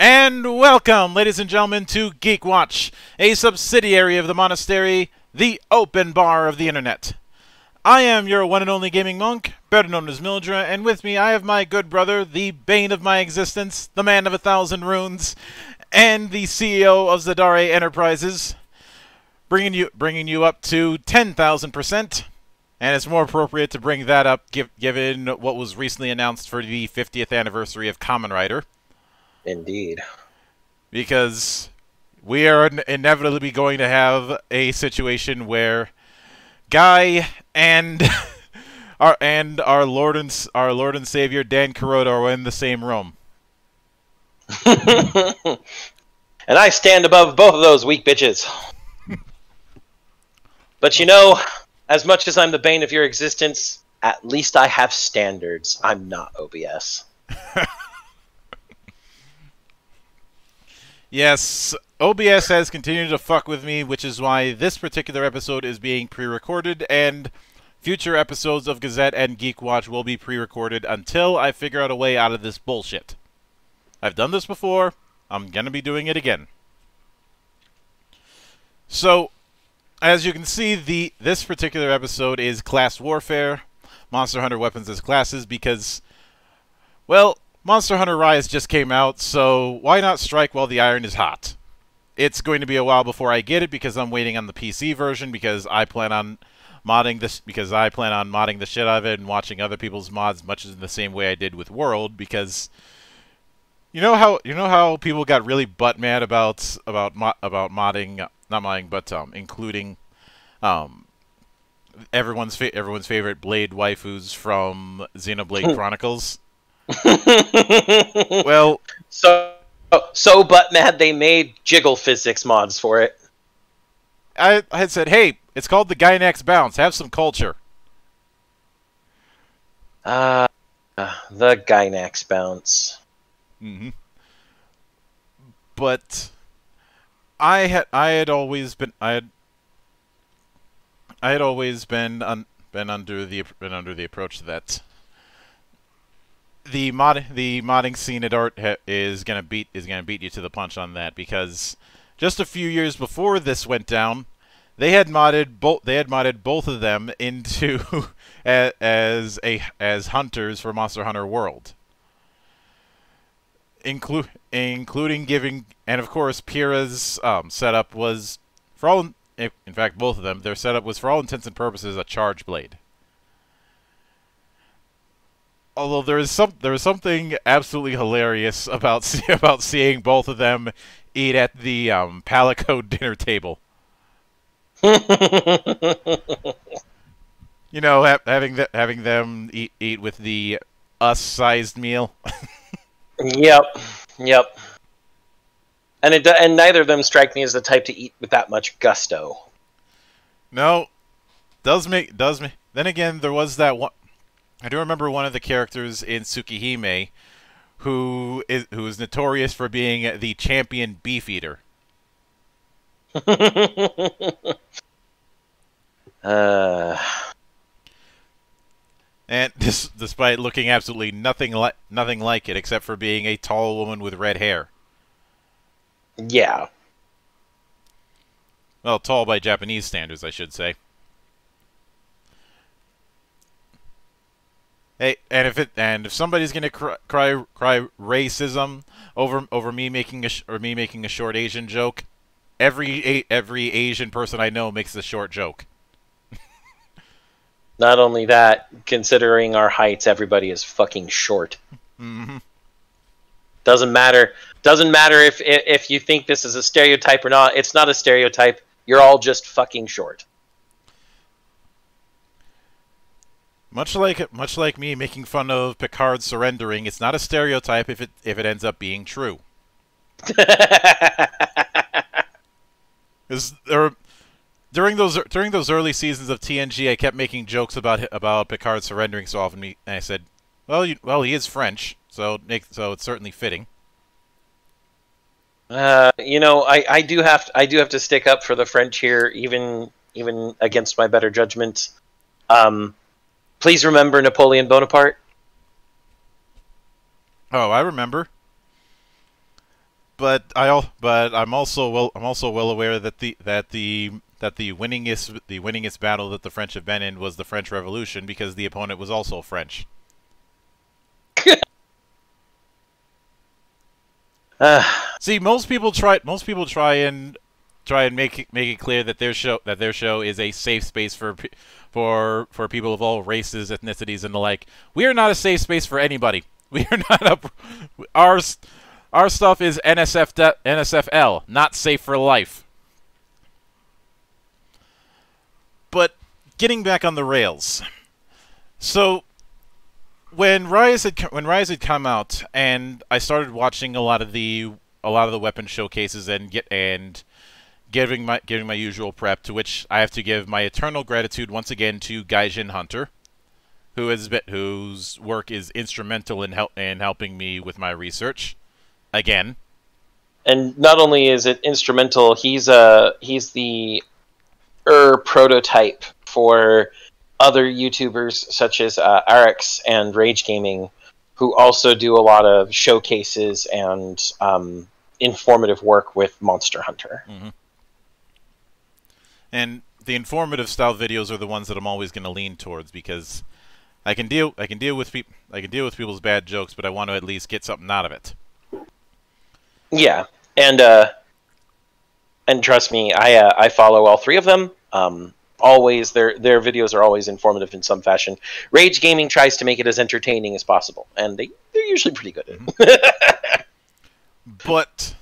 And welcome, ladies and gentlemen, to Geek Watch, a subsidiary of the monastery, the open bar of the internet. I am your one and only gaming monk, better known as Mildra, and with me I have my good brother, the bane of my existence, the man of a thousand runes, and the CEO of Zadare Enterprises, bringing you bringing you up to ten thousand percent. And it's more appropriate to bring that up give, given what was recently announced for the 50th anniversary of Kamen Rider. Indeed. Because we are inevitably going to have a situation where Guy and our and our Lord and our Lord and Savior Dan Kuroto are in the same room. and I stand above both of those weak bitches. but you know, as much as I'm the bane of your existence, at least I have standards. I'm not OBS. Yes, OBS has continued to fuck with me, which is why this particular episode is being pre-recorded, and future episodes of Gazette and Geek Watch will be pre-recorded until I figure out a way out of this bullshit. I've done this before. I'm gonna be doing it again. So, as you can see, the this particular episode is class warfare, Monster Hunter weapons as classes, because, well, Monster Hunter Rise just came out, so why not strike while the iron is hot? It's going to be a while before I get it because I'm waiting on the PC version because I plan on modding this because I plan on modding the shit out of it and watching other people's mods much in the same way I did with World because you know how you know how people got really butt mad about about mo about modding not modding but um including um everyone's fa everyone's favorite blade waifus from Xenoblade Chronicles. well, so so butt mad they made jiggle physics mods for it. I, I had said, "Hey, it's called the Gainax Bounce. Have some culture." Uh, the Gainax Bounce. Mm-hmm. But I had I had always been I had I had always been un, been under the been under the approach that the mod the modding scene at art is gonna beat is gonna beat you to the punch on that because just a few years before this went down, they had modded both they had modded both of them into as a as hunters for Monster Hunter World. Inclu including giving and of course Pyra's um, setup was for all in fact both of them their setup was for all intents and purposes a charge blade although there is some there is something absolutely hilarious about see, about seeing both of them eat at the um, Palico dinner table. you know, ha having the, having them eat eat with the us-sized meal. yep, yep. And it and neither of them strike me as the type to eat with that much gusto. No, does make does me. Then again, there was that one I do remember one of the characters in Tsukihime who is who is notorious for being the champion beef eater. uh and this, despite looking absolutely nothing like nothing like it except for being a tall woman with red hair. Yeah. Well, tall by Japanese standards, I should say. Hey, and if it and if somebody's gonna cry cry, cry racism over over me making a or me making a short Asian joke, every a, every Asian person I know makes a short joke. Not only that, considering our heights, everybody is fucking short. Mm -hmm. Doesn't matter. Doesn't matter if if you think this is a stereotype or not. It's not a stereotype. You're all just fucking short. Much like much like me making fun of Picard surrendering, it's not a stereotype if it if it ends up being true. Because there, during those during those early seasons of TNG, I kept making jokes about about Picard surrendering so often. And I said, "Well, you, well, he is French, so so it's certainly fitting." Uh, you know, I, I do have to, I do have to stick up for the French here, even even against my better judgment. Um, Please remember Napoleon Bonaparte. Oh, I remember. but I but I'm also well I'm also well aware that the that the that the winningest the winningest battle that the French have been in was the French Revolution because the opponent was also French. Uh, See, most people try most people try and try and make it, make it clear that their show that their show is a safe space for for for people of all races, ethnicities, and the like. We are not a safe space for anybody. We are not a our our stuff is NSF NSFL, not safe for life. But getting back on the rails, so when Rise had when Rise had come out, and I started watching a lot of the a lot of the weapon showcases and get and giving my giving my usual prep, to which I have to give my eternal gratitude once again to Gaijin Hunter, who been, whose work is instrumental in help in helping me with my research. Again, and not only is it instrumental, he's uh he's the er prototype for other YouTubers such as uh, Arekkz and Rage Gaming, who also do a lot of showcases and um, informative work with Monster Hunter. And the informative style videos are the ones that I'm always going to lean towards because I can deal I can deal with peop I can deal with people's bad jokes, but I want to at least get something out of it. Yeah, and uh, and trust me, I uh, I follow all three of them. Um, always their their videos are always informative in some fashion. Rage Gaming tries to make it as entertaining as possible, and they they're usually pretty good at it. But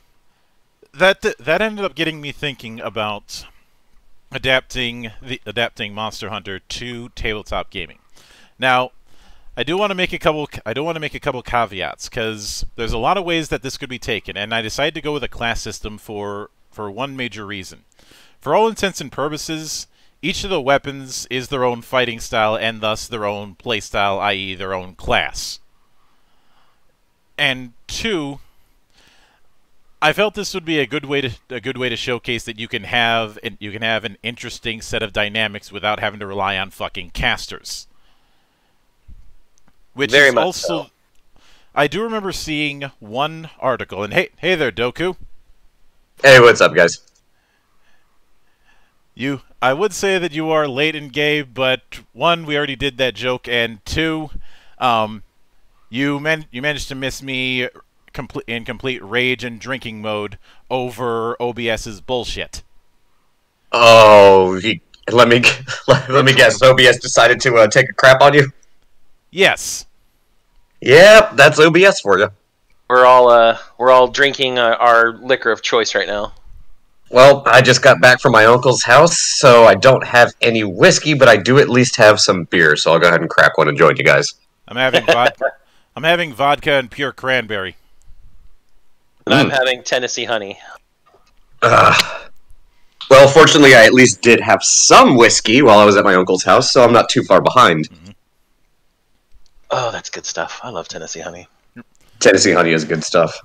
that that ended up getting me thinking about adapting the adapting Monster Hunter to tabletop gaming. Now, I do want to make a couple I do want to make a couple caveats cuz there's a lot of ways that this could be taken and I decided to go with a class system for for one major reason. For all intents and purposes, each of the weapons is their own fighting style and thus their own playstyle, i.e. their own class. And two, I felt this would be a good way to a good way to showcase that you can have an, you can have an interesting set of dynamics without having to rely on fucking casters. Which Very is also so. I do remember seeing one article and hey hey there Doku. Hey, what's up, guys? You I would say that you are late and gay, but one, we already did that joke, and two, um, you man you managed to miss me complete in complete rage and drinking mode over OBS's bullshit. Oh, he, let me let, let me guess. OBS decided to uh, take a crap on you. Yes. Yep, that's OBS for you. we're all uh, we're all drinking uh, our liquor of choice right now. Well, I just got back from my uncle's house, so I don't have any whiskey, but I do at least have some beer. So I'll go ahead and crack one and join you guys. I'm having vodka. I'm having vodka and pure cranberry. And I'm Mm. having Tennessee honey. Ugh. Well, fortunately, I at least did have some whiskey while I was at my uncle's house, so I'm not too far behind. Oh, that's good stuff. I love Tennessee honey. Tennessee honey is good stuff.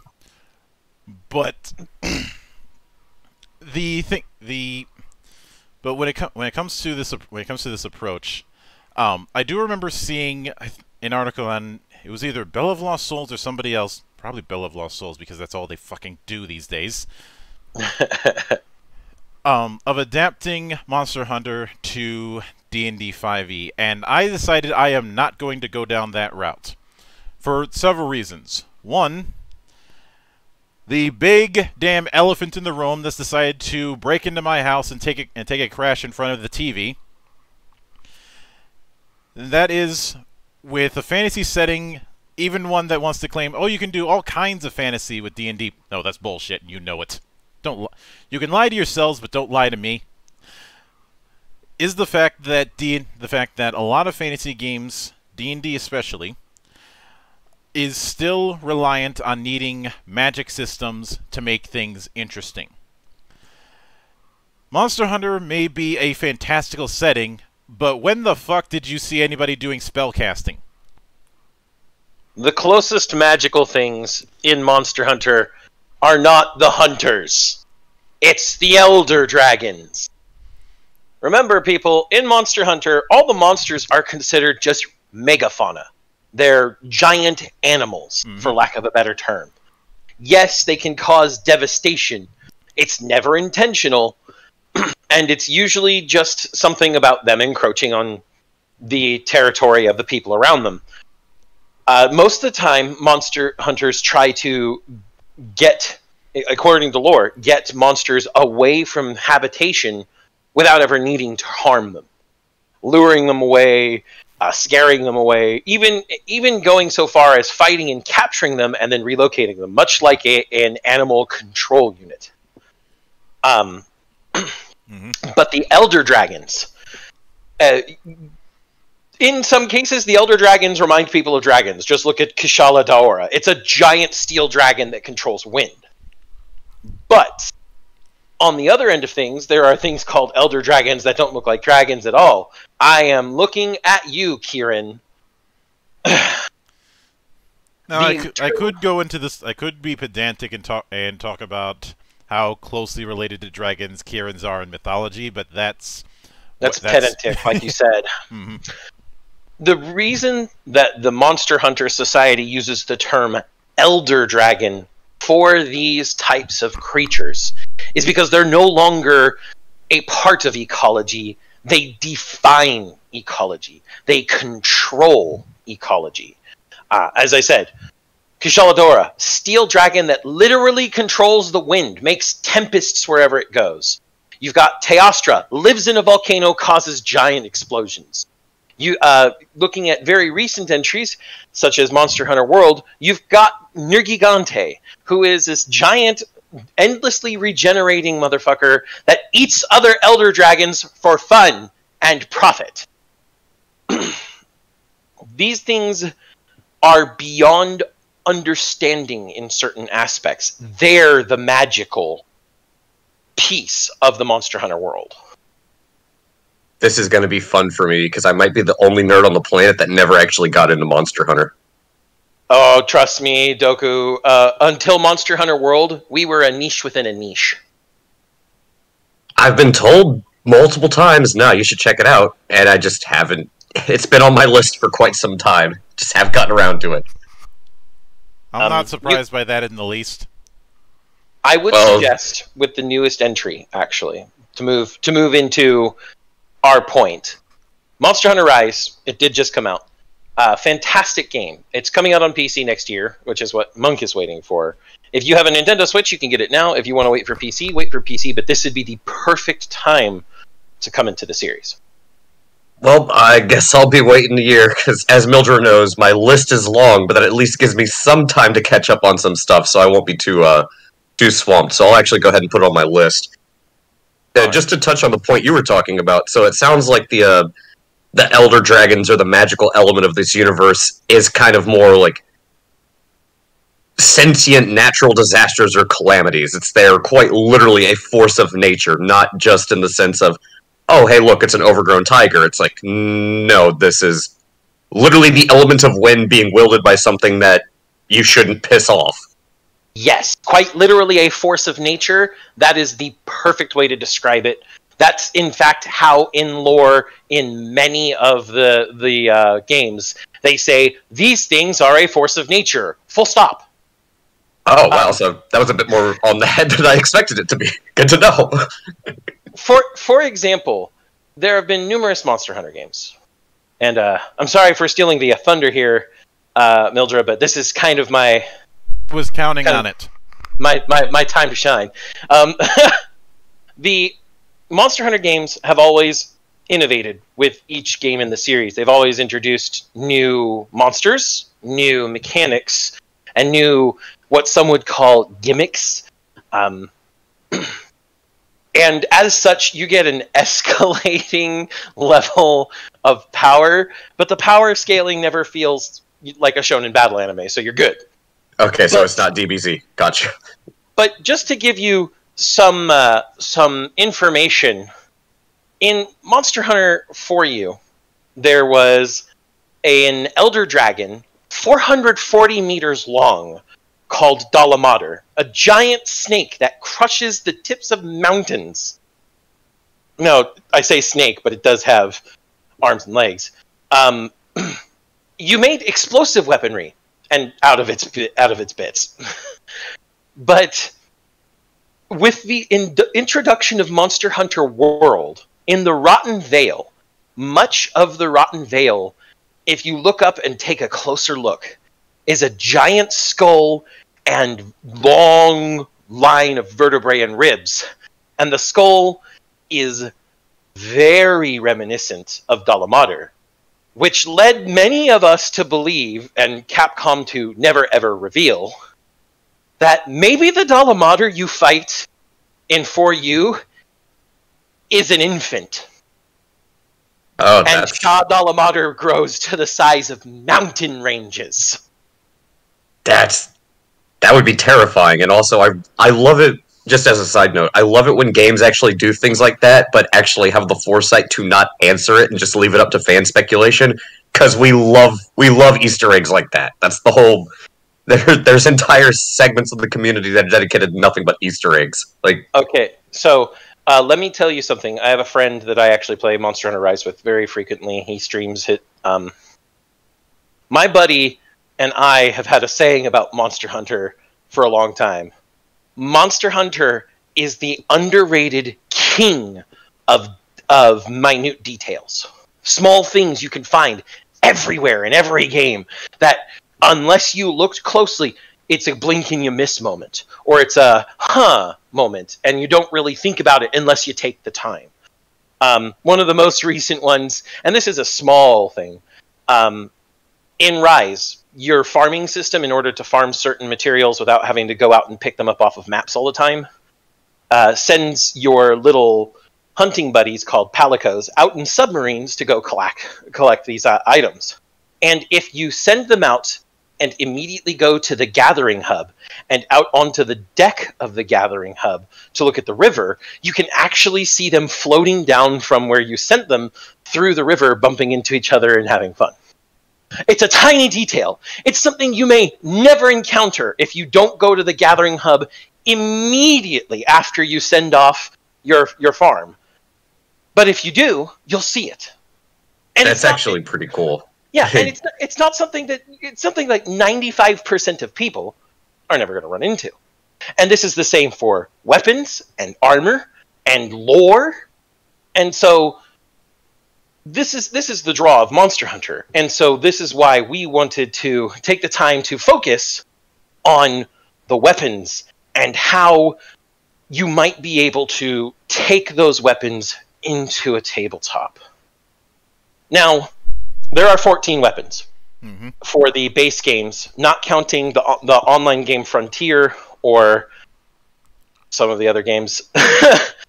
But the thing, the but when it com- when it comes to this when it comes to this approach, um, I do remember seeing an article on it was either Bell of Lost Souls or somebody else, probably Bell of Lost Souls because that's all they fucking do these days. um, of adapting Monster Hunter to D&D 5e, and I decided I am not going to go down that route for several reasons. One, the big damn elephant in the room that's decided to break into my house and take a, and take a crash in front of the TV. That is with a fantasy setting, even one that wants to claim, "Oh, you can do all kinds of fantasy with D&D." No, that's bullshit, you know it. Don't you can lie to yourselves, but don't lie to me. Is the fact that D the fact that a lot of fantasy games, D&D especially, is still reliant on needing magic systems to make things interesting. Monster Hunter may be a fantastical setting, but when the fuck did you see anybody doing spellcasting? The closest magical things in Monster Hunter are not the hunters. It's the elder dragons. Remember, people, in Monster Hunter, all the monsters are considered just megafauna. They're giant animals, Mhm. for lack of a better term. Yes, they can cause devastation. It's never intentional, and it's usually just something about them encroaching on the territory of the people around them. Uh, most of the time, monster hunters try to get, according to lore, get monsters away from habitation without ever needing to harm them, luring them away, uh, scaring them away, even even going so far as fighting and capturing them and then relocating them, much like a, an animal control unit. Um, Mhm. but the elder dragons. Uh, in some cases, the elder dragons remind people of dragons. Just look at Kushala Daora. It's a giant steel dragon that controls wind. But on the other end of things, there are things called elder dragons that don't look like dragons at all. I am looking at you, Kirin. Now I could, I could go into this. I could be pedantic and talk and talk about how closely related to dragons Kirins are in mythology, but that's That's, Wha- pedantic, like you said. Mhm. The reason that the Monster Hunter Society uses the term elder dragon for these types of creatures is because they're no longer a part of ecology. They define ecology. They control ecology. Uh, as I said, Kushala Daora, steel dragon that literally controls the wind, makes tempests wherever it goes. You've got Teostra, lives in a volcano, causes giant explosions. You uh, looking at very recent entries, such as Monster Hunter World, you've got Nergigante, who is this giant, endlessly regenerating motherfucker that eats other elder dragons for fun and profit. These things are beyond understanding in certain aspects. They're the magical piece of the Monster Hunter world. This is going to be fun for me because I might be the only nerd on the planet that never actually got into Monster Hunter. Oh, trust me, Doku. Uh, until Monster Hunter World, we were a niche within a niche. I've been told multiple times, no, you should check it out, and I just haven't. It's been on my list for quite some time. Just haven't gotten around to it. I'm Um, not surprised by that in the least. I would Well- suggest with the newest entry, actually, to move to move into our point. Monster Hunter Rise, it did just come out. Uh, fantastic game. It's coming out on PC next year, which is what Monk is waiting for. If you have a Nintendo Switch, you can get it now. If you want to wait for PC, wait for PC. But this would be the perfect time to come into the series. Well, I guess I'll be waiting a year because, as Mildra knows, my list is long, but that at least gives me some time to catch up on some stuff, so I won't be too uh too swamped. So I'll actually go ahead and put it on my list. Uh, just to touch on the point you were talking about, so it sounds like the uh, the elder dragons or the magical element of this universe is kind of more like sentient natural disasters or calamities. It's they're quite literally a force of nature, not just in the sense of oh, hey, look, it's an overgrown tiger. It's like, no, this is literally the element of wind being wielded by something that you shouldn't piss off. Yes, quite literally a force of nature. That is the perfect way to describe it. That's in fact how in lore in many of the the uh, games they say these things are a force of nature. Full stop. Oh, wow, so that was a bit more on the head than I expected it to be. Good to know. For for example, there have been numerous Monster Hunter games, and uh, I'm sorry for stealing the thunder here, uh, Mildra, but this is kind of my was counting of- on it. my, my, my time to shine. Um, the Monster Hunter games have always innovated with each game in the series. They've always introduced new monsters, new mechanics, and new what some would call gimmicks. Um, and as such, you get an escalating level of power, but the power scaling never feels like a shonen battle anime, so you're good. Okay, so But- it's not DBZ. Gotcha. but just to give you some uh, some information in Monster Hunter for you, there was an elder dragon, 440 meters long, called Dalamadur, a giant snake that crushes the tips of mountains. No, I say snake, but it does have arms and legs. Um, you made explosive weaponry, and out of its out of its bits. but with the in- introduction of Monster Hunter World in the Rotten Vale, much of the Rotten Vale, if you look up and take a closer look, is a giant skull and long line of vertebrae and ribs. And the skull is very reminiscent of Dalamadur, which led many of us to believe, and Capcom to never ever reveal, that maybe the Dalamadur you fight in 4U is an infant. Oh, And that's Shah Dalamadur grows to the size of mountain ranges. that's that would be terrifying. And also, I I love it. Just as a side note, I love it when games actually do things like that, but actually have the foresight to not answer it and just leave it up to fan speculation. Because we love we love Easter eggs like that. That's the whole. There, there's entire segments of the community that are dedicated to nothing but Easter eggs. Like, Okay, so uh, let me tell you something. I have a friend that I actually play Monster Hunter Rise with very frequently. He streams it. Um, my buddy and I have had a saying about Monster Hunter for a long time. Monster Hunter is the underrated king of of minute details, small things you can find everywhere in every game that unless you looked closely, it's a blink and you miss moment, or it's a huh moment, and you don't really think about it unless you take the time. Um, one of the most recent ones, and this is a small thing, um, in Rise, your farming system, in order to farm certain materials without having to go out and pick them up off of maps all the time, uh, sends your little hunting buddies called palicos out in submarines to go collect collect these uh, items. And if you send them out and immediately go to the gathering hub and out onto the deck of the gathering hub to look at the river, you can actually see them floating down from where you sent them through the river, bumping into each other and having fun. It's a tiny detail. It's something you may never encounter if you don't go to the gathering hub immediately after you send off your your farm. But if you do, you'll see it. And that's it's not- actually pretty cool. yeah, and it's not, it's not something that it's something like 95% of people are never going to run into. And this is the same for weapons and armor and lore. And so this is this is the draw of Monster Hunter. And so this is why we wanted to take the time to focus on the weapons and how you might be able to take those weapons into a tabletop. Now, there are 14 weapons hmm for the base games, not counting the the online game Frontier or some of the other games.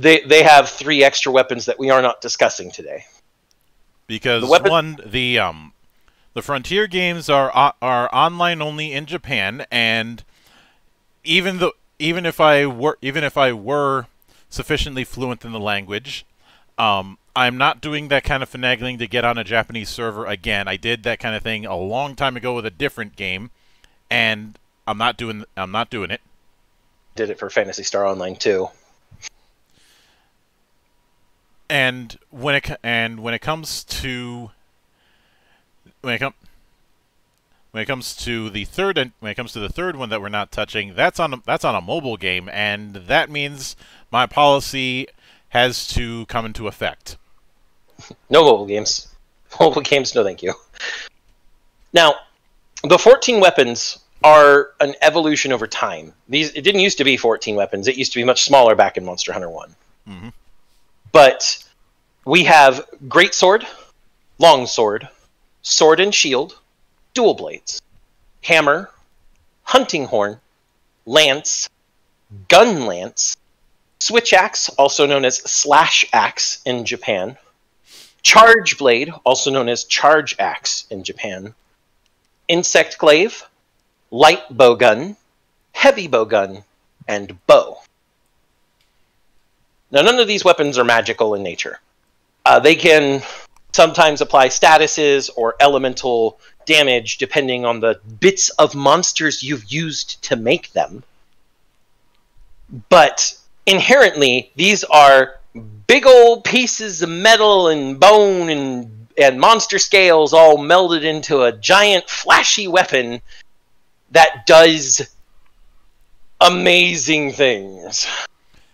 they they have three extra weapons that we are not discussing today. Because The weapon- one, the um, the Frontier games are are online only in Japan, and even though even if I were even if I were sufficiently fluent in the language, um, I'm not doing that kind of finagling to get on a Japanese server again. I did that kind of thing a long time ago with a different game, and I'm not doing I'm not doing it. Did it for Phantasy Star Online 2. And when it and when it comes to when it com- when it comes to the third and when it comes to the third one that we're not touching, that's on a, that's on a mobile game, and that means my policy has to come into effect. No mobile games. Mobile games, no thank you. Now, the 14 weapons are an evolution over time. These it didn't used to be 14 weapons. It used to be much smaller back in Monster Hunter 1. Mhm. But we have great sword, long sword, sword and shield, dual blades, hammer, hunting horn, lance, gun lance, switch axe, also known as slash axe in Japan, charge blade, also known as charge axe in Japan, insect glaive, light bow gun, heavy bow gun, and bow. Now, none of these weapons are magical in nature. Uh, they can sometimes apply statuses or elemental damage depending on the bits of monsters you've used to make them. But inherently, these are big old pieces of metal and bone and and monster scales all melded into a giant flashy weapon that does amazing things.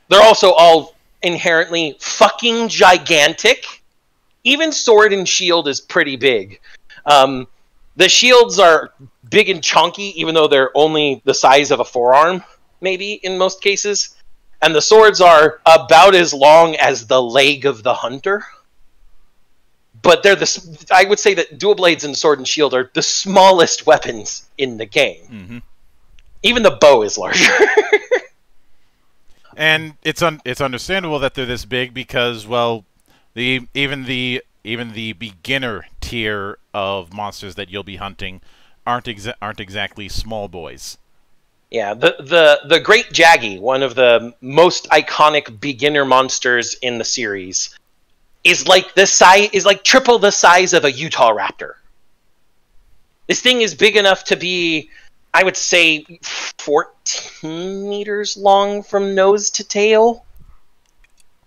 They're also all inherently fucking gigantic. Even sword and shield is pretty big. Um, the shields are big and chunky, even though they're only the size of a forearm, maybe in most cases. And the swords are about as long as the leg of the hunter. But they're the. I would say that dual blades and sword and shield are the smallest weapons in the game. hmm Even the bow is larger. And it's un- it's understandable that they're this big because well, the even the even the beginner tier of monsters that you'll be hunting aren't exa- aren't exactly small boys. Yeah, the the the Great Jaggi, one of the most iconic beginner monsters in the series, is like the size is like triple the size of a Utah raptor. This thing is big enough to be, I would say, fourteen meters long from nose to tail.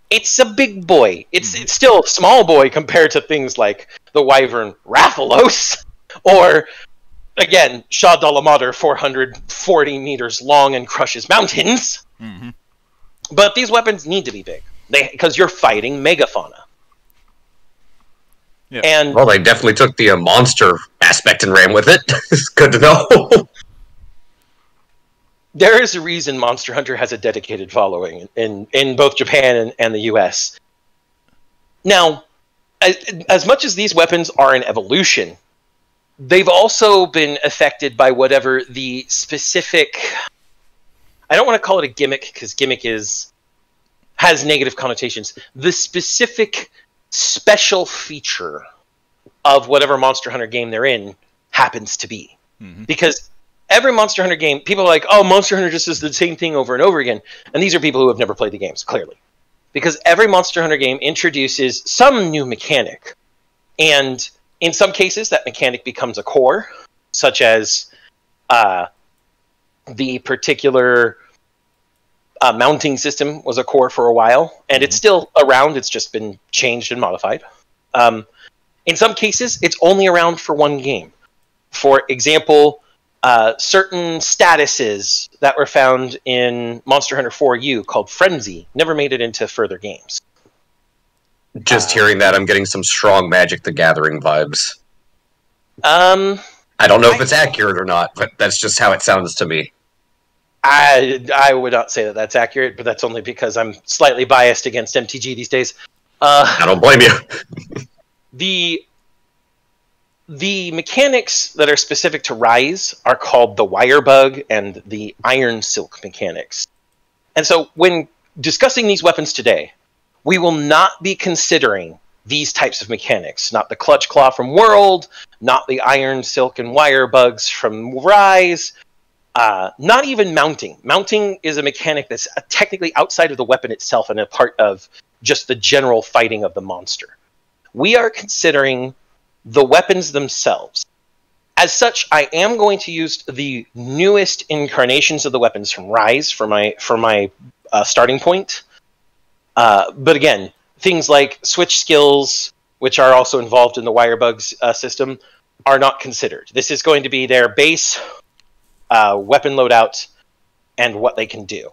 It's a big boy. It's it's still a small boy compared to things like the Wyvern Rathalos or again, Shah Dalamadur, 440 meters long and crushes mountains. hmm But these weapons need to be big because you're fighting megafauna. Yeah. And Well, they definitely took the uh, monster aspect and ran with it. it's good to know. There is a reason Monster Hunter has a dedicated following in, in both Japan and, and the US. Now, as, as much as these weapons are an evolution, they've also been affected by whatever the specific. I don't want to call it a gimmick because gimmick is has negative connotations. The specific special feature of whatever Monster Hunter game they're in happens to be Mhm. because every Monster Hunter game, people are like, "Oh, Monster Hunter just does the same thing over and over again," and these are people who have never played the games, clearly, because every Monster Hunter game introduces some new mechanic, and in some cases, that mechanic becomes a core, such as uh, the particular uh, mounting system was a core for a while, and it's still around. It's just been changed and modified. Um, in some cases, it's only around for one game. For example, uh, certain statuses that were found in Monster Hunter 4U called Frenzy never made it into further games. Just hearing that, I'm getting some strong Magic the Gathering vibes. Um, I don't know if it's accurate or not, but that's just how it sounds to me. I I would not say that that's accurate, but that's only because I'm slightly biased against MTG these days. Uh, I don't blame you. the the mechanics that are specific to Rise are called the Wire Bug and the Iron Silk mechanics. And so when discussing these weapons today, we will not be considering these types of mechanics, not the Clutch Claw from World, not the Iron Silk and Wire Bugs from Rise, uh, not even mounting. Mounting is a mechanic that's technically outside of the weapon itself and a part of just the general fighting of the monster. We are considering the weapons themselves. As such, I am going to use the newest incarnations of the weapons from Rise for my for my uh, starting point. Uh, but again, things like switch skills, which are also involved in the Wirebugs uh, system, are not considered. This is going to be their base uh, weapon loadout and what they can do.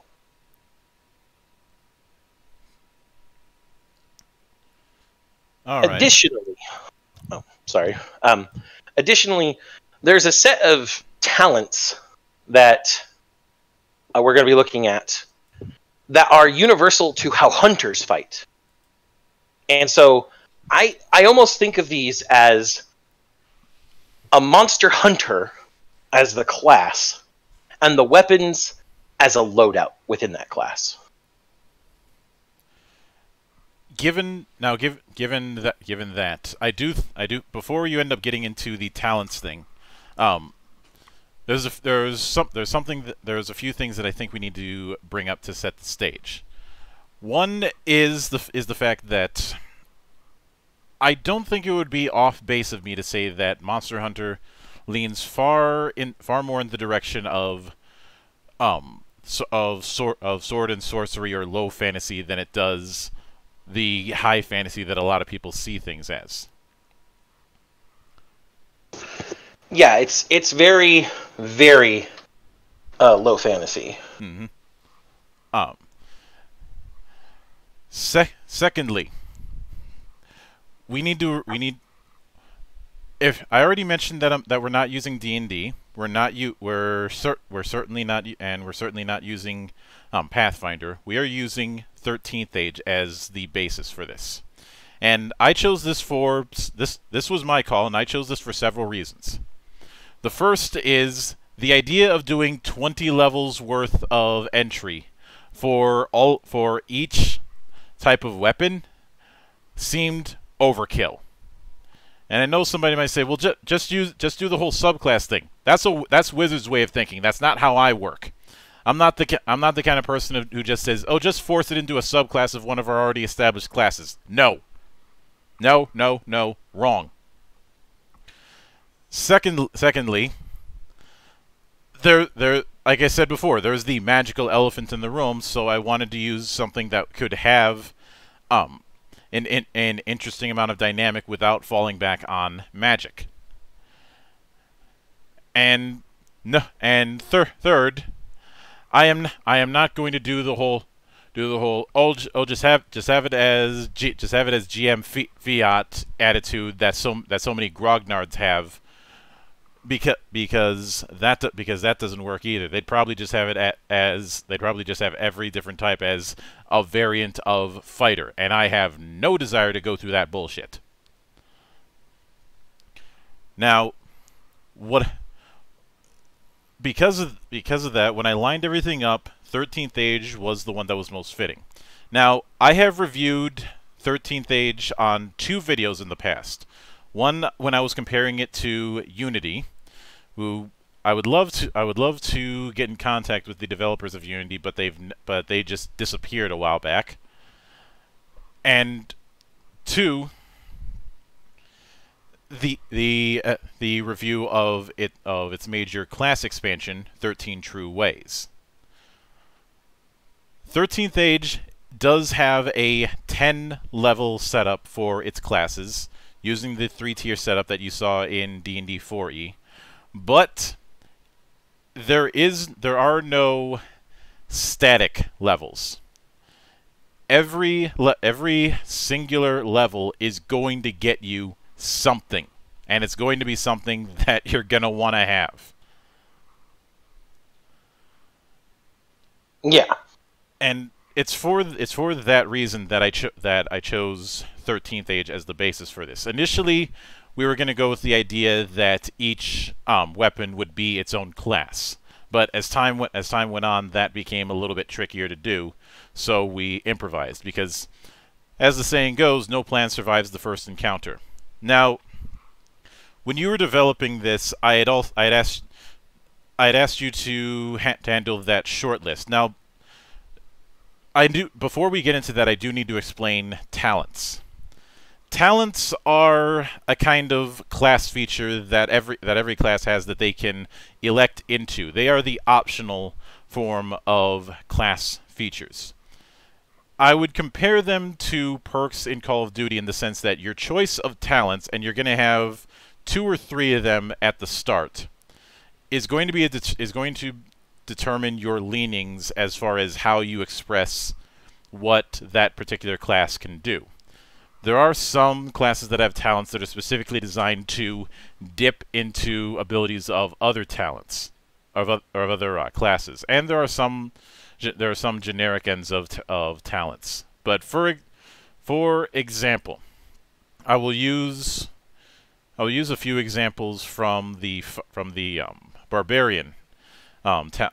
All right. Additionally, sorry. Um, additionally, there's a set of talents that uh, we're going to be looking at that are universal to how hunters fight. And so I I almost think of these as a monster hunter as the class and the weapons as a loadout within that class. Given now give, given that given that I do I do before you end up getting into the talents thing um there's a, there's some there's something that, there's a few things that I think we need to bring up to set the stage. One is the is the fact that I don't think it would be off base of me to say that Monster Hunter leans far in far more in the direction of um so, of sort of sword and sorcery or low fantasy than it does the high fantasy that a lot of people see things as. yeah, it's it's very very uh, low fantasy. Mm-hmm. Um. Sec- secondly, we need to we need. If I already mentioned that um, that we're not using D and D, we're not you we're cer- we're certainly not and we're certainly not using um, Pathfinder. We are using 13th Age as the basis for this, and I chose this for this. This was my call, and I chose this for several reasons. The first is the idea of doing 20 levels worth of entry for all for each type of weapon seemed overkill. And I know somebody might say, "Well, ju- just use just do the whole subclass thing." That's a that's Wizards' way of thinking. That's not how I work. I'm not the I'm not the kind of person who- just says, "Oh, just force it into a subclass of one of our already established classes." No. No, no, no, wrong. Second, secondly, there, there, like I said before, there's the magical elephant in the room. So I wanted to use something that could have, um, an, an, an interesting amount of dynamic without falling back on magic. And no, and thir- third, I am I am not going to do the whole do the whole oh, oh just have just have it as G, just have it as GM fi- fiat attitude that so that so many grognards have because because that because that doesn't work either. They'd probably just have it a as they'd probably just have every different type as a variant of fighter, and I have no desire to go through that bullshit. Now, what because of because of that, when I lined everything up, 13th Age was the one that was most fitting. Now, I have reviewed 13th Age on two videos in the past. One when I was comparing it to Unity, who I would love to I would love to get in contact with the developers of Unity, but they've but they just disappeared a while back. And two, the the uh, the review of it of its major class expansion, 13 True Ways. 13th Age does have a 10 level setup for its classes using the three tier setup that you saw in D&D 4e. But there is there are no static levels. Every every singular level is going to get you something and it's going to be something that you're going to want to have. Yeah. and it's for it's for that reason that I cho- that I chose 13th Age as the basis for this. Initially, we were going to go with the idea that each um, weapon would be its own class, but as time went as time went on, that became a little bit trickier to do. So we improvised because, as the saying goes, no plan survives the first encounter. Now, when you were developing this, I had I had asked I had asked you to, ha- to handle that short list. Now, I do before we get into that, I do need to explain talents. Talents are a kind of class feature that every that every class has that they can elect into. They are the optional form of class features. I would compare them to perks in Call of Duty in the sense that your choice of talents, and you're going to have two or three of them at the start, is going to be is going to determine your leanings as far as how you express what that particular class can do. There are some classes that have talents that are specifically designed to dip into abilities of other talents, of, of other uh, classes, and there are some there are some generic ends of of talents. But for for example, I will use I will use a few examples from the from the um, barbarian um, ta-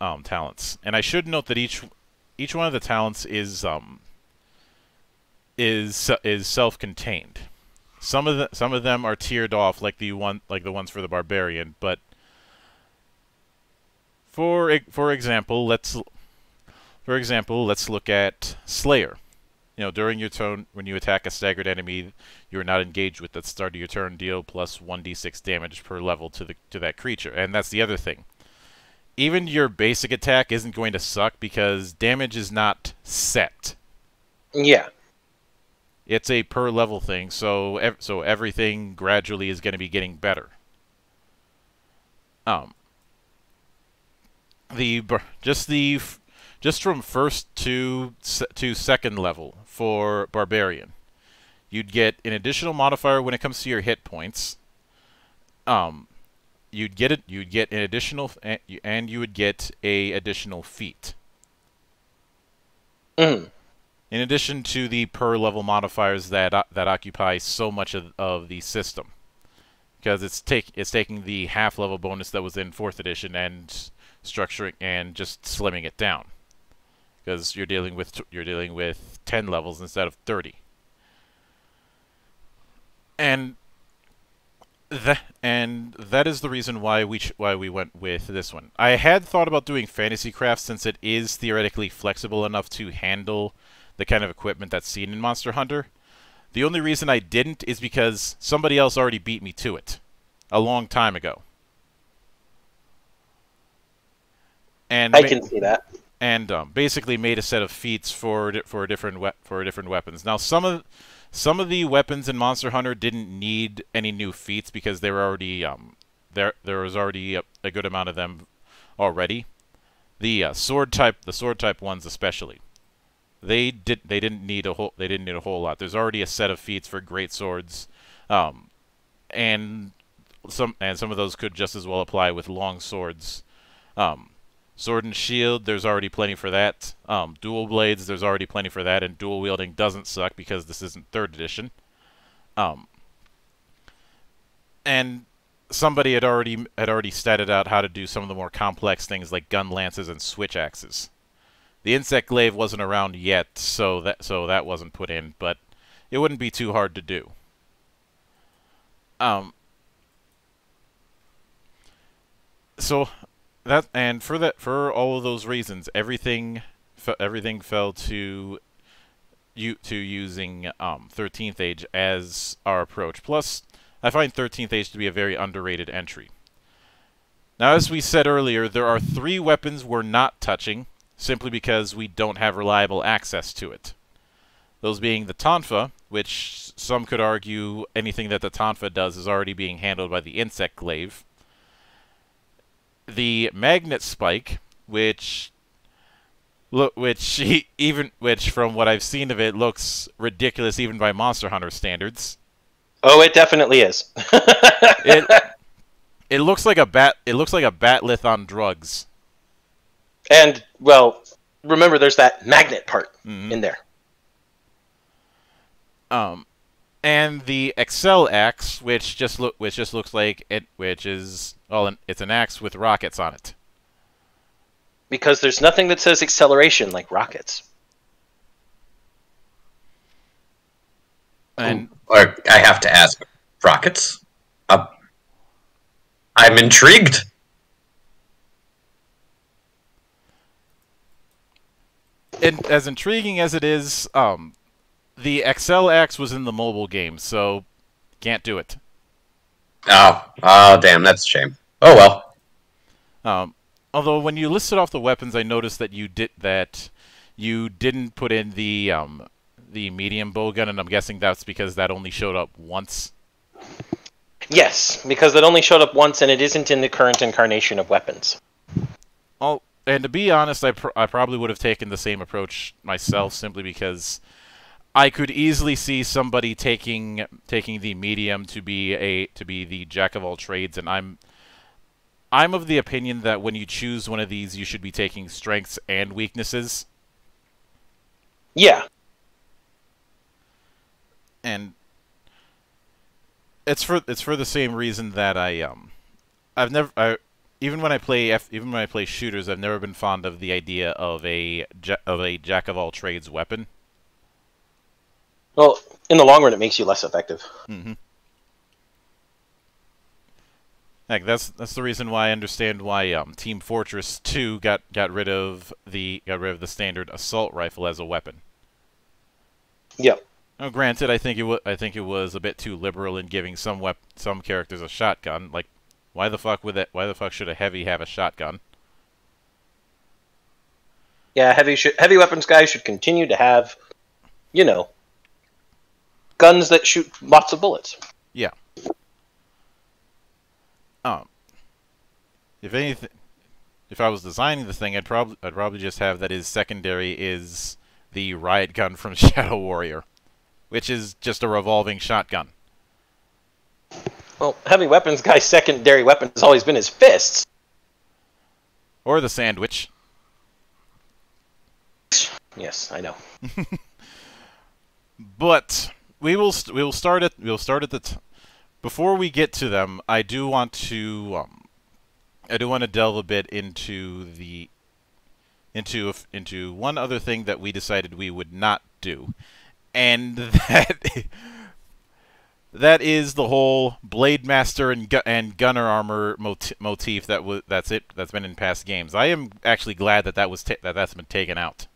um, talents, and I should note that each each one of the talents is um, is is self-contained. Some of the some of them are tiered off, like the one like the ones for the barbarian. But for for example, let's for example let's look at Slayer. You know, during your turn, when you attack a staggered enemy you are not engaged with at the start of your turn, deal plus 1d6 damage per level to the to that creature. And that's the other thing. Even your basic attack isn't going to suck because damage is not set. Yeah. It's a per level thing, so ev- so everything gradually is going to be getting better. Um, the just the just from first to se- to second level for barbarian, you'd get an additional modifier when it comes to your hit points. Um, you'd get it. You'd get an additional, f- a- you- and you would get a additional feat. Mm. In addition to the per level modifiers that o- that occupy so much of, of the system, because it's take it's taking the half level bonus that was in fourth edition and structuring and just slimming it down, because you're dealing with you're dealing with ten levels instead of thirty, and that and that is the reason why we ch- why we went with this one. I had thought about doing fantasy craft since it is theoretically flexible enough to handle the kind of equipment that's seen in Monster Hunter. The only reason I didn't is because somebody else already beat me to it a long time ago. And I can see that. And um, basically made a set of feats for for different for different weapons. Now some of some of the weapons in Monster Hunter didn't need any new feats because they were already um there there was already a, a good amount of them already. The uh, sword type the sword type ones especially. They did they didn't need a whole they didn't need a whole lot. There's already a set of feats for great swords. Um and some and some of those could just as well apply with long swords. Um Sword and shield, there's already plenty for that. Um, dual blades, there's already plenty for that, and dual wielding doesn't suck because this isn't third edition. Um, and somebody had already had already statted out how to do some of the more complex things like gun lances and switch axes. The insect glaive wasn't around yet, so that so that wasn't put in, but it wouldn't be too hard to do. Um, so that and for that for all of those reasons, everything everything fell to you to using um, 13th Age as our approach. Plus, I find 13th Age to be a very underrated entry. Now, as we said earlier, there are three weapons we're not touching, simply because we don't have reliable access to it. Those being the Tonfa, which some could argue anything that the Tonfa does is already being handled by the Insect Glaive the magnet spike, which look, which even which from what I've seen of it looks ridiculous even by Monster Hunter standards. Oh, it definitely is. It it looks like a bat. It looks like a bat'leth on drugs. and well, remember there's that magnet part Mhm. in there. Um, and the Accel axe, which just look which just looks like it, which is well, an, it's an axe with rockets on it. Because there's nothing that says acceleration like rockets. And Or I have to ask, rockets? Uh, I'm intrigued. and as intriguing as it is, um, the Accel Axe was in the mobile game, so can't do it. Oh, oh, damn, that's a shame. Oh well. Um, although when you listed off the weapons, I noticed that you did that you didn't put in the um, the medium bowgun, and I'm guessing that's because that only showed up once. Yes, because it only showed up once and it isn't in the current incarnation of weapons. Oh, and to be honest, I pr- I probably would have taken the same approach myself, simply because I could easily see somebody taking taking the medium to be a to be the jack of all trades, and I'm I'm of the opinion that when you choose one of these, you should be taking strengths and weaknesses. Yeah. and it's for it's for the same reason that I um I've never I even when I play F, even when I play shooters I've never been fond of the idea of a of a jack of all trades weapon. Well, in the long run, it makes you less effective. Mm-hmm. Like that's that's the reason why I understand why um, Team Fortress 2 got got rid of the got rid of the standard assault rifle as a weapon. Yep. Now, granted, I think it wa I think it was a bit too liberal in giving some wep- some characters a shotgun. Like, why the fuck would that? Why the fuck should a heavy have a shotgun? Yeah, heavy sh- heavy weapons guys should continue to have, you know, guns that shoot lots of bullets. Yeah. Um, if anything, if I was designing the thing, I'd probably I'd probably just have that his secondary is the riot gun from Shadow Warrior, which is just a revolving shotgun. Well, heavy weapons guy's secondary weapon has always been his fists. Or the sandwich. Yes, I know. But we will we will start at we'll start at the before we get to them. I do want to um, I do want to delve a bit into the into into one other thing that we decided we would not do, and that that is the whole blade master and gu- and gunner armor moti- motif that was that's it that's been in past games. I am actually glad that that was that that's been taken out.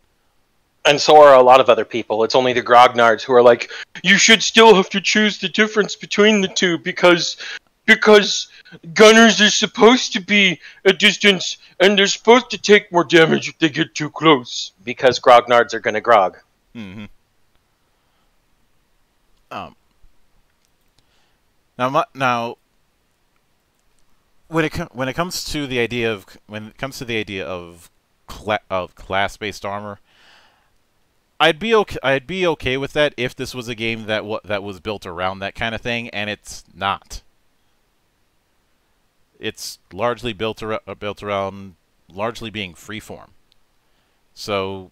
And so are a lot of other people. It's only the grognards who are like, you should still have to choose the difference between the two because because gunners are supposed to be a distance and they're supposed to take more damage if they get too close. Because grognards are gonna grog. hmm Um. Now, my, now, when it com- when it comes to the idea of when it comes to the idea of cla- of class based armor, I'd be okay. I'd be okay with that if this was a game that that was built around that kind of thing, and it's not. It's largely built ar- uh, built around largely being freeform. So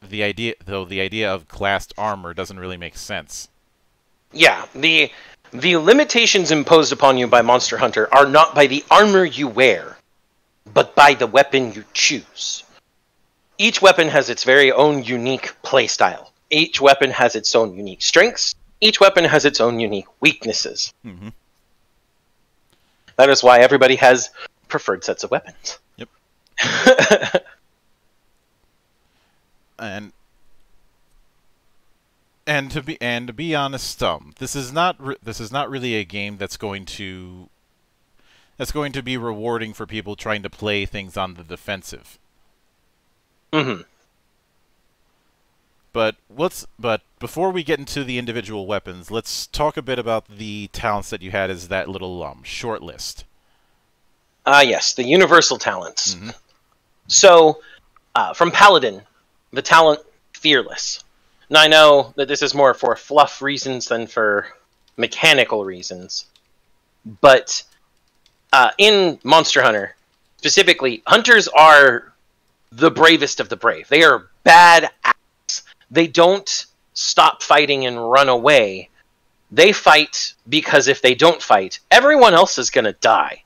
the idea though the idea of classed armor doesn't really make sense. Yeah, the the limitations imposed upon you by Monster Hunter are not by the armor you wear, but by the weapon you choose. Each weapon has its very own unique playstyle. Each weapon has its own unique strengths. Each weapon has its own unique weaknesses. hmm That is why everybody has preferred sets of weapons. Yep. and and to be and to be honest, um, this is not this is not really a game that's going to that's going to be rewarding for people trying to play things on the defensive. Hmm But let's but before we get into the individual weapons, let's talk a bit about the talents that you had as that little um short list. Ah, yes, the universal talents. Mhm. So, uh, from Paladin, the talent Fearless. Now, I know that this is more for fluff reasons than for mechanical reasons, but uh, in Monster Hunter, specifically, hunters are the bravest of the brave. They are bad ass. They don't stop fighting and run away. They fight because if they don't fight, everyone else is going to die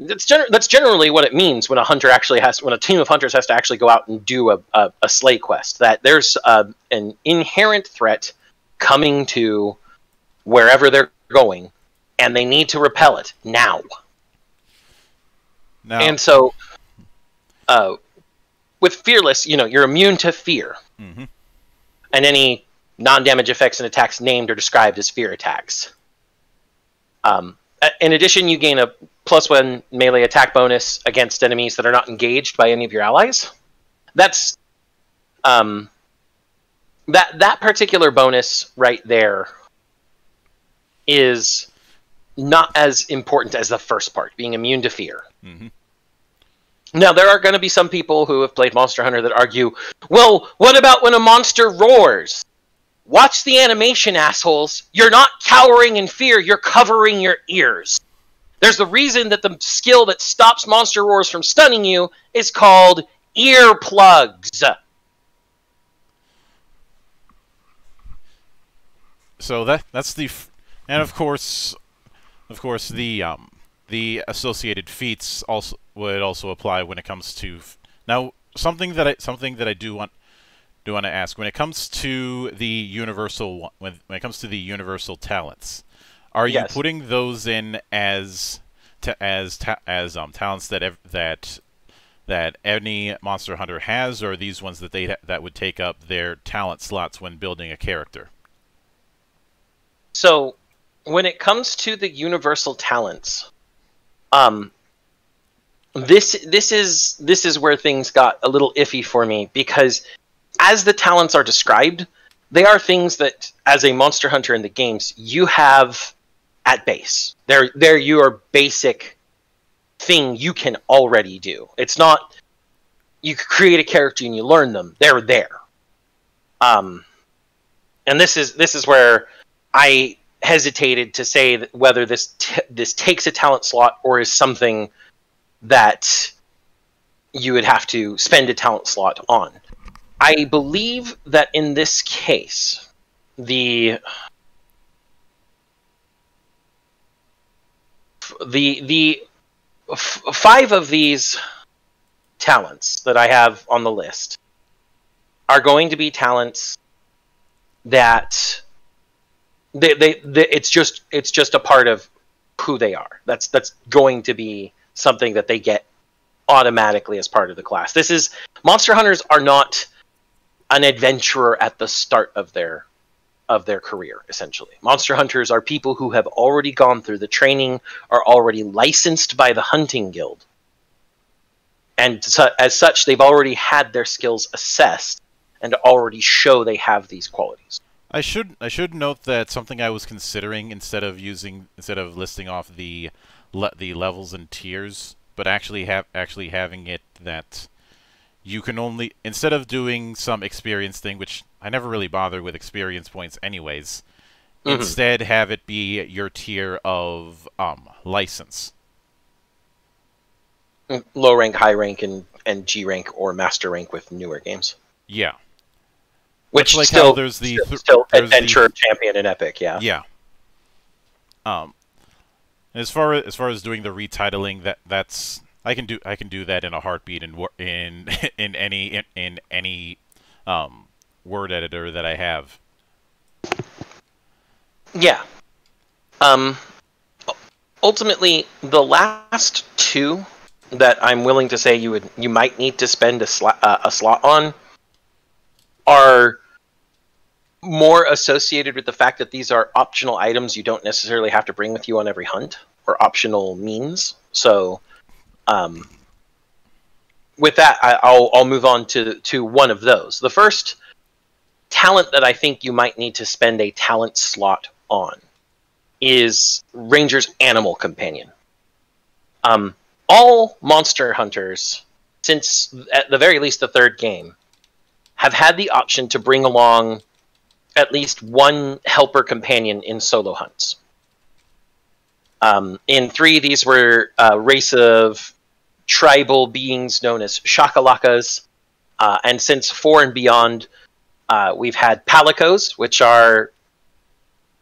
that's gener- that's generally what it means when a hunter actually has when a team of hunters has to actually go out and do a, a, a slay quest that there's uh, an inherent threat coming to wherever they're going and they need to repel it now Now, and so uh, with fearless you know you're immune to fear Mhm. and any non-damage effects and attacks named or described as fear attacks um, in addition you gain a plus one melee attack bonus against enemies that are not engaged by any of your allies that's um, that that particular bonus right there is not as important as the first part being immune to fear Mhm. Now, there are going to be some people who have played Monster Hunter that argue, well, what about when a monster roars? Watch the animation, assholes. You're not cowering in fear, you're covering your ears. There's the reason that the skill that stops monster roars from stunning you is called earplugs. so that that's the and of course of course the um the associated feats also would also apply when it comes to f- now something that I something that I do want do want to ask when it comes to the universal when when it comes to the universal talents are you putting those in as ta- as ta- as um talents that ev- that that any monster hunter has or are these ones that they ha- that would take up their talent slots when building a character? So, when it comes to the universal talents, um, this this is this is where things got a little iffy for me because as the talents are described, they are things that as a monster hunter in the games you have at base. They're they're your basic thing you can already do. It's not you create a character and you learn them; they're there. Um, and this is this is where I hesitated to say whether this this takes a talent slot or is something that you would have to spend a talent slot on. I believe that in this case, the the the five of these talents that I have on the list are going to be talents that they, they, they it's just it's just a part of who they are. That's that's going to be something that they get automatically as part of the class. This is monster hunters are not an adventurer at the start of their of their career essentially. Monster hunters are people who have already gone through the training, are already licensed by the hunting guild. And so, as such they've already had their skills assessed and already show they have these qualities. I should I should note that something I was considering instead of using instead of listing off the le the levels and tiers, but actually have actually having it that you can only instead of doing some experience thing, which I never really bother with experience points anyways. Mhm. Instead, have it be your tier of um license. Low rank, high rank, and, and G rank or master rank with newer games. Yeah, Which like still, how there's the still, still there's the- adventure, champion, and epic. Yeah. yeah. Um, as far as, far as doing the retitling, that that's I can do I can do that in a heartbeat in in in any in, in any um word editor that I have. Yeah. Um. Ultimately, the last two that I'm willing to say you would you might need to spend a slot uh, a slot on are more associated with the fact that these are optional items you don't necessarily have to bring with you on every hunt or optional means. So, um, with that, I, I'll I'll move on to to one of those. The first talent that I think you might need to spend a talent slot on is Ranger's Animal Companion. Um, all monster hunters, since at the very least the third game, have had the option to bring along at least one helper companion in solo hunts. Um, in three, these were a race of tribal beings known as shakalakas, uh, and since four and beyond, uh, we've had palicos, which are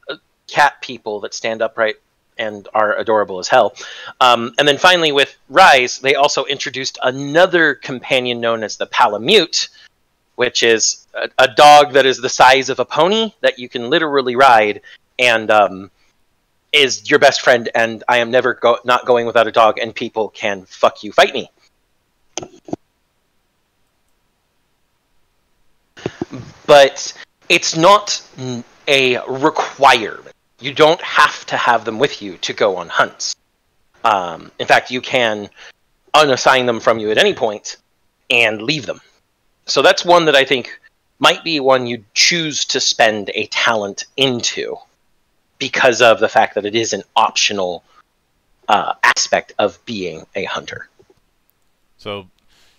uh, cat people that stand upright and are adorable as hell. Um, and then finally, with Rise, they also introduced another companion known as the Palamute, which is a, a dog that is the size of a pony that you can literally ride and um, is your best friend. And I am never go- not going without a dog, and people can fuck you, fight me. But it's not a requirement. You don't have to have them with you to go on hunts. Um, in fact, you can unassign them from you at any point and leave them. So that's one that I think might be one you choose to spend a talent into because of the fact that it is an optional uh, aspect of being a hunter. So,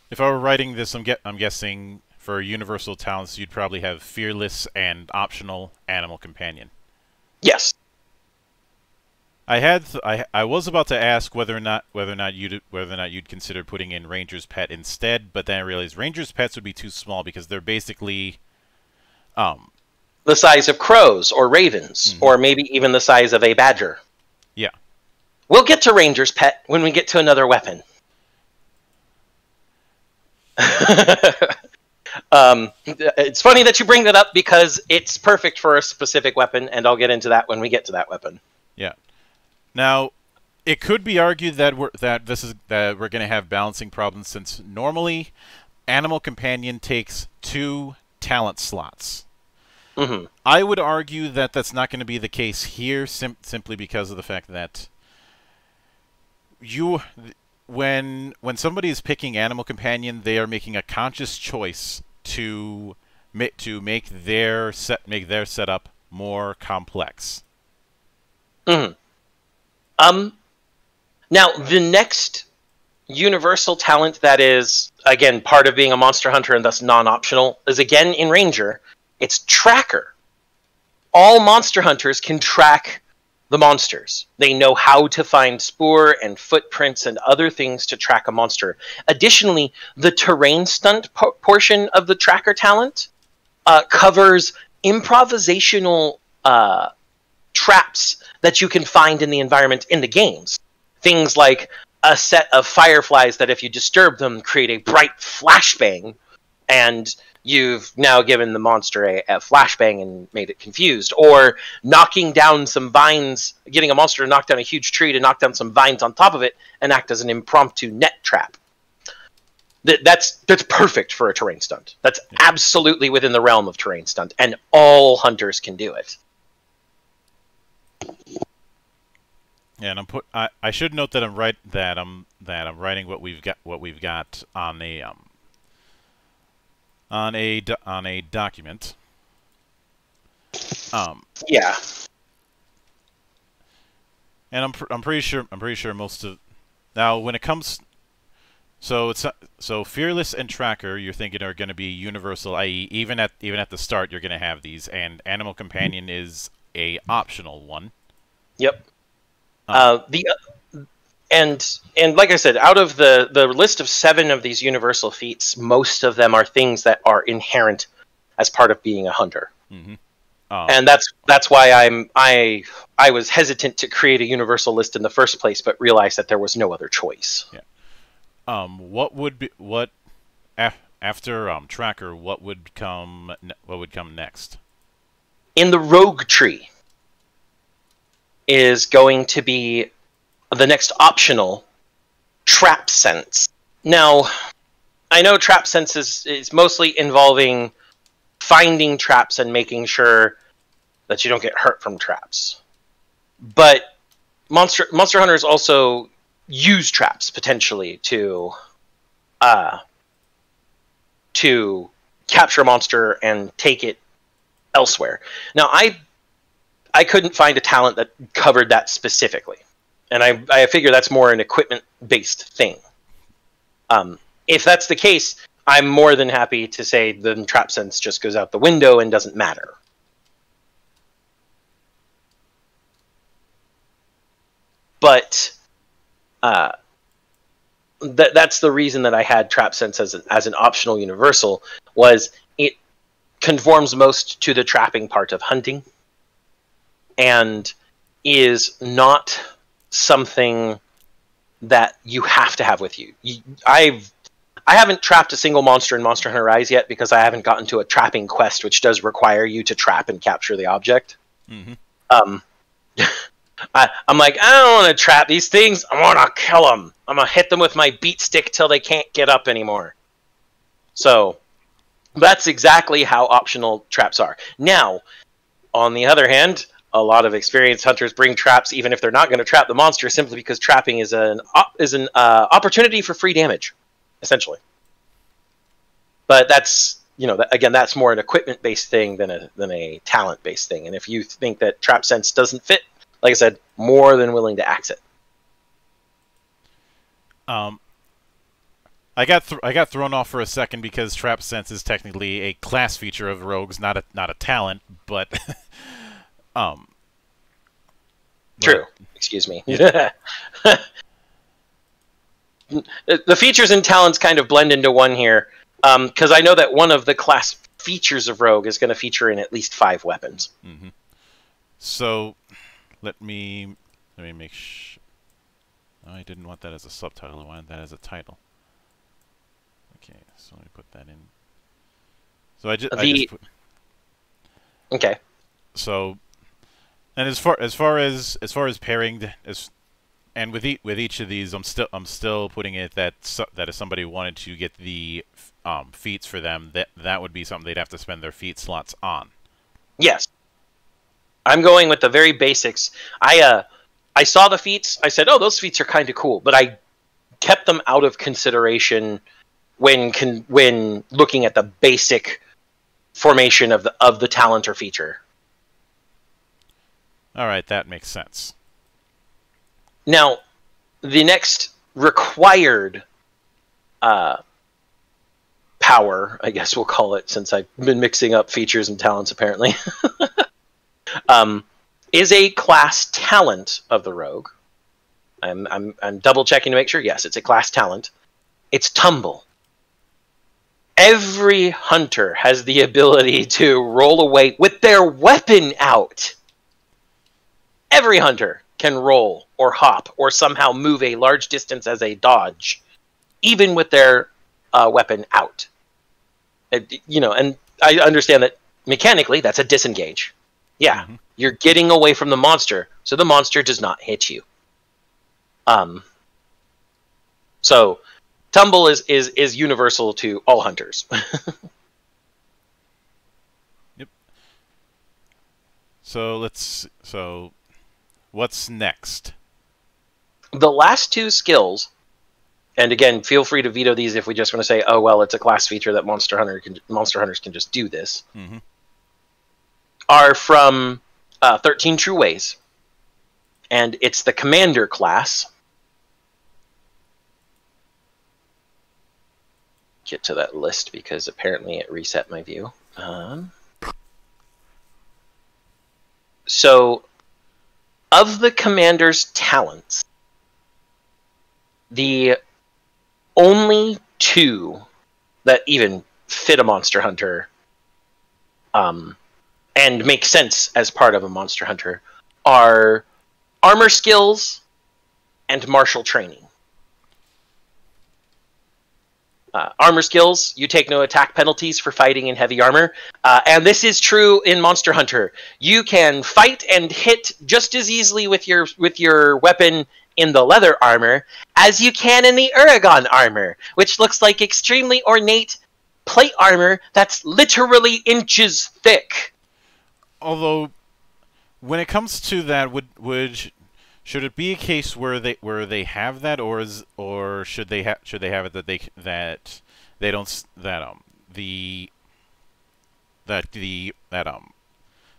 if I were writing this, I'm I'm guessing for universal talents, you'd probably have fearless and optional animal companion. Yes. I had th- I I was about to ask whether or not whether or not you'd whether or not you'd consider putting in Ranger's Pet instead, but then I realized Ranger's Pets would be too small because they're basically um The size of crows or ravens, Mhm. or maybe even the size of a badger. Yeah. We'll get to Ranger's Pet when we get to another weapon. um, it's funny that you bring that up because it's perfect for a specific weapon, and I'll get into that when we get to that weapon. Now, it could be argued that we're that this is that we're going to have balancing problems since normally Animal Companion takes two talent slots. hmm I would argue that that's not going to be the case here, sim- simply because of the fact that you, when when somebody is picking Animal Companion, they are making a conscious choice to to make their set make their setup more complex. hmm Um, now the next universal talent that is again part of being a monster hunter and thus non-optional is again in Ranger. It's tracker. All monster hunters can track the monsters. They know how to find spoor and footprints and other things to track a monster. Additionally, the terrain stunt po- portion of the tracker talent uh, covers improvisational uh, traps that you can find in the environment in the games. Things like a set of fireflies that, if you disturb them, create a bright flashbang, and you've now given the monster a, a flashbang and made it confused. Or knocking down some vines, getting a monster to knock down a huge tree to knock down some vines on top of it and act as an impromptu net trap. Th- that's that's perfect for a terrain stunt. That's absolutely within the realm of terrain stunt, and all hunters can do it. Yeah, and I'm put. I, I should note that I'm right that I'm that I'm writing what we've got what we've got on a um on a on a document. Um, Yeah, and I'm pr- I'm pretty sure I'm pretty sure most of now when it comes so it's so fearless and tracker you're thinking are going to be universal i.e. even at even at the start you're going to have these and animal companion is a optional one. Yep. Oh. Uh, the and and like I said, out of the the list of seven of these universal feats, most of them are things that are inherent as part of being a hunter, Mm-hmm. Um, and that's that's why I'm I I was hesitant to create a universal list in the first place, but realized that there was no other choice. Yeah. Um, what would be what af- after um tracker? What would come? Ne- what would come next? In the rogue tree is going to be the next optional trap sense. Now, I know trap sense is, is mostly involving finding traps and making sure that you don't get hurt from traps. But monster monster hunters also use traps potentially to uh to capture a monster and take it elsewhere. Now, I I couldn't find a talent that covered that specifically, and I I figure that's more an equipment based thing. Um, if that's the case, I'm more than happy to say the trap sense just goes out the window and doesn't matter. But uh, that that's the reason that I had trap sense as an, as an optional universal was conforms most to the trapping part of hunting and is not something that you have to have with you. you I've I haven't trapped a single monster in Monster Hunter Rise yet because I haven't gotten to a trapping quest, which does require you to trap and capture the object. Mm-hmm. Um, I, I'm like, I don't want to trap these things. I want to kill them. I'm gonna hit them with my beat stick till they can't get up anymore. So that's exactly how optional traps are. Now, on the other hand, a lot of experienced hunters bring traps even if they're not going to trap the monster simply because trapping is an is an uh, opportunity for free damage, essentially. But that's you know that, again that's more an equipment based thing than a than a talent based thing. And if you think that trap sense doesn't fit, like I said, more than willing to axe it. Um, I got I got thrown off for a second because trap sense is technically a class feature of rogues, not a not a talent. But um, True. Excuse me. the features and talents kind of blend into one here, because I know that one of the class features of Rogue is going to feature in at least five weapons. hmm So, let me let me make sure. Oh, I didn't want that as a subtitle. I wanted that as a title. Okay, so let me put that in. So I, ju- I just put, Okay. so and as far as far as as far as pairing as and with each with each of these I'm still I'm still putting it that so, that if somebody wanted to get the um, feats for them that that would be something they'd have to spend their feat slots on. Yes. I'm going with the very basics. I uh I saw the feats. I said, "Oh, those feats are kind of cool," but I kept them out of consideration when con- when looking at the basic formation of the of the talent or feature. All right, that makes sense. Now, the next required uh, power, I guess we'll call it, since I've been mixing up features and talents apparently, um, is a class talent of the rogue. I'm, I'm, I'm double checking to make sure. Yes, it's a class talent. It's tumble. Every hunter has the ability to roll away with their weapon out. Every hunter can roll or hop or somehow move a large distance as a dodge, even with their uh, weapon out. It- you know, and I understand that mechanically that's a disengage. Yeah, Mhm. you're getting away from the monster, so the monster does not hit you. Um. So, tumble is is is universal to all hunters. Yep. So let's. So, what's next? the last two skills, and again, feel free to veto these if we just want to say, oh well, it's a class feature that Monster Hunter can Monster Hunters can just do this. Mhm. Are from uh, Thirteen True Ways, and it's the Commander class. Get to that list because apparently it reset my view. Um, so, of the Commander's talents, the only two that even fit a monster hunter um, and make sense as part of a monster hunter are armor skills and martial training. Uh, armor skills, you take no attack penalties for fighting in heavy armor. Uh, and this is true in Monster Hunter. You can fight and hit just as easily with your with your weapon in the leather armor as you can in the Uragaan armor, which looks like extremely ornate plate armor that's literally inches thick. Although, when it comes to that, would would should it be a case where they where they have that, or is or should they have should they have it that they that they don't that um the that the that um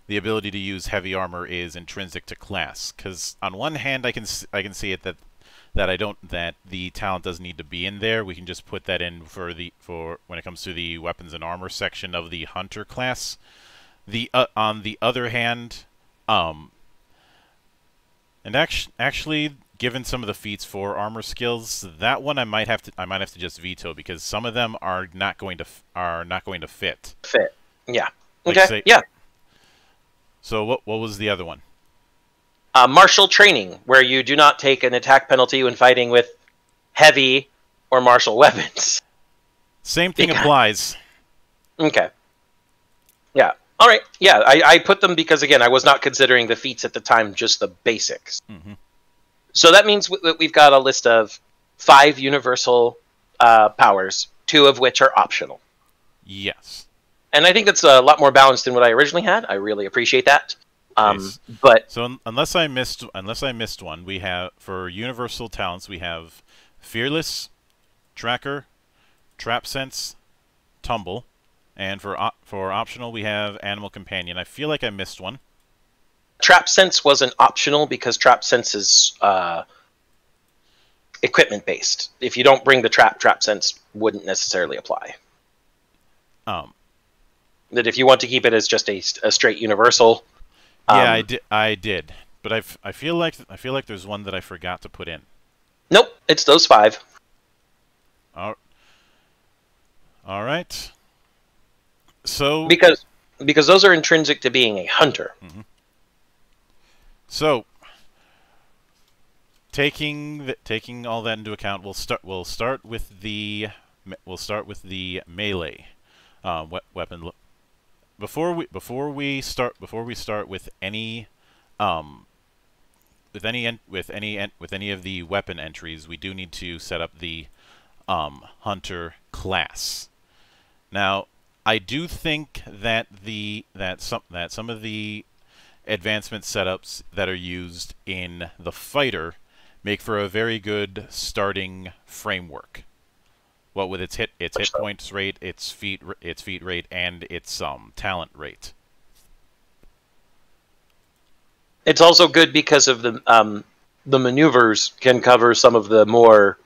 the ability to use heavy armor is intrinsic to class? Because on one hand, I can I can see it that that I don't that the talent doesn't need to be in there. We can just put that in for the for when it comes to the weapons and armor section of the hunter class. The uh, on the other hand, um, and actually, actually, given some of the feats for armor skills, that one I might have to I might have to just veto because some of them are not going to are not going to fit. Fit. Yeah. Like Okay. say- yeah. So what what was the other one? Uh, martial training, where you do not take an attack penalty when fighting with heavy or martial weapons. Same thing Yeah. applies. Okay. Yeah. All right. Yeah, I, I put them because again, I was not considering the feats at the time, just the basics. Mhm. So that means that we've got a list of five universal uh, powers, two of which are optional. Yes. And I think that's a lot more balanced than what I originally had. I really appreciate that. Um, Nice. But So un- unless I missed unless I missed one, we have for universal talents we have fearless, tracker, trap sense, tumble, and for op- for optional we have animal companion. I feel like I missed one. Trap Sense wasn't optional because Trap Sense is uh, equipment based. If you don't bring the trap, Trap Sense wouldn't necessarily apply. Um, That if you want to keep it as just a, a straight universal, yeah, um, I did. I did, but I, I feel like I feel like there's one that I forgot to put in. Nope, it's those five. All, all right. So Because because those are intrinsic to being a hunter. So, taking the, taking all that into account, we'll start. We'll start with the we'll start with the melee uh, we- weapon. Before we before we start before we start with any um, with any with any with any of the weapon entries, we do need to set up the um, hunter class. Now, I do think that the that some that some of the advancement setups that are used in the fighter make for a very good starting framework. What with its hit its hit points rate, its feet its feet rate, and its um talent rate. It's also good because of the um, the maneuvers can cover some of the more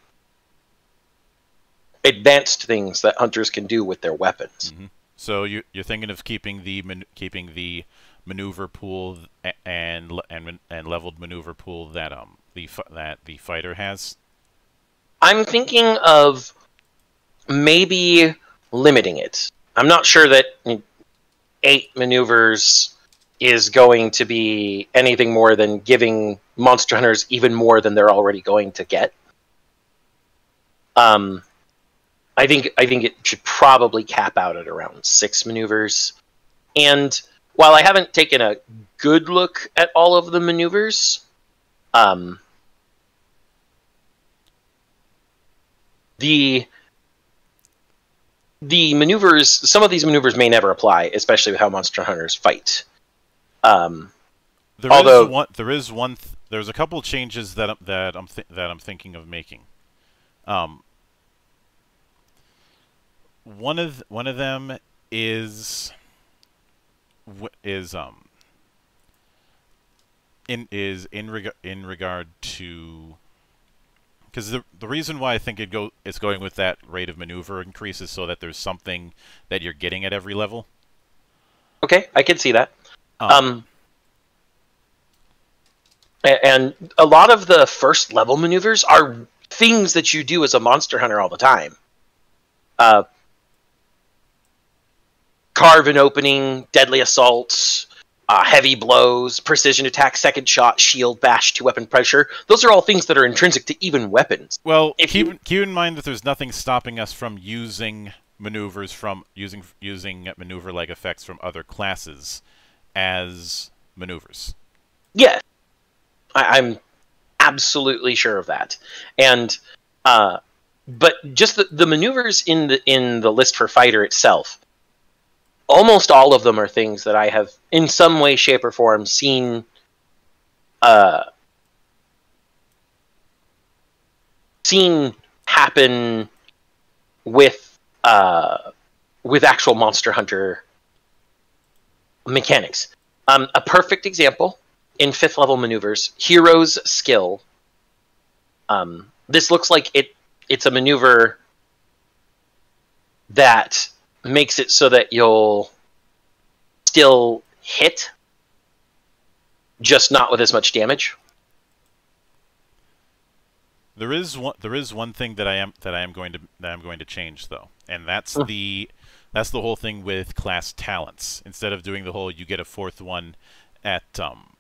advanced things that hunters can do with their weapons. Mhm. So you you're thinking of keeping the man, keeping the maneuver pool and and and leveled maneuver pool that um the that the fighter has. I'm thinking of maybe limiting it. I'm not sure that eight maneuvers is going to be anything more than giving monster hunters even more than they're already going to get. Um, I think I think it should probably cap out at around six maneuvers. And while I haven't taken a good look at all of the maneuvers, um, the the maneuvers some of these maneuvers may never apply especially with how monster hunters fight um, There is Although- one there is one th- there's a couple changes that that I'm th- that I'm thinking of making. Um one of one of them is is um in is in reg- in regard to because the the reason why I think it go it's going with that rate of maneuver increase is so that there's something that you're getting at every level. okay i can see that Um, um, and a lot of the first level maneuvers are things that you do as a monster hunter all the time uh, carve an opening deadly assaults uh, heavy blows precision attack second shot shield bash two weapon pressure those are all things that are intrinsic to even weapons Well, If keep you- keep in mind that there's nothing stopping us from using maneuvers from using using maneuver-like effects from other classes as maneuvers. Yeah, I, I'm absolutely sure of that. And uh, but just the, the maneuvers in the in the list for fighter itself, almost all of them are things that I have in some way, shape, or form seen. Uh, seen happen with uh, with actual monster hunter mechanics. Um, a perfect example in fifth level maneuvers, hero's skill. Um, this looks like it. It's a maneuver that makes it so that you'll still hit, just not with as much damage. There is one there is one thing that I am that I am going to that I'm going to change though, and that's Hmm. the that's the whole thing with class talents. Instead of doing the whole you get a fourth one at um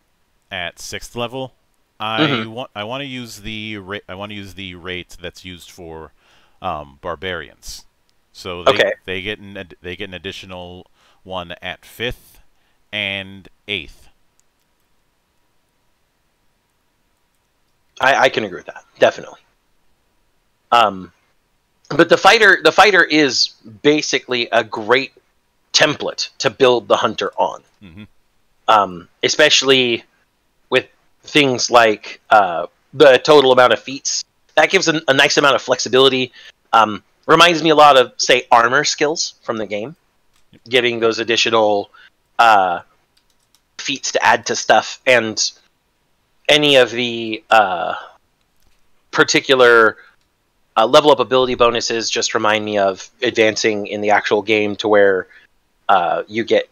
at sixth level, I Mhm. want I want to use the I want to use the rate that's used for um, barbarians. So they, Okay. they get an ad- they get an additional one at fifth and eighth. I, I can agree with that definitely. Um, but the fighter, the fighter is basically a great template to build the hunter on. Mhm. Um, especially with things like uh, the total amount of feats. That gives a, a nice amount of flexibility. Um, reminds me a lot of, say, armor skills from the game, getting those additional uh, feats to add to stuff and any of the uh, particular uh, level up ability bonuses just remind me of advancing in the actual game to where uh, you get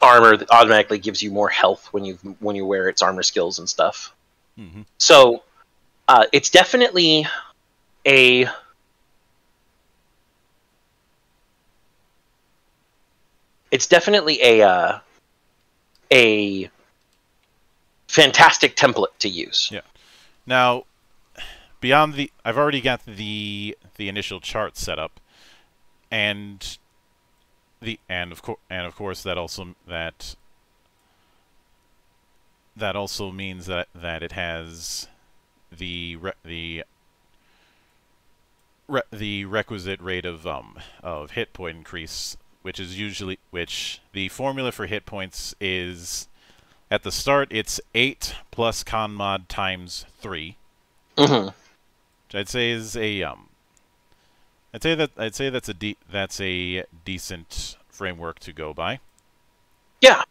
armor that automatically gives you more health when you when you wear its armor skills and stuff. hmm So uh, it's definitely a it's definitely a uh, a fantastic template to use. Yeah. Now, beyond the, I've already got the the initial chart set up, and the and of course and of course that also that that also means that that it has the re, the re, the requisite rate of um of hit point increase, which is usually which the formula for hit points is at the start, it's 8 plus con mod times 3, hmm which I'd say is a um I'd say that I'd say that's a de- that's a decent framework to go by. Yeah.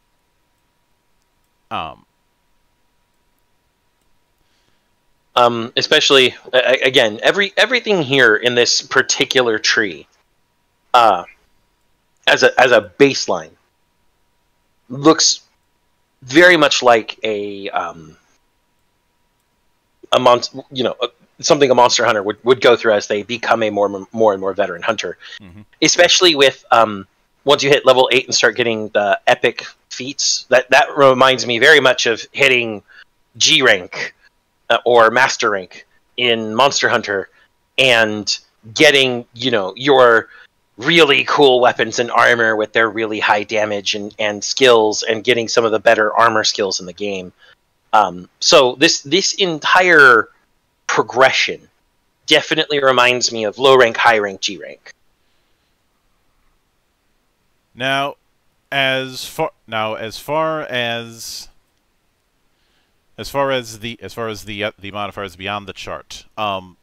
Um Um, especially a- again, every everything here in this particular tree, uh, as a as a baseline, looks very much like a um, a mon- you know a, something a monster hunter would, would go through as they become a more more and more veteran hunter, Mhm. especially with um, once you hit level eight and start getting the epic feats. That that reminds me very much of hitting G rank uh, or master rank in Monster Hunter and getting you know your really cool weapons and armor with their really high damage and, and skills and getting some of the better armor skills in the game. Um, so this this entire progression definitely reminds me of low rank, high rank, G rank. Now, as far now as far as as far as the as far as the uh, the modifiers beyond the chart, um,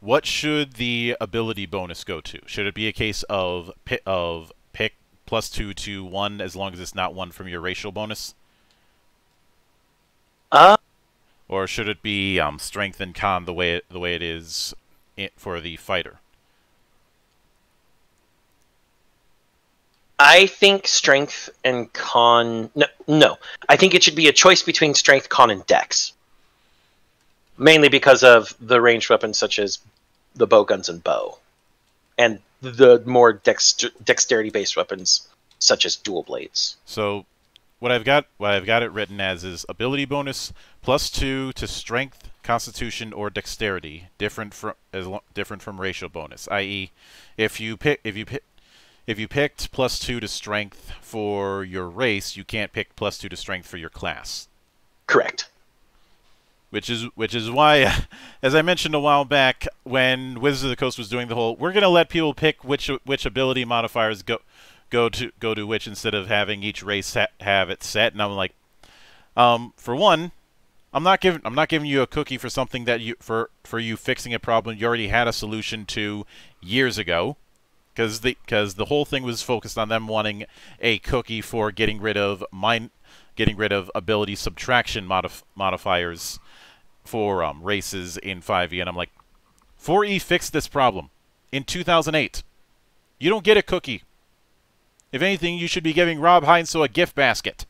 what should the ability bonus go to? Should it be a case of pi- of pick plus two to one as long as it's not one from your racial bonus, Uh, or should it be um, strength and con the way it, the way it is for the fighter? I think strength and con. No, no, I think it should be a choice between strength, con, and dex. Mainly because of the ranged weapons such as the bow guns and bow, and the more dext- dexterity-based weapons such as dual blades. So, what I've got what I've got it written as is ability bonus plus two to strength, constitution, or dexterity, different from as lo- different from racial bonus. I.e., if you pick if you pick if you picked plus two to strength for your race, you can't pick plus two to strength for your class. Correct. Which is which is why, as I mentioned a while back, when Wizards of the Coast was doing the whole, we're gonna let people pick which which ability modifiers go go to go to which instead of having each race ha- have it set, and I'm like, um, for one, I'm not giving I'm not giving you a cookie for something that you for for you fixing a problem you already had a solution to years ago, because the because the whole thing was focused on them wanting a cookie for getting rid of mine getting rid of ability subtraction modif- modifiers for um, races in 5e, and I'm like, 4e fixed this problem in 2008. You don't get a cookie. If anything, you should be giving Rob Heinsoo a gift basket.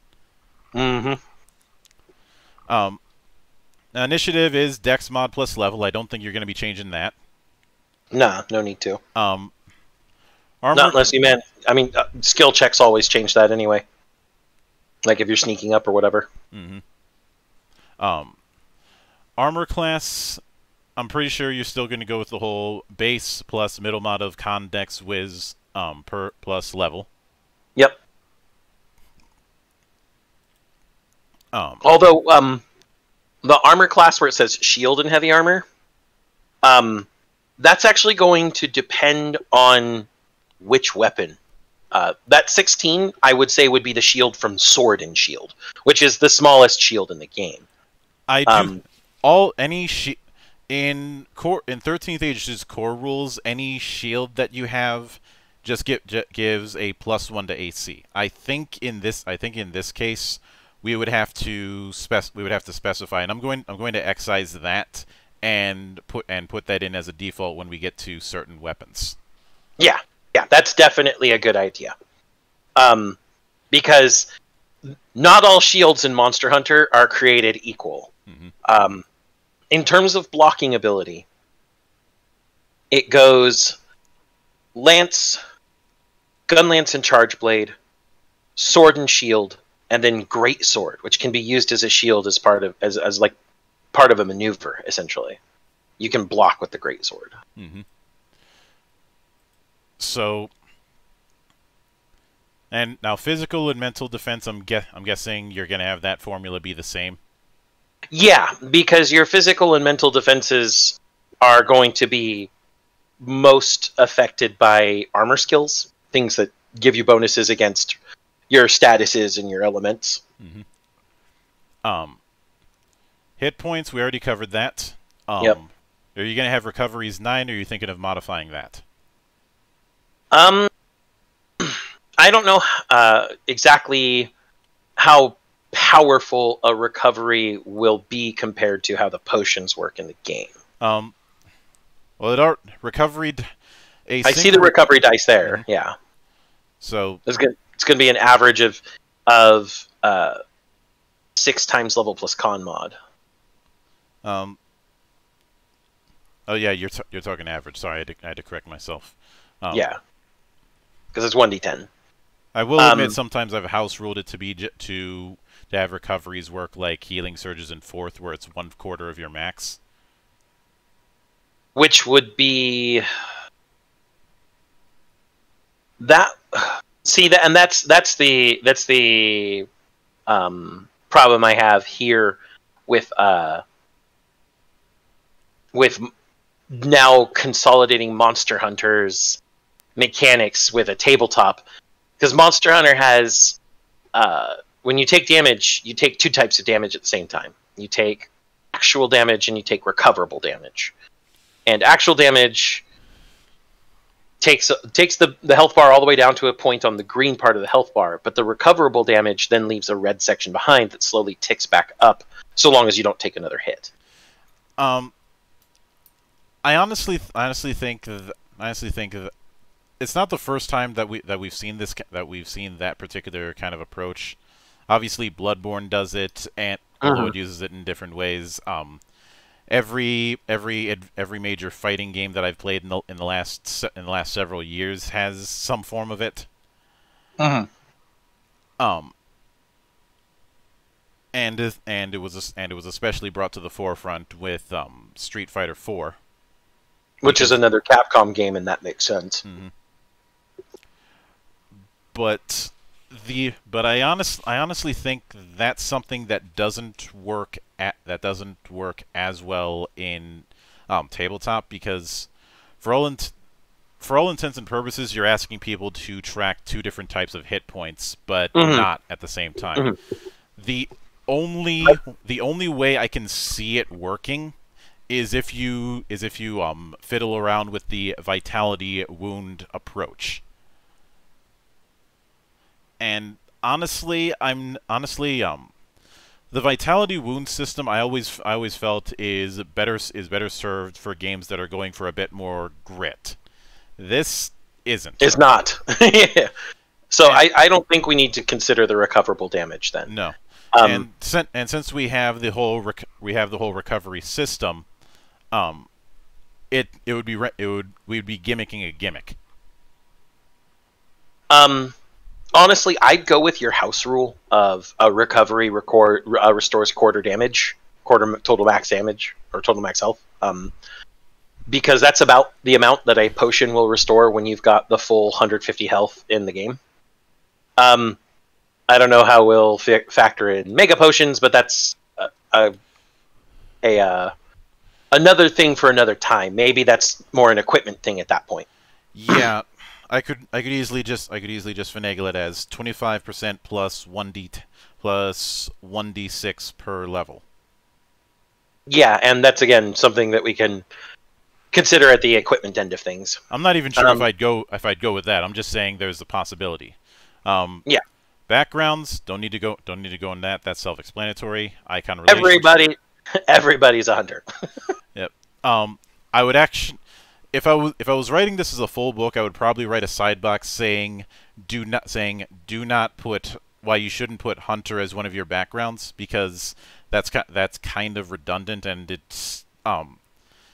Mm-hmm. Um, now initiative is Dex mod plus level. I don't think you're going to be changing that. Nah, no need to. Um, armor, Not unless you meant. I mean, uh, skill checks always change that anyway. Like if you're sneaking up or whatever. Mm-hmm. Um, armor class. I'm pretty sure you're still going to go with the whole base plus middle mod of con dex whiz um, per plus level. Yep. Um, Although, um, the armor class where it says shield and heavy armor, um, that's actually going to depend on which weapon. Uh, that 16, I would say, would be the shield from Sword and Shield, which is the smallest shield in the game. I do Um, all any shi in core in 13th Age's core rules. Any shield that you have just gi- j- gives a plus one to AC. I think in this, I think in this case, we would have to spec we would have to specify, and I'm going I'm going to excise that and put and put that in as a default when we get to certain weapons. Yeah, yeah, that's definitely a good idea. Um, because not all shields in Monster Hunter are created equal. Mhm. Um, in terms of blocking ability, it goes lance, gun lance and charge blade, sword and shield, and then great sword, which can be used as a shield as part of as as like part of a maneuver. Essentially, you can block with the great sword. Mm-hmm. So, and now physical and mental defense. I'm guess I'm guessing you're gonna have that formula be the same. Yeah, because your physical and mental defenses are going to be most affected by armor skills, things that give you bonuses against your statuses and your elements. Um, hit points, we already covered that. Um, Yep. Are you going to have recoveries 9, or are you thinking of modifying that? Um, I don't know uh, exactly how powerful a recovery will be compared to how the potions work in the game. Um, well, it are recovery. d- A I see the recovery dice there. Yeah, So it's gonna it's going to be an average of of uh, six times level plus con mod. Um. Oh yeah, you're you're talking average. Sorry, I had to, I had to correct myself. Um, Yeah, because it's one d10. I will Um, admit sometimes I've house ruled it to be j- to to have recoveries work like healing surges in fourth, where it's one quarter of your max. which would be that see that and that's that's the that's the um, problem I have here with uh with now consolidating Monster Hunter's mechanics with a tabletop because Monster Hunter has uh, when you take damage, you take two types of damage at the same time. You take actual damage and you take recoverable damage and actual damage takes takes the, the health bar all the way down to a point on the green part of the health bar but the recoverable damage then leaves a red section behind that slowly ticks back up so long as you don't take another hit Um, I honestly, honestly think, th- honestly think th- it's not the first time that we that we've seen this that we've seen that particular kind of approach. Obviously, Bloodborne does it, and although it uses it in different ways. Um, every every every major fighting game that I've played in the in the last in the last several years has some form of it. Uh-huh. Um, and it- and it was and it was especially brought to the forefront with um, Street Fighter Four. which is another capcom game and that makes sense But the but I honest I honestly think that's something that doesn't work at that doesn't work as well in um, tabletop because for all for all intents and purposes you're asking people to track two different types of hit points but Mhm. not at the same time. The only the only way I can see it working is if you is if you um fiddle around with the vitality wound approach. And honestly, I'm honestly um the vitality wound system I always I always felt is better is better served for games that are going for a bit more grit. This isn't. is not so I, I don't think we need to consider the recoverable damage then no. um, and sin- and since we have the whole rec- we have the whole recovery system, um, it it would be re- it would we'd be gimmicking a gimmick. Um, honestly, I'd go with your house rule of a recovery record uh, restores quarter damage, quarter total max damage or total max health. Um, because that's about the amount that a potion will restore when you've got the full 150 health in the game. Um, I don't know how we'll factor in mega potions, but that's a, a, a uh, another thing for another time. Maybe that's more an equipment thing at that point. Yeah, I could I could easily just I could easily just finagle it as twenty five percent plus 1d one d six per level. Yeah, and that's again something that we can consider at the equipment end of things. I'm not even sure Um, if I'd go if I'd go with that. I'm just saying there's a possibility. Um, Yeah. Backgrounds don't need to go don't need to go in that. That's self explanatory. Icon. Everybody, everybody's a hunter. um, I would actually, if I was if I was writing this as a full book, I would probably write a side box saying, "Do not saying do not put why you shouldn't put hunter as one of your backgrounds because that's ki- that's kind of redundant and it's um."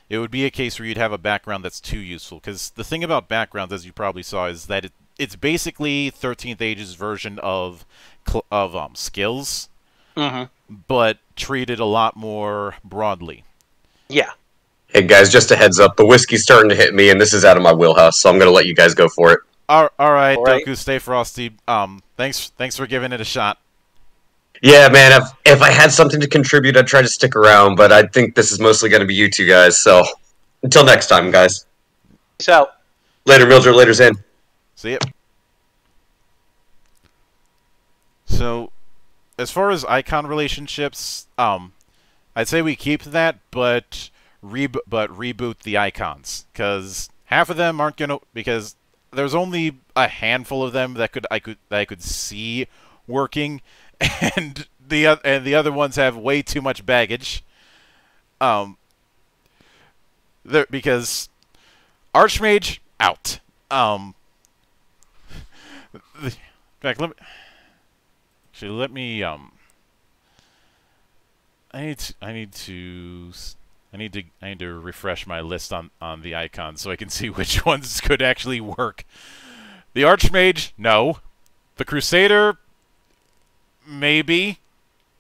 It would be a case where you'd have a background that's too useful, because the thing about backgrounds, as you probably saw, is that it, it's basically 13th Age's version of of um, skills, Mm-hmm. but treated a lot more broadly. Yeah, Hey guys, just a heads up. The whiskey's starting to hit me, and this is out of my wheelhouse, so I'm gonna let you guys go for it. All, all right, All right. Doku, stay frosty. Um, thanks, thanks for giving it a shot. Yeah, man. If if I had something to contribute, I'd try to stick around, but I think this is mostly gonna be you two guys. So until next time, guys. peace out. Later, Mildra. Later, Zen. See ya. So, as far as icon relationships, um, I'd say we keep that, but re- but reboot the icons because half of them aren't gonna because there's only a handful of them that could I could that I could see working, and the and the other ones have way too much baggage. Um, there because Archmage out. Um, let me actually let me um. I need to, I need to I need to I need to refresh my list on on the icons so I can see which ones could actually work. The Archmage, no. The Crusader, maybe.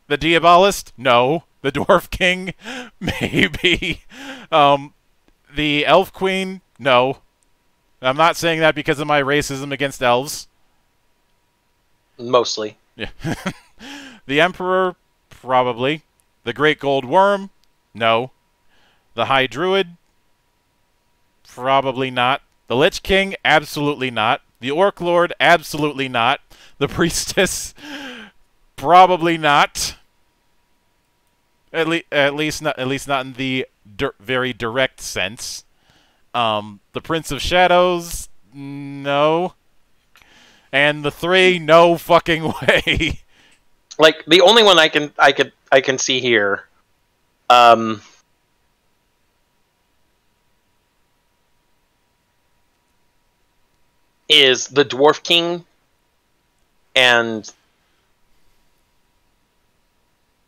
The Diabolist, no. The Dwarf King, maybe. Um, the Elf Queen, no. I'm not saying that because of my racism against elves. Mostly. Yeah. the Emperor, probably. The Great Gold Worm, no. The High Druid, probably not. The Lich King, absolutely not. The Orc Lord, absolutely not. The Priestess, probably not. At, le- at least not at least not in the dir- very direct sense. Um, the Prince of Shadows, no. And the three, no fucking way. Like the only one I can I could I can see here. Um is the Dwarf King and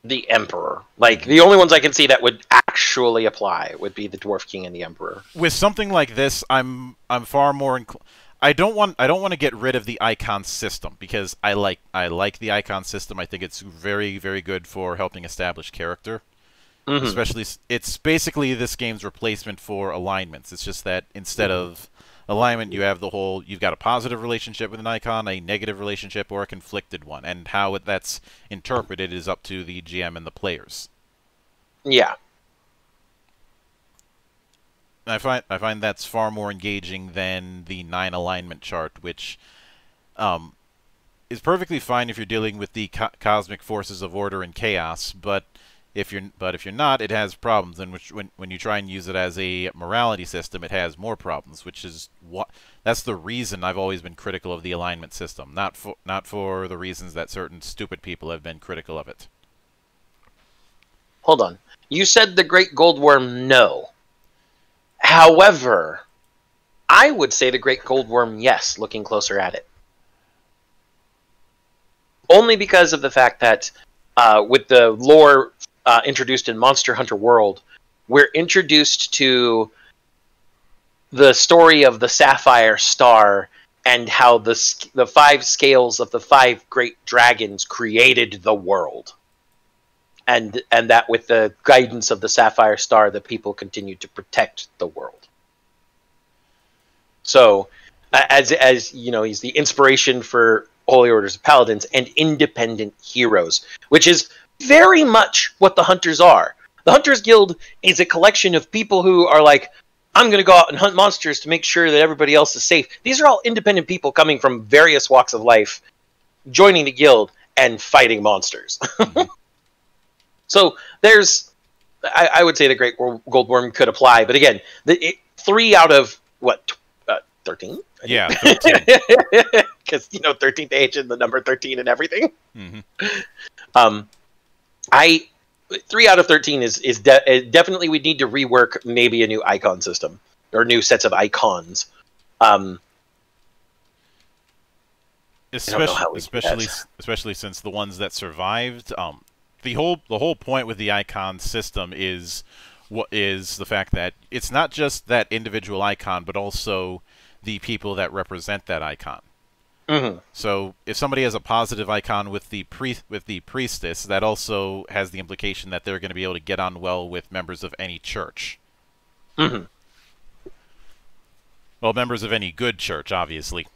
the Emperor. Like the only ones I can see that would actually apply would be the Dwarf King and the Emperor. with something like this, I'm I'm far more incl- I don't want I don't want to get rid of the icon system because I like I like the icon system. I think it's very very good for helping establish character. Mhm. Especially it's basically this game's replacement for alignments. It's just that instead of alignment you have the whole you've got a positive relationship with an icon, a negative relationship or a conflicted one and how it, that's interpreted is up to the GM and the players. Yeah. I find I find that's far more engaging than the nine alignment chart, which um, is perfectly fine if you're dealing with the co- cosmic forces of order and chaos. But if you're but if you're not, it has problems. And which when when you try and use it as a morality system, it has more problems. Which is what that's the reason I've always been critical of the alignment system, not for not for the reasons that certain stupid people have been critical of it. Hold on. You said the Great Goldworm no. However, I would say the Great Goldworm yes, looking closer at it. Only because of the fact that uh, with the lore uh, introduced in Monster Hunter World, we're introduced to the story of the Sapphire Star and how the the five scales of the five great dragons created the world. And and that with the guidance of the sapphire star the people continue to protect the world. So as as you know he's the inspiration for holy orders of paladins and independent heroes which is very much what the hunters are the hunters guild is a collection of people who are like i'm going to go out and hunt monsters to make sure that everybody else is safe these are all independent people coming from various walks of life joining the guild and fighting monsters so there's, I, I would say the Great Gold Worm could apply, but again, the it, three out of what uh, thirteen? Yeah. 13. because you know thirteenth age and the number thirteen and everything. Mhm. Um, I three out of thirteen is is de- definitely we need to rework maybe a new icon system or new sets of icons. Um, especially how we do especially especially since the ones that survived um the whole the whole point with the icon system is what is the fact that it's not just that individual icon but also the people that represent that icon mhm. so if somebody has a positive icon with the pri- with the priestess that also has the implication that they're going to be able to get on well with members of any church Mhm. well members of any good church obviously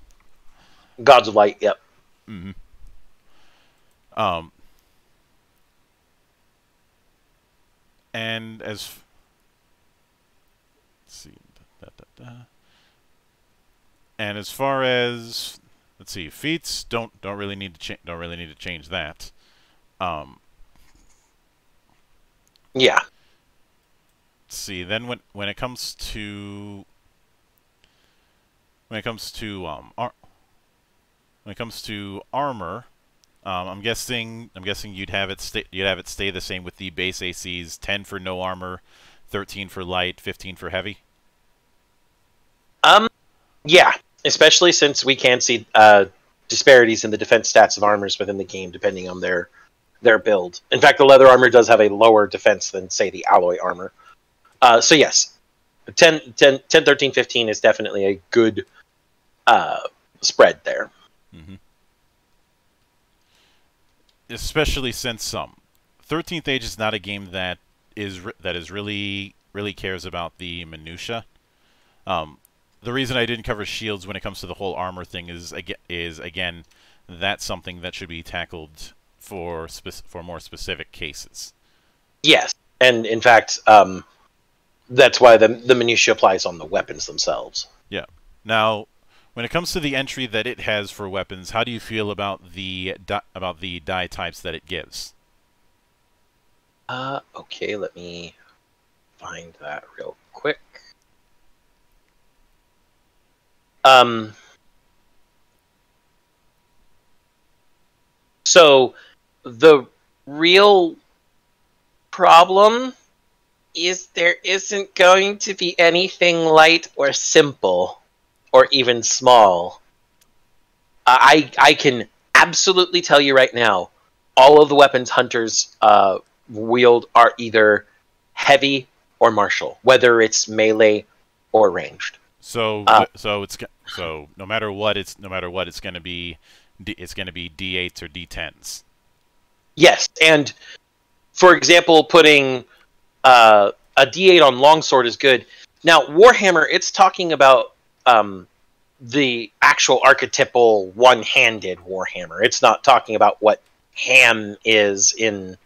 Gods of Light. Yep. Um, and as see, da, da, da. and as far as let's see, feats don't don't really need to change don't really need to change that. Um, Yeah. let's see, then when when it comes to when it comes to um ar- when it comes to armor, Um, I'm guessing. I'm guessing you'd have it. Stay, you'd have it stay the same with the base ACs: 10 for no armor, 13 for light, 15 for heavy. Um, yeah, especially since we can see uh, disparities in the defense stats of armors within the game depending on their their build. In fact, the leather armor does have a lower defense than say the alloy armor. Uh, so yes, 10, 10, 10, 13, 15 is definitely a good uh, spread there. Mm-hmm. Especially since um, 13th Age is not a game that is that is really really cares about the minutia. Um, the reason I didn't cover shields when it comes to the whole armor thing is is again that's something that should be tackled for for more specific cases. Yes, and in fact, um, that's why the the minutia applies on the weapons themselves. Yeah. Now, when it comes to the entry that it has for weapons, how do you feel about the about the die types that it gives? Uh, okay, let me find that real quick. Um, so the real problem is there isn't going to be anything light or simple or even small. I I can absolutely tell you right now, all of the weapons hunters uh, wield are either heavy or martial, whether it's melee or ranged. So uh, so it's so no matter what it's no matter what it's going to be it's going to be D8s or D10s. Yes, and for example, putting uh, a D8 on longsword is good. Now, Warhammer, it's talking about um, the actual archetypal one-handed Warhammer. It's not talking about what ham is in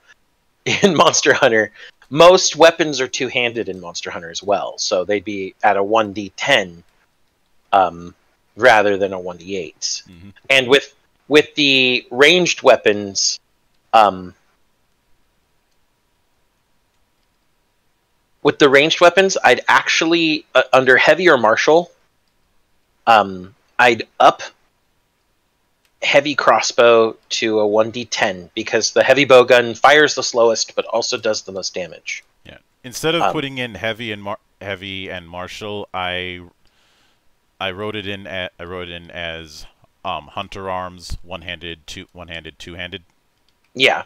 in Monster Hunter. Most weapons are two-handed in Monster Hunter as well, so they'd be at a one d10 um, rather than a one d8. Mm-hmm. And with with the ranged weapons, um, with the ranged weapons, I'd actually uh, under heavy or martial, um, I'd up heavy crossbow to a 1d10 because the heavy bowgun fires the slowest but also does the most damage. Yeah. Instead of um, putting in heavy and mar- heavy and martial, I I wrote it in at, I wrote it in as um, hunter arms, one-handed, two one-handed, two-handed. Yeah.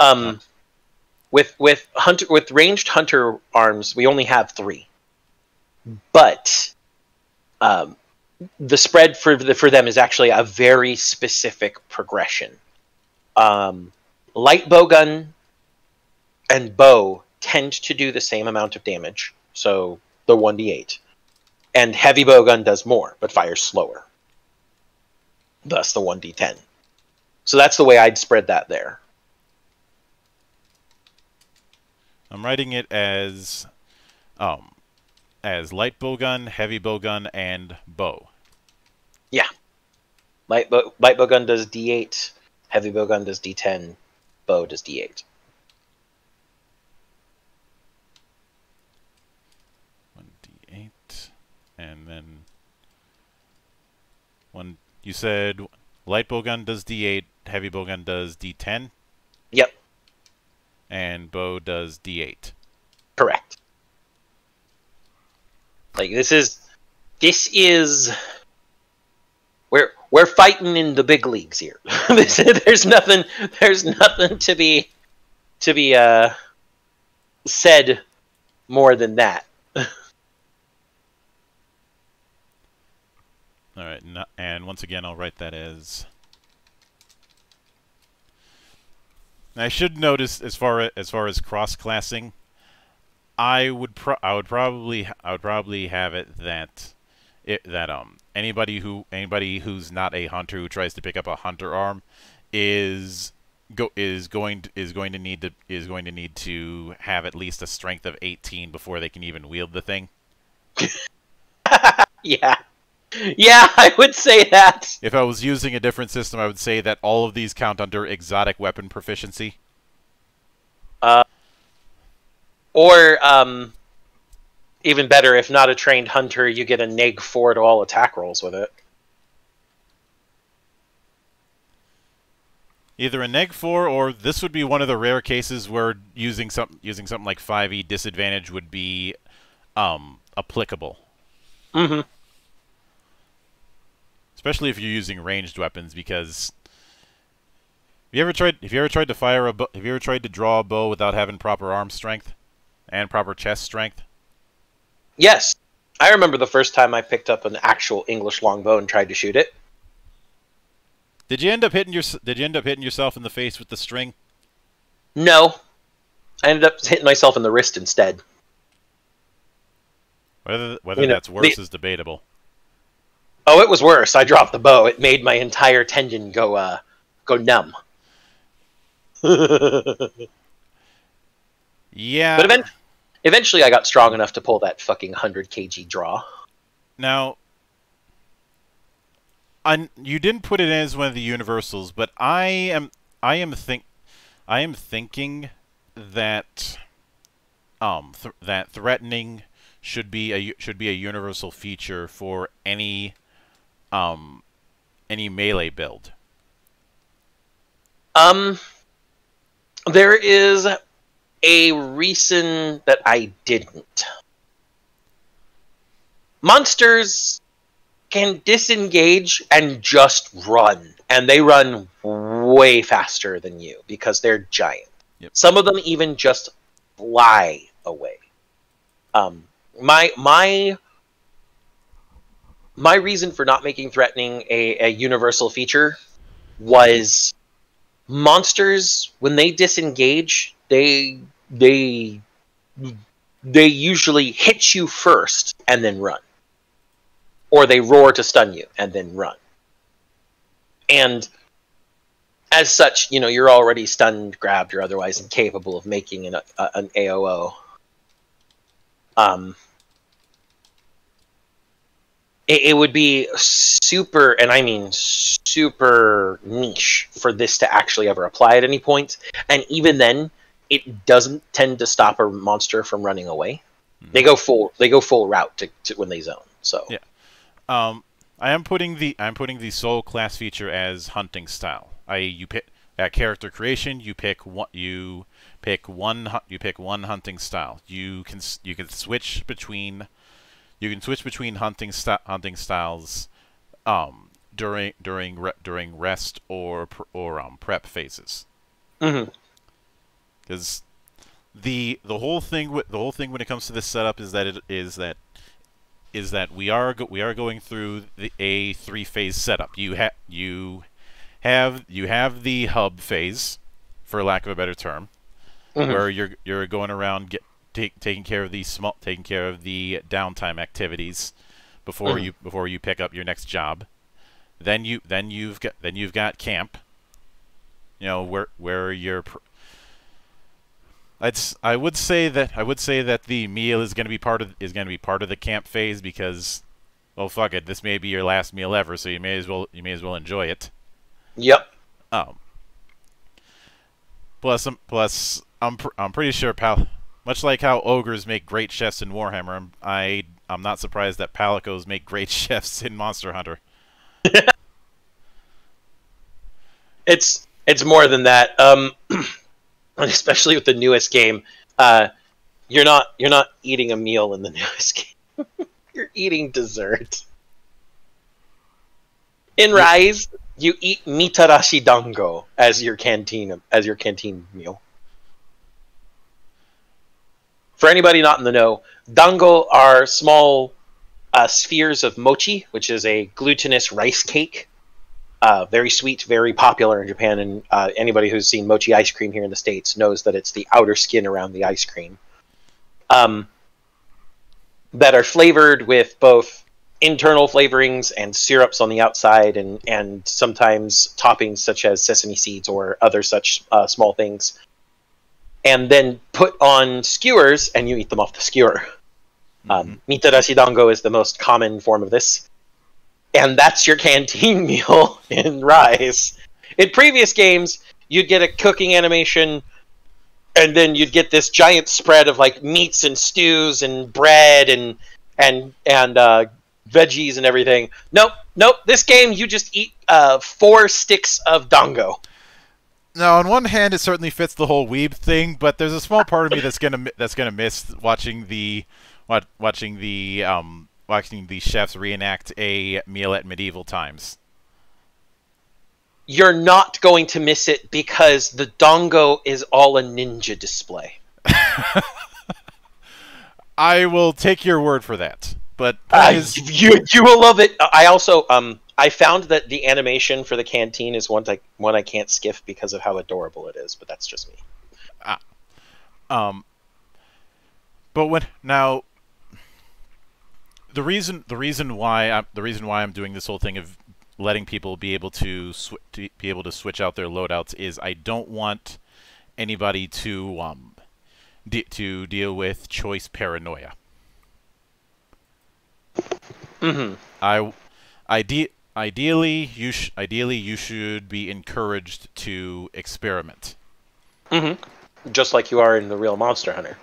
Um with with hunter with ranged hunter arms, we only have 3. But um the spread for the, for them is actually a very specific progression. Um, light bowgun and bow tend to do the same amount of damage, so the 1d8. And heavy bowgun does more, but fires slower. Thus the 1d10. So that's the way I'd spread that there. I'm writing it as um, as light bowgun, heavy bowgun, and bow. Yeah. Light, bow, light bowgun does D8, heavy bowgun does D10, bow does D8. One D8, and then one. You said light bowgun does D8, heavy bowgun does D10. Yep. And bow does D8. Correct. Like this is this is we're we're fighting in the big leagues here. there's nothing there's nothing to be to be uh said more than that. All right, and once again, I'll write that as. I should notice as far as far as cross classing, I would pro I would probably I would probably have it that it that um anybody who anybody who's not a hunter who tries to pick up a hunter arm is go is going to, is going to need to is going to need to have at least a strength of 18 before they can even wield the thing. yeah. Yeah, I would say that. If I was using a different system, I would say that all of these count under exotic weapon proficiency. Uh or, um, even better, if not a trained hunter, you get a neg 4 to all attack rolls with it. Either a neg four, or this would be one of the rare cases where using some using something like five E disadvantage would be um, applicable, Mm-hmm. especially if you're using ranged weapons. Because have you ever tried? Have you ever tried to fire a? Have you ever tried to draw a bow without having proper arm strength and proper chest strength? Yes, I remember the first time I picked up an actual English longbow and tried to shoot it. Did you end up hitting your? Did you end up hitting yourself in the face with the string? No, I ended up hitting myself in the wrist instead. Whether whether You know, that's worse the- is debatable. Oh, it was worse. I dropped the bow. It made my entire tendon go uh go numb. Yeah. event- eventually, I got strong enough to pull that fucking hundred kg draw. Now, I you didn't put it in as one of the universals, but I am I am think I am thinking that um th- that threatening should be a should be a universal feature for any um any melee build. Um, there is a reason that I didn't. Monsters can disengage and just run, and they run way faster than you because they're giant. Yep. Some of them even just fly away. Um, my my my reason for not making threatening a, a universal feature was monsters when they disengage they they they usually hit you first and then run. Or they roar to stun you and then run. And as such you know you're already stunned grabbed or otherwise incapable of making an, an aoo um it, it would be super, and I mean super niche for this to actually ever apply at any point. And even then, it doesn't tend to stop a monster from running away. They go full. They go full route to, to when they zone. So Yeah. Um, I am putting the I'm putting the sole class feature as hunting style. I you pick at character creation you pick one you pick one you pick one hunting style. You can you can switch between you can switch between hunting st- hunting styles um during during re- during rest or pr- or um prep phases Mhm. Because the the whole thing with the whole thing when it comes to this setup is that it is that is that we are go- we are going through the a three phase setup. You have you have you have the hub phase, for lack of a better term, Mhm. where you're you're going around get take, taking care of the small taking care of the downtime activities before Mhm. you before you pick up your next job. Then you then you've got then you've got camp. You know where where you're. I'd I would say that I would say that the meal is going to be part of is going to be part of the camp phase because, well, fuck it, this may be your last meal ever, so you may as well you may as well enjoy it. Yep. Um. Plus, um, plus, I'm pr- I'm pretty sure pal, much like how ogres make great chefs in Warhammer, I'm, I I'm not surprised that palicos make great chefs in Monster Hunter. It's it's more than that. Um, especially with the newest game, uh, you're not you're not eating a meal in the newest game. you're eating dessert. In Rise, you eat mitarashi dango as your canteen as your canteen meal. For anybody not in the know, dango are small uh, spheres of mochi, which is a glutinous rice cake uh, very sweet, very popular in Japan, and uh, anybody who's seen mochi ice cream here in the states knows that it's the outer skin around the ice cream. Um, that are flavored with both internal flavorings and syrups on the outside, and and sometimes toppings such as sesame seeds or other such uh, small things, and then put on skewers, and you eat them off the skewer. Um, mitarashi dango is the most common form of this and that's your canteen meal in Rise. In previous games, you'd get a cooking animation, and then you'd get this giant spread of like meats and stews and bread and and and uh, veggies and everything. Nope, nope. This game, you just eat uh, four sticks of dango. Now, on one hand, it certainly fits the whole weeb thing, but there's a small part of me that's gonna that's gonna miss watching the watching the um watching the chefs reenact a meal at medieval times. You're not going to miss it because the dango is all a ninja display. I will take your word for that. But Uh, you you will love it. I also um I found that the animation for the canteen is one I one I can't skip because of how adorable it is, but that's just me. Ah. um, but when now the reason the reason why I'm the reason why I'm doing this whole thing of letting people be able to, to be able to switch out their loadouts is I don't want anybody to um de- to deal with choice paranoia. Mm-hmm. I ide- ideally you sh- ideally you should be encouraged to experiment. Mm-hmm. Just like you are in the real Monster Hunter.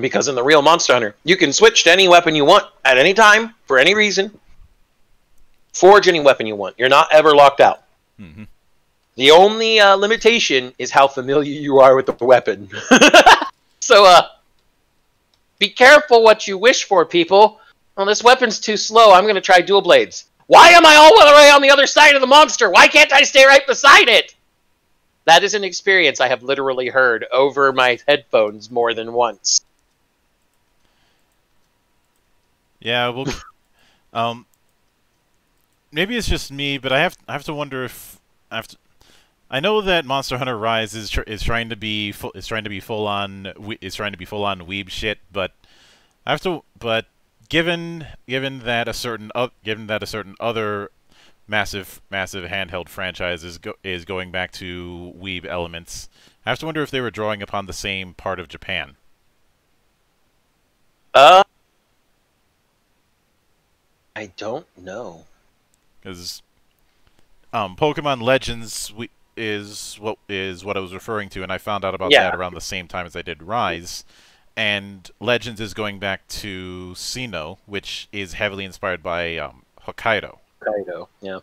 Because in the real Monster Hunter, you can switch to any weapon you want at any time for any reason. Forge any weapon you want. You're not ever locked out. hmm The only uh, limitation is how familiar you are with the weapon. so, uh, be careful what you wish for, people. Well, this weapon's too slow. I'm going to try dual blades. Why am I all the way on the other side of the monster? Why can't I stay right beside it? That is an experience I have literally heard over my headphones more than once. Yeah, well, um, maybe it's just me, but I have I have to wonder if I have to. I know that Monster Hunter Rise is tr- is trying to be full, is trying to be full on is trying to be full on weeb shit, but I have to. But given given that a certain uh, given that a certain other massive massive handheld franchise is go- is going back to weeb elements, I have to wonder if they were drawing upon the same part of Japan. Uh, I don't know. because um, Pokemon Legends we, is what is what I was referring to, and I found out about Yeah. that around the same time as I did Rise. And Legends is going back to Sinnoh, which is heavily inspired by um, Hokkaido. Kaido, yeah.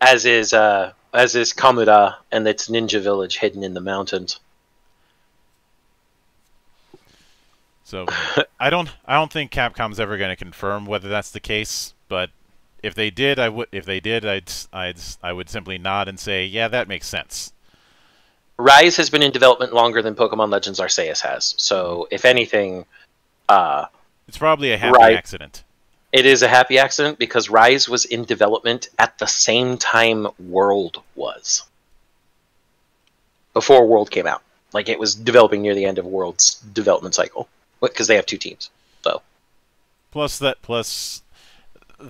As is uh as is Kamura and its ninja village hidden in the mountains. So I don't I don't think Capcom's ever going to confirm whether that's the case, but if they did, I would if they did, I'd I'd I would simply nod and say, yeah, that makes sense. Rise has been in development longer than Pokemon Legends Arceus has. So if anything, uh It's probably a happy Right. accident. it is a happy accident because Rise was in development at the same time World was. Before World came out. Like it was developing near the end of World's development cycle. Because they have two teams. So Plus that plus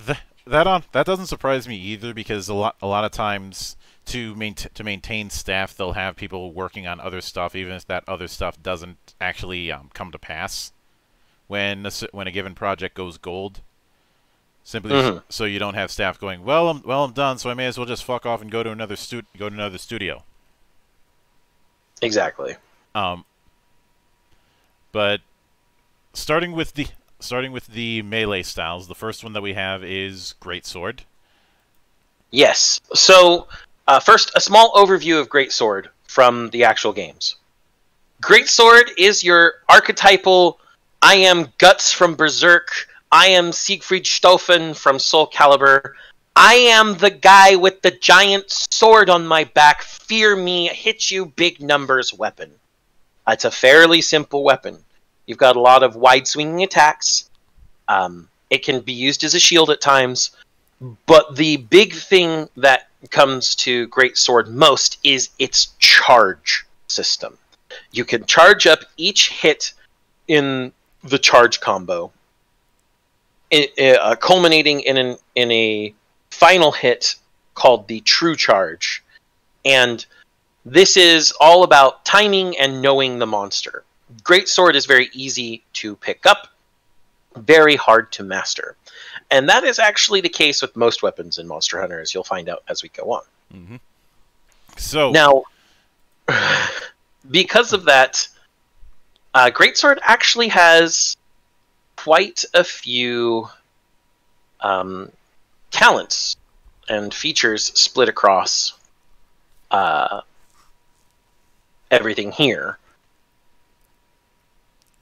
th- that on that doesn't surprise me either because a lot a lot of times to main to maintain staff they'll have people working on other stuff even if that other stuff doesn't actually um, come to pass when a, when a given project goes gold simply Mhm. so you don't have staff going well I'm well I'm done so I may as well just fuck off and go to another stu- go to another studio exactly. um, but starting with the starting with the melee styles, the first one that we have is Great Sword. Yes. So, uh, first, a small overview of Greatsword from the actual games. Greatsword is your archetypal I am Guts from Berserk, I am Siegfried Schtauffen from Soul Calibur, I am the guy with the giant sword on my back, fear me, hit you big numbers weapon. It's a fairly simple weapon. You've got a lot of wide swinging attacks. Um, it can be used as a shield at times. But the big thing that comes to Great Sword most is its charge system. You can charge up each hit in the charge combo, i- i- uh, culminating in an in a final hit called the True Charge, and this is all about timing and knowing the monster. Great Sword is very easy to pick up, very hard to master. And that is actually the case with most weapons in Monster Hunter, as you'll find out as we go on. Mm-hmm. So Now, because of that, uh, Greatsword actually has quite a few um, talents and features split across uh, everything here.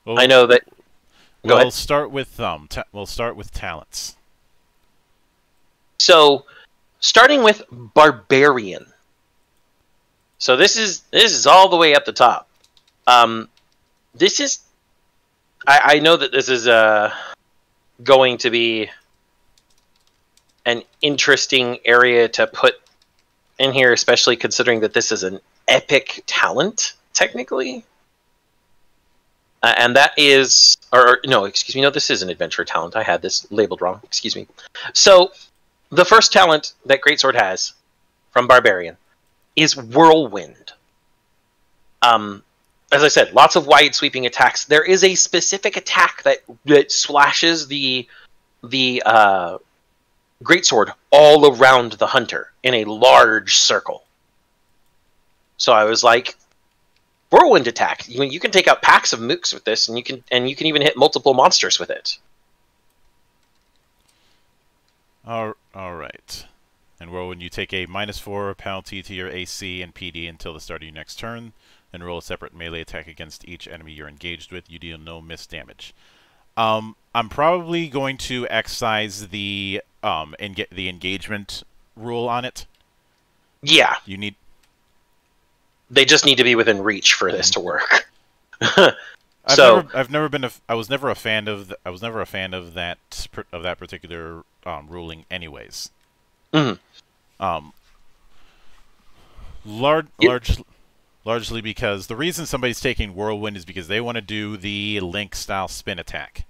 Well, I know that. Go we'll ahead. start with um. Ta- we'll start with talents. So, starting with barbarian. So this is this is all the way up the top. Um, this is. I, I know that this is uh, going to be an interesting area to put in here, especially considering that this is an epic talent, technically. Uh, and that is, or, no, excuse me, no, this is an adventure talent. I had this labeled wrong. Excuse me. So, the first talent that Greatsword has from Barbarian is Whirlwind. Um, as I said, lots of wide sweeping attacks. There is a specific attack that that splashes the the uh, Greatsword all around the hunter in a large circle. So I was like, whirlwind attack. You, you can take out packs of mooks with this, and you can and you can even hit multiple monsters with it. All, all right. And when you take a minus four penalty to your AC and PD until the start of your next turn, and roll a separate melee attack against each enemy you're engaged with. You deal no miss damage. Um, I'm probably going to excise the um and the engagement rule on it. Yeah, You need they just need to be within reach for this to work. I've so never, I've never been a, I was never a fan of, th- I was never a fan of that, of that particular um, ruling, anyways. Mhm. Um, large, Yep. large, largely because the reason somebody's taking whirlwind is because they want to do the link style spin attack,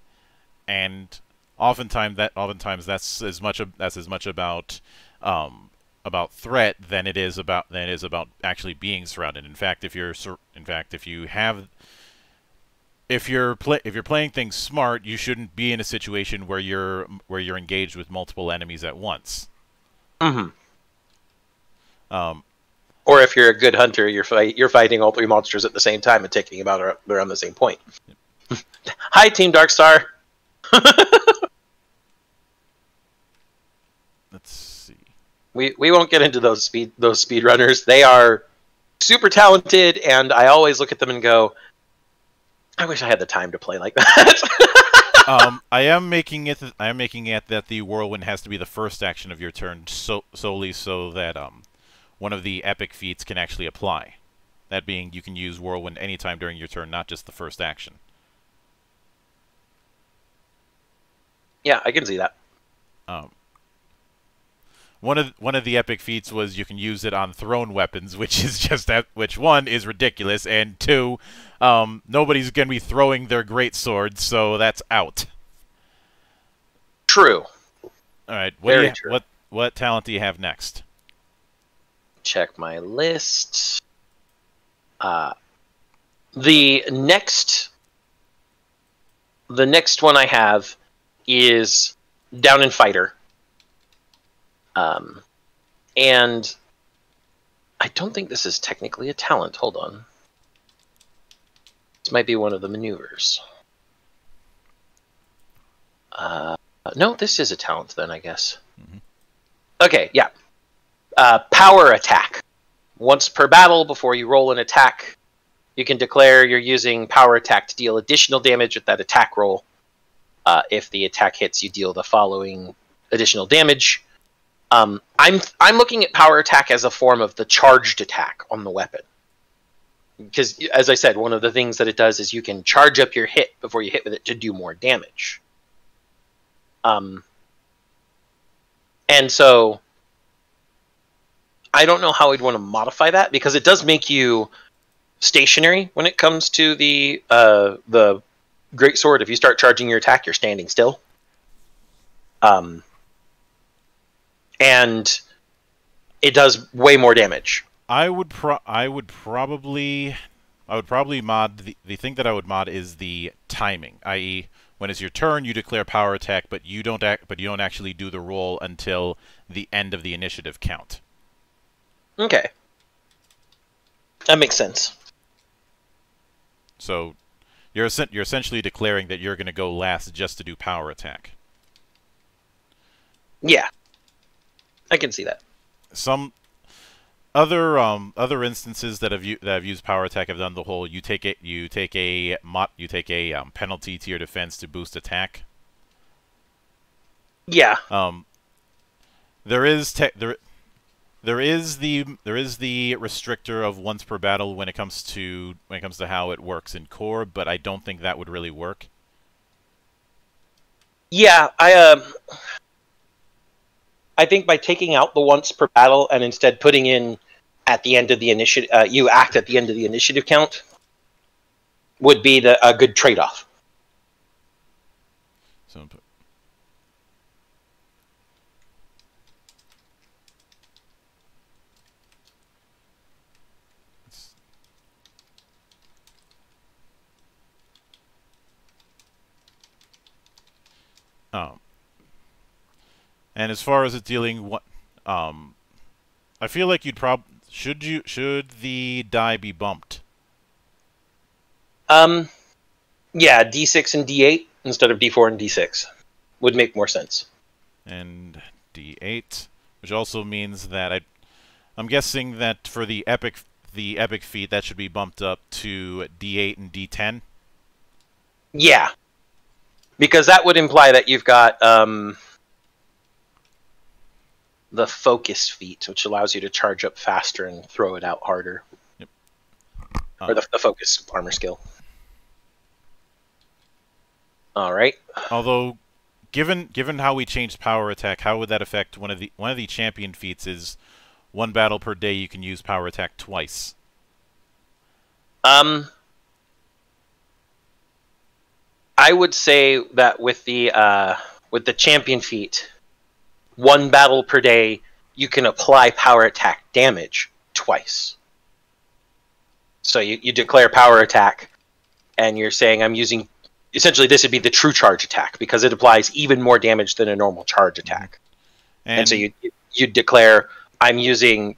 and oftentimes that, oftentimes that's as much, of, that's as much about, um, about threat than it is about than it is about actually being surrounded. In fact, if you're, in fact, if you have if you're play if you're playing things smart, you shouldn't be in a situation where you're where you're engaged with multiple enemies at once. mhm. Um, or if you're a good hunter, you're fight, you're fighting all three monsters at the same time and taking them out around the same point. Hi, Team Darkstar. let's see. We we won't get into those speed those speedrunners. They are super talented, and I always look at them and go, "I wish I had the time to play like that." um, I am making it. I am making it that the whirlwind has to be the first action of your turn, so solely so that um, one of the epic feats can actually apply. That being, you can use whirlwind anytime during your turn, not just the first action. yeah, I can see that. Um, one of one of the epic feats was you can use it on thrown weapons, which is just that. Which one is ridiculous, and two, um, nobody's gonna be throwing their great swords, so that's out. True. All right, what Very you, true. what what talent do you have next? Check my list. Uh, the next, the next one I have is down in fighter. Um, and I don't think this is technically a talent. Hold on. This might be one of the maneuvers. Uh, no, this is a talent then, I guess. Mhm. Okay, yeah. Uh, power attack. Once per battle, before you roll an attack, you can declare you're using power attack to deal additional damage with that attack roll. Uh, if the attack hits, you deal the following additional damage. Um, I'm I'm looking at power attack as a form of the charged attack on the weapon, because as I said, one of the things that it does is you can charge up your hit before you hit with it to do more damage. Um, and so I don't know how we'd want to modify that because it does make you stationary when it comes to the uh, the great sword. If you start charging your attack, you're standing still. Um, and it does way more damage. I would pro I would probably I would probably mod the the thing that I would mod is the timing, i.e. when it's your turn you declare power attack but you don't act but you don't actually do the roll until the end of the initiative count. Okay, that makes sense. So you're you're essentially declaring that you're going to go last just to do power attack. Yeah. I can see that. Some other um other instances that have that have used power attack have done the whole you take it you take a mod you take a um, penalty to your defense to boost attack. Yeah. Um, there is te- there there is the there is the restrictor of once per battle when it comes to when it comes to how it works in core, but I don't think that would really work. Yeah, I um I think by taking out the once per battle and instead putting in at the end of the initiative, uh, you act at the end of the initiative count would be the a good trade off. So put- It's- Um, and as far as it dealing what, um, I feel like you'd prob should you should the die be bumped? Um, yeah, D6 and D8 instead of D4 and D6 would make more sense. and D8, which also means that I, I'm guessing that for the epic the epic feat that should be bumped up to D8 and D10. Yeah, because that would imply that you've got um, the focus feat, which allows you to charge up faster and throw it out harder, Uh, or the, the focus armor skill. All right. although, given given how we changed power attack, how would that affect one of the one of the champion feats? Is one battle per day you can use power attack twice. Um, I would say that with the uh, with the champion feat, one battle per day, you can apply power attack damage twice. So you, you declare power attack, and you're saying I'm using. Essentially, this would be the true charge attack because it applies even more damage than a normal charge attack. And, And, so you you declare I'm using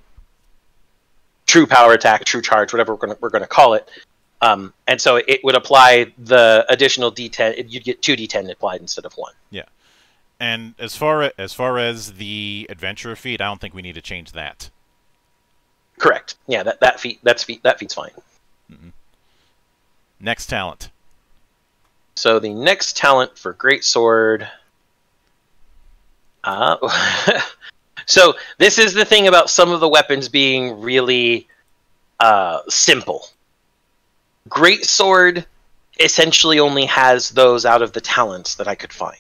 true power attack, true charge, whatever we're gonna we're gonna call it. Um, and so it would apply the additional D10. You'd get two D10 applied instead of one. And as far as far as the adventurer feat, I don't think we need to change that. Correct. Yeah, that that feat that's feat that feat's fine. Next talent. So the next talent for Great Sword. Uh, so this is the thing about some of the weapons being really uh, simple. Great Sword essentially only has those out of the talents that I could find.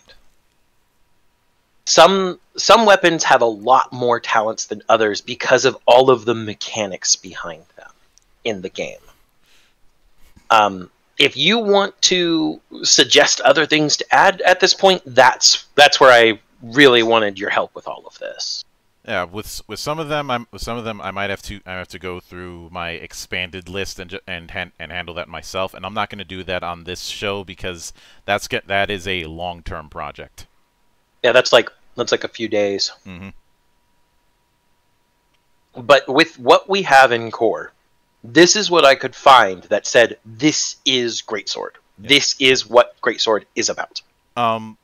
Some some weapons have a lot more talents than others because of all of the mechanics behind them in the game. Um, if you want to suggest other things to add at this point, that's that's where I really wanted your help with all of this. Yeah, with with some of them, I'm with some of them, I might have to I have to go through my expanded list and and and handle that myself. And I'm not going to do that on this show because that's that is a long term project. Yeah, that's like that's like a few days. hmm But with what we have in core, this is what I could find that said this is Greatsword. Yeah. This is what Greatsword is about. Um,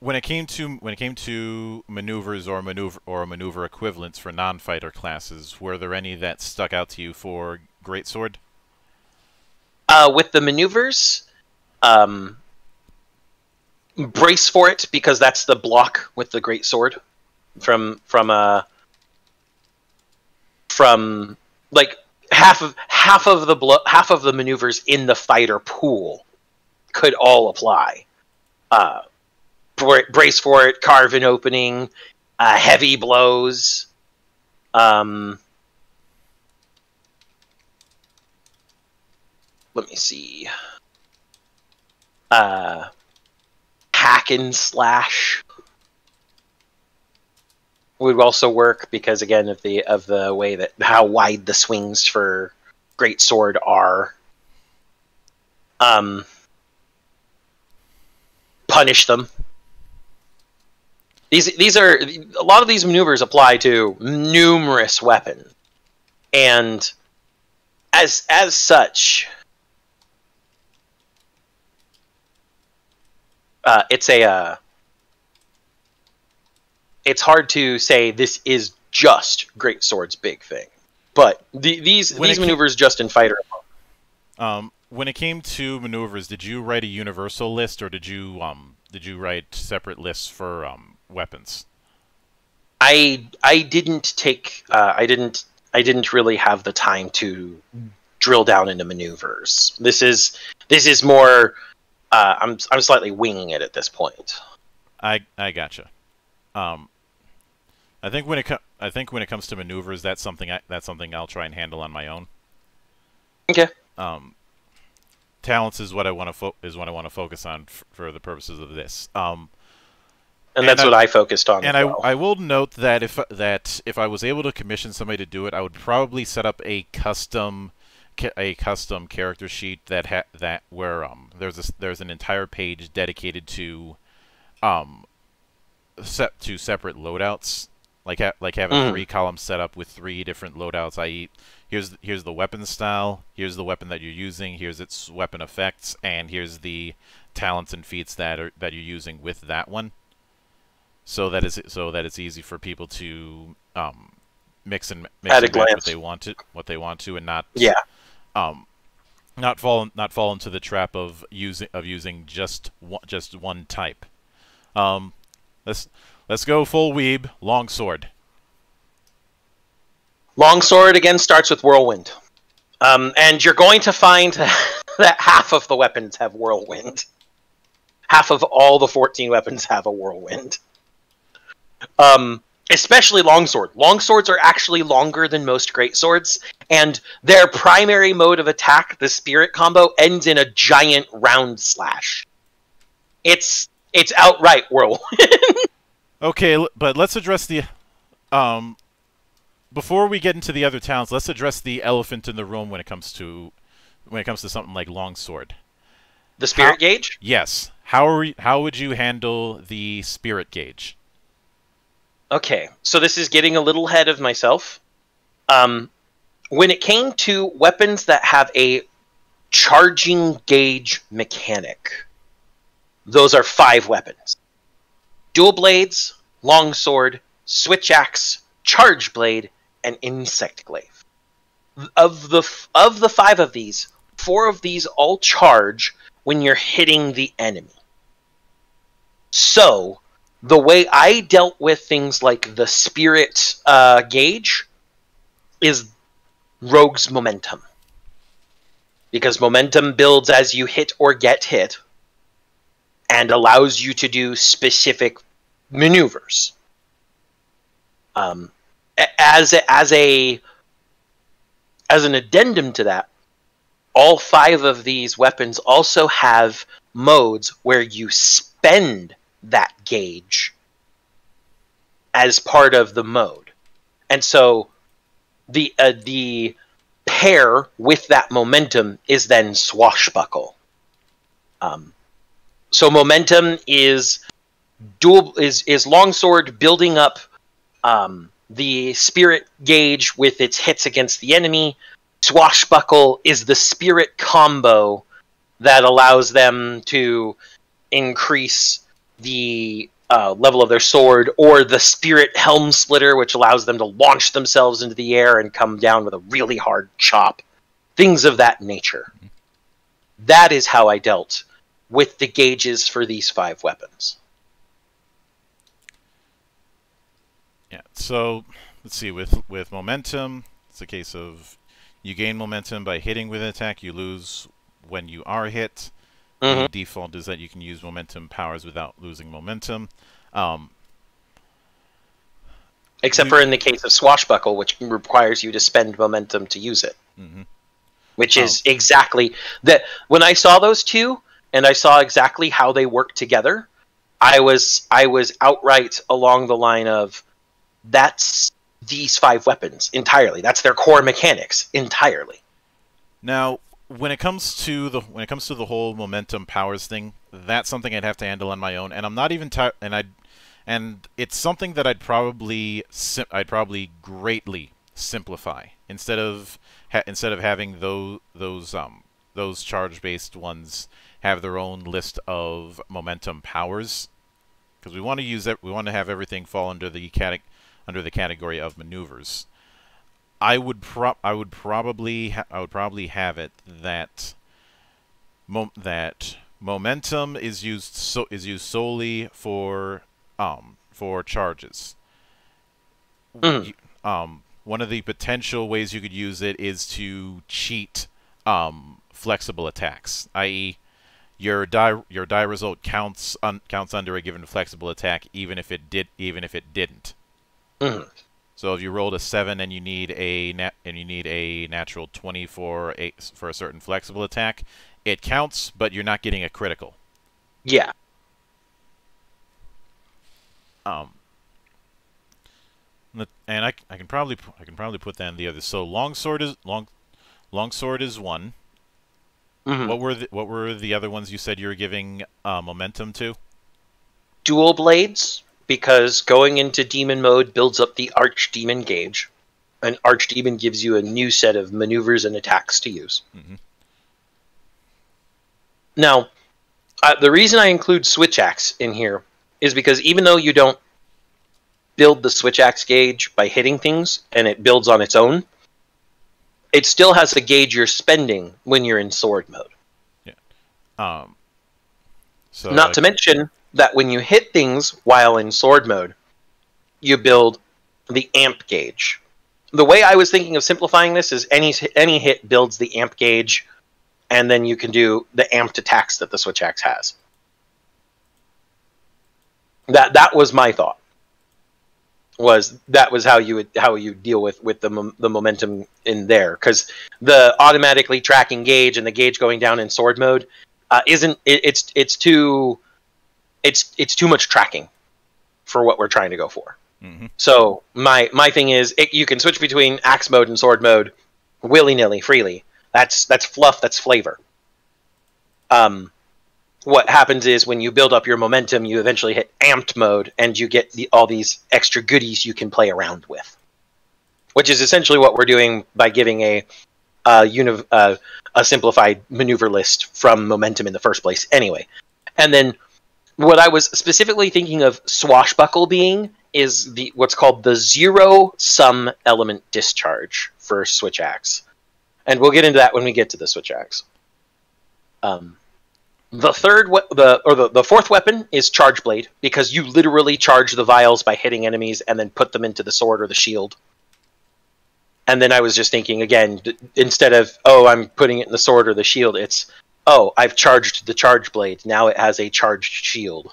when it came to when it came to maneuvers or maneuver or maneuver equivalents for non-fighter classes, were there any that stuck out to you for Greatsword? Uh, with the maneuvers, um, brace for it because that's the block with the great sword from from uh from like half of half of the blo- half of the maneuvers in the fighter pool could all apply. Uh, bra- brace for it, carve an opening, uh, heavy blows. Um, let me see. Uh, hack and slash would also work because again of the of the way that how wide the swings for great sword are. Um, punish them. These these are a lot of these maneuvers apply to numerous weapons, and as as such, uh, it's a uh, it's hard to say this is just Great Sword's big thing. But the, these When these maneuvers just in fighter. Um, when it came to maneuvers, did you write a universal list, or did you um did you write separate lists for um weapons? I I didn't take uh, I didn't I didn't really have the time to drill down into maneuvers. This is this is more. Uh, I'm I'm slightly winging it at this point. I I gotcha. Um, I think when it co- I think when it comes to maneuvers, that's something I, that's something I'll try and handle on my own. Okay. Um, talents is what I want to fo- is what I want to focus on for the purposes of this. Um, And, And that's I- what I focused on. and I, well. I will note that if that if I was able to commission somebody to do it, I would probably set up a custom a custom character sheet that ha- that where um there's a, there's an entire page dedicated to um set to separate loadouts like ha- like having Mhm. three columns set up with three different loadouts. I.e., here's here's the weapon style, here's the weapon that you're using, here's its weapon effects, and here's the talents and feats that are that you're using with that one so that it's so that it's easy for people to um, mix and mix and match what they want to what they want to and not yeah. um not fall not fall into the trap of using of using just one, just one type. Um, let's let's go full weeb longsword. Longsword again starts with whirlwind, um, and you're going to find that half of the weapons have whirlwind. Half of all the 14 weapons have a whirlwind. Um, especially longsword. Longswords are actually longer than most great swords, and their primary mode of attack, the spirit combo, ends in a giant round slash. It's it's outright whirlwind. Okay, but let's address the um before we get into the other towns, let's address the elephant in the room when it comes to when it comes to something like longsword. the spirit How- gauge. Yes. How are we, how would you handle the spirit gauge? Okay, so this is getting a little ahead of myself. Um, when it came to weapons that have a charging gauge mechanic, those are five weapons: dual blades, longsword, switch axe, charge blade, and insect glaive. Of the of the five of these, four of these all charge when you're hitting the enemy. So, the way I dealt with things like the spirit uh, gauge is rogue's momentum. Because momentum builds as you hit or get hit and allows you to do specific maneuvers. Um, as as a as an addendum to that, all five of these weapons also have modes where you spend that gauge as part of the mode. And so the uh, the pair with that momentum is then swashbuckle. Um, so momentum is dual is is longsword building up um, the spirit gauge with its hits against the enemy. Swashbuckle is the spirit combo that allows them to increase the uh, level of their sword, or the spirit helm splitter, which allows them to launch themselves into the air and come down with a really hard chop. Things of that nature. That is how I dealt with the gauges for these five weapons. Yeah. So let's see. With with momentum, it's a case of you gain momentum by hitting with an attack. You lose when you are hit. The Mhm. default is that you can use momentum powers without losing momentum. Um, Except for in the case of Swashbuckle, which requires you to spend momentum to use it. mhm. Which is exactly that. When I saw those two, and I saw exactly how they work together, I was I was outright along the line of that's these five weapons entirely. That's their core mechanics entirely. Now, when it comes to the when it comes to the whole momentum powers thing, that's something I'd have to handle on my own, and I'm not even and I and it's something that I'd probably sim- I'd probably greatly simplify instead of instead of having those those um those charge based ones have their own list of momentum powers because we want to use it. We want to have everything fall under the cate- under the category of maneuvers. I would pro- I would probably ha- I would probably have it that mo- that momentum is used so is used solely for um for charges. Mhm. Um, one of the potential ways you could use it is to cheat um, flexible attacks, i.e., your die your die result counts un- counts under a given flexible attack, even if it did even if it didn't. Mhm. So if you rolled a seven and you need a nat and you need a natural twenty for a for a certain flexible attack, it counts, but you're not getting a critical. Yeah. Um, and I, I can probably I can probably put that in the other. So longsword is long, longsword is one. Mhm. What were the, what were the other ones you said you were giving uh, momentum to? Dual blades, because going into demon mode builds up the archdemon gauge. An archdemon gives you a new set of maneuvers and attacks to use. Mhm. Now, uh, the reason I include switch axe in here is because even though you don't build the switch axe gauge by hitting things and it builds on its own, it still has a gauge you're spending when you're in sword mode. Um, so Not like- to mention that when you hit things while in sword mode, you build the amp gauge. The way I was thinking of simplifying this is any any hit builds the amp gauge, and then you can do the amped attacks that the switch axe has. That that was my thought. Was that was how you would how you deal with with the the momentum in there because the automatically tracking gauge and the gauge going down in sword mode uh, isn't it, it's it's too it's it's too much tracking for what we're trying to go for. Mhm. So my my thing is it, you can switch between axe mode and sword mode willy nilly freely. That's that's fluff. That's flavor. Um, what happens is when you build up your momentum, you eventually hit amped mode, and you get the, all these extra goodies you can play around with. Which is essentially what we're doing by giving a uh, uni- uh, a simplified maneuver list from momentum in the first place, anyway. And then what I was specifically thinking of swashbuckle being is the what's called the zero sum element discharge for switch axe, and we'll get into that when we get to the switch axe. Um, the third, we- the or the, the fourth weapon is charge blade because you literally charge the vials by hitting enemies and then put them into the sword or the shield. And then I was just thinking again, d- instead of oh I'm putting it in the sword or the shield, it's oh I've charged the charge blade. Now it has a charged shield,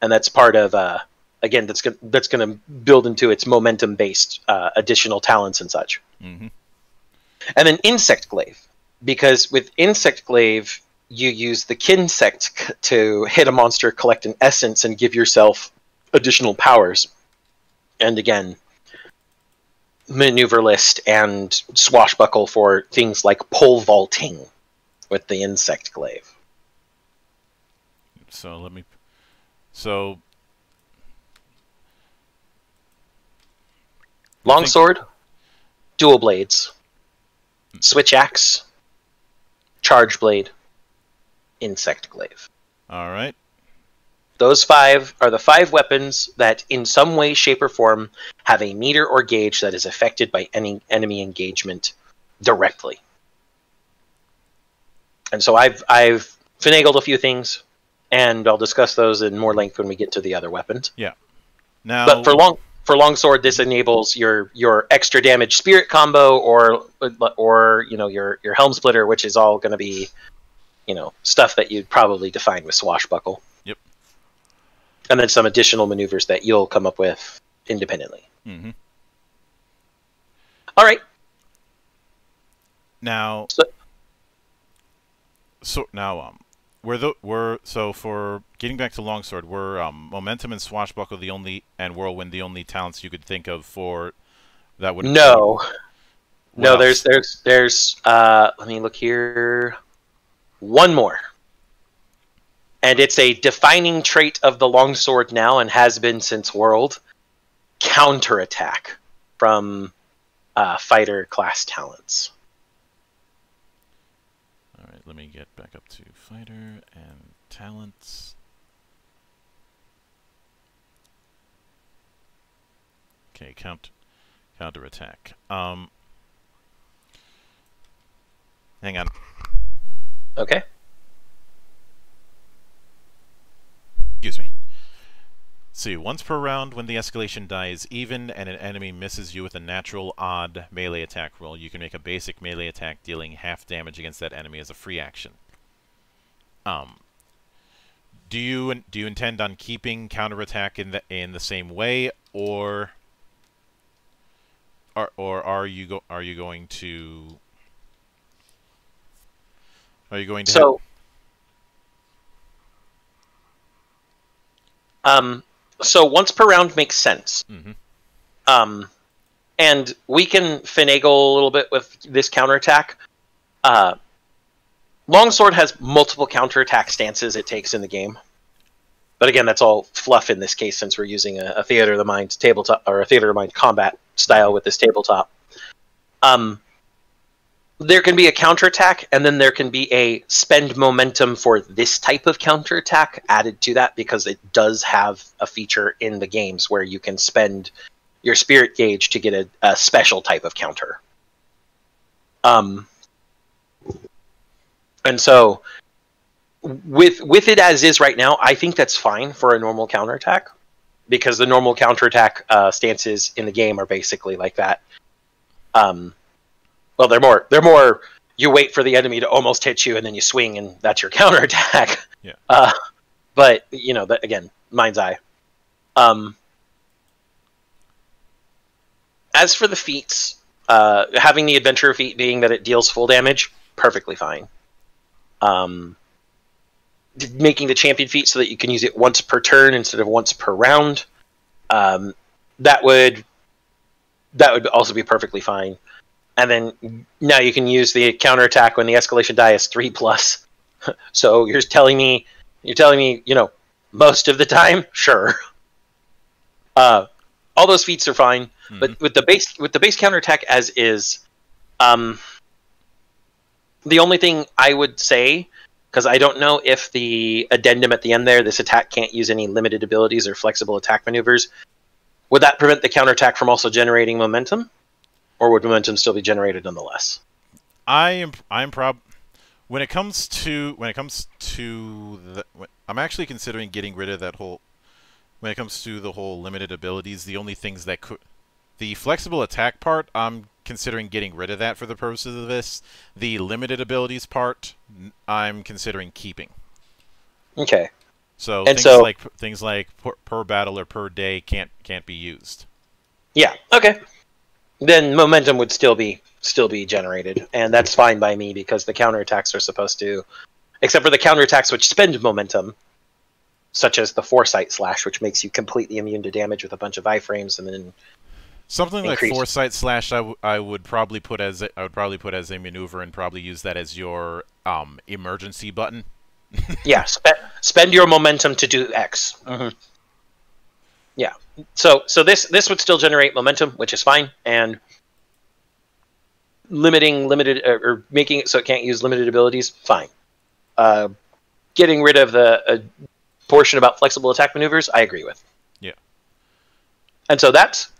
and that's part of uh, again that's go- that's going to build into its momentum based uh, additional talents and such. Mhm. And then insect glaive, because with insect glaive you use the kinsect c- to hit a monster, collect an essence, and give yourself additional powers. And again, maneuver list and swashbuckle for things like pole vaulting with the insect glaive. So let me. So Longsword, dual blades, hmm. switch axe, charge blade, insect glaive. all right. Those five are the five weapons that, in some way, shape, or form, have a meter or gauge that is affected by any enemy engagement directly. And so I've I've finagled a few things, and I'll discuss those in more length when we get to the other weapons. Yeah. Now, But for long for longsword, this enables your your extra damage spirit combo, or or you know your your helm splitter, which is all going to be, you know, stuff that you'd probably define with swashbuckle. Yep. And then some additional maneuvers that you'll come up with independently. Mhm. All right. now, So- so now um, we're the we're so for getting back to longsword, were um momentum and swashbuckle the only and whirlwind the only talents you could think of for that would No, no. else? There's there's there's. Uh, let me look here. One more. And it's a defining trait of the longsword now, and has been since World. Counterattack from uh, fighter class talents let me get back up to fighter and talents. Okay, count counter attack. Um, hang on. Okay. Excuse me. See, once per round, when the escalation die is even and an enemy misses you with a natural odd melee attack roll, you can make a basic melee attack dealing half damage against that enemy as a free action. Um, do you do you intend on keeping counterattack in the in the same way, or are or are you go are you going to are you going to So, um, so once per round makes sense. Mhm. Um, and we can finagle a little bit with this counterattack. Uh, Longsword has multiple counterattack stances it takes in the game. But again, that's all fluff in this case since we're using a, a Theater of the Mind tabletop or a Theater of the Mind combat style with this tabletop. Um, there can be a counterattack, and then there can be a spend momentum for this type of counterattack added to that because it does have a feature in the games where you can spend your spirit gauge to get a, a special type of counter. Um, and so with with it as is right now, I think that's fine for a normal counterattack because the normal counterattack uh, stances in the game are basically like that. Um, well, they're more they're more you wait for the enemy to almost hit you and then you swing and that's your counterattack. Yeah. Uh, but you know that again, mind's eye. Um, as for the feats, uh, having the adventure feat being that it deals full damage, perfectly fine. Um, making the champion feat so that you can use it once per turn instead of once per round, um, that would that would also be perfectly fine. And then now you can use the counterattack when the escalation die is three plus. so you're telling me you're telling me you know most of the time, sure. Uh, all those feats are fine, but with the base with the base counterattack as is, um, the only thing I would say because I don't know if the addendum at the end there, this attack can't use any limited abilities or flexible attack maneuvers. Would that prevent the counterattack from also generating momentum, or would momentum still be generated nonetheless? I am I'm prob when it comes to when it comes to the when, I'm actually considering getting rid of that whole when it comes to the whole limited abilities the only things that could the flexible attack part I'm considering getting rid of that for the purposes of this the limited abilities part I'm considering keeping Okay. so And things so- like things like per, per battle or per day can't can't be used Yeah. Okay. Then momentum would still be still be generated, and that's fine by me because the counterattacks are supposed to, except for the counterattacks which spend momentum, such as the foresight slash, which makes you completely immune to damage with a bunch of iframes, and then Something Increase. like foresight slash, I, w- I would probably put as a, I would probably put as a maneuver and probably use that as your um emergency button. yeah, spe- spend your momentum to do X. Yeah. So so this this would still generate momentum, which is fine, and limiting limited uh, or making it so it can't use limited abilities, fine. Uh, getting rid of the portion about flexible attack maneuvers, I agree with. Yeah. And so that's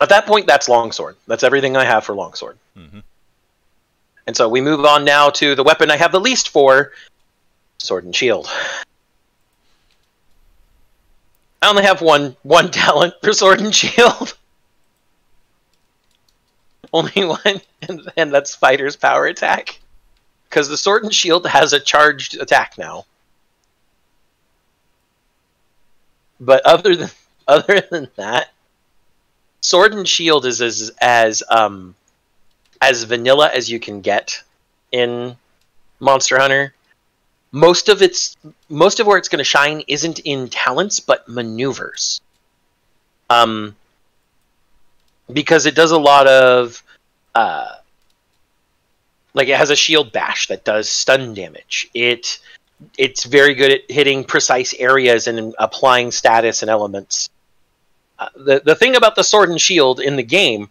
at that point that's longsword. That's everything I have for longsword. hmm And so we move on now to the weapon I have the least for, sword and shield. I only have one one talent for sword and shield. only one, and, and that's fighter's power attack. Because the sword and shield has a charged attack now. But other than other than that, sword and shield is as as um as vanilla as you can get in Monster Hunter. Most of its most of where it's going to shine isn't in talents but maneuvers. Um because it does a lot of uh like it has a shield bash that does stun damage. It it's very good at hitting precise areas and applying status and elements. Uh, the the thing about the sword and shield in the game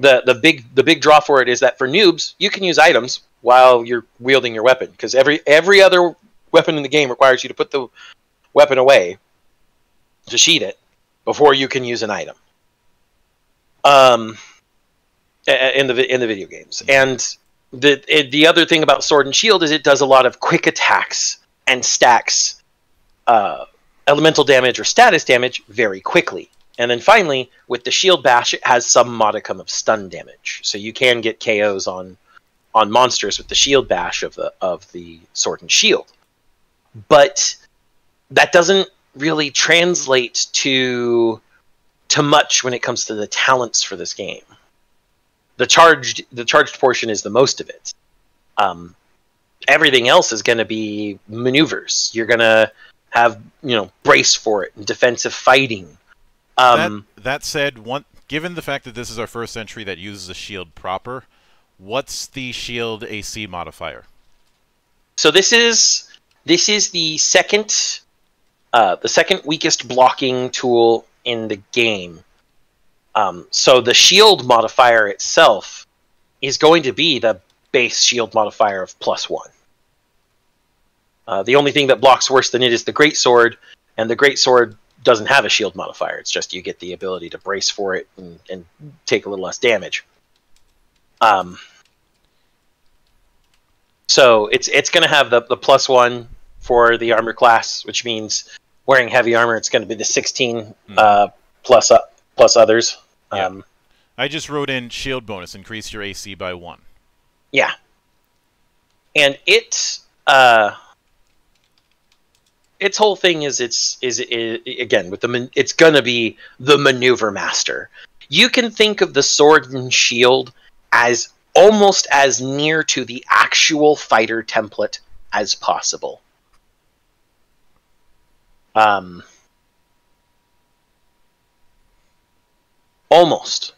the the big the big draw for it is that for noobs you can use items while you're wielding your weapon because every every other weapon in the game requires you to put the weapon away to sheath it before you can use an item. um, in the in the video games. And the the other thing about Sword and Shield is it does a lot of quick attacks and stacks uh, elemental damage or status damage very quickly. And then finally, with the Shield Bash, it has some modicum of stun damage, so you can get KOs on on monsters with the Shield Bash of the of the Sword and Shield. But that doesn't really translate to to much when it comes to the talents for this game. The charged the charged portion is the most of it. Um, everything else is going to be maneuvers. You're going to have you know brace for it and defensive fighting. Um, that, that said, one given the fact that this is our first entry that uses a shield proper, what's the shield AC modifier? So this is this is the second uh, the second weakest blocking tool in the game. Um, so the shield modifier itself is going to be the base shield modifier of plus one. Uh, the only thing that blocks worse than it is the great sword, and the great sword doesn't have a shield modifier. It's just you get the ability to brace for it and, and take a little less damage. Um, so it's it's going to have the, the plus one for the armor class, which means wearing heavy armor, it's going to be the 16 mm. uh, plus, uh, plus others. Yeah. Um, I just wrote in shield bonus, increase your AC by one. Yeah, and it uh, its whole thing is it's is, is again with the man, it's gonna be the maneuver master. You can think of the sword and shield as almost as near to the actual fighter template as possible. Um, almost,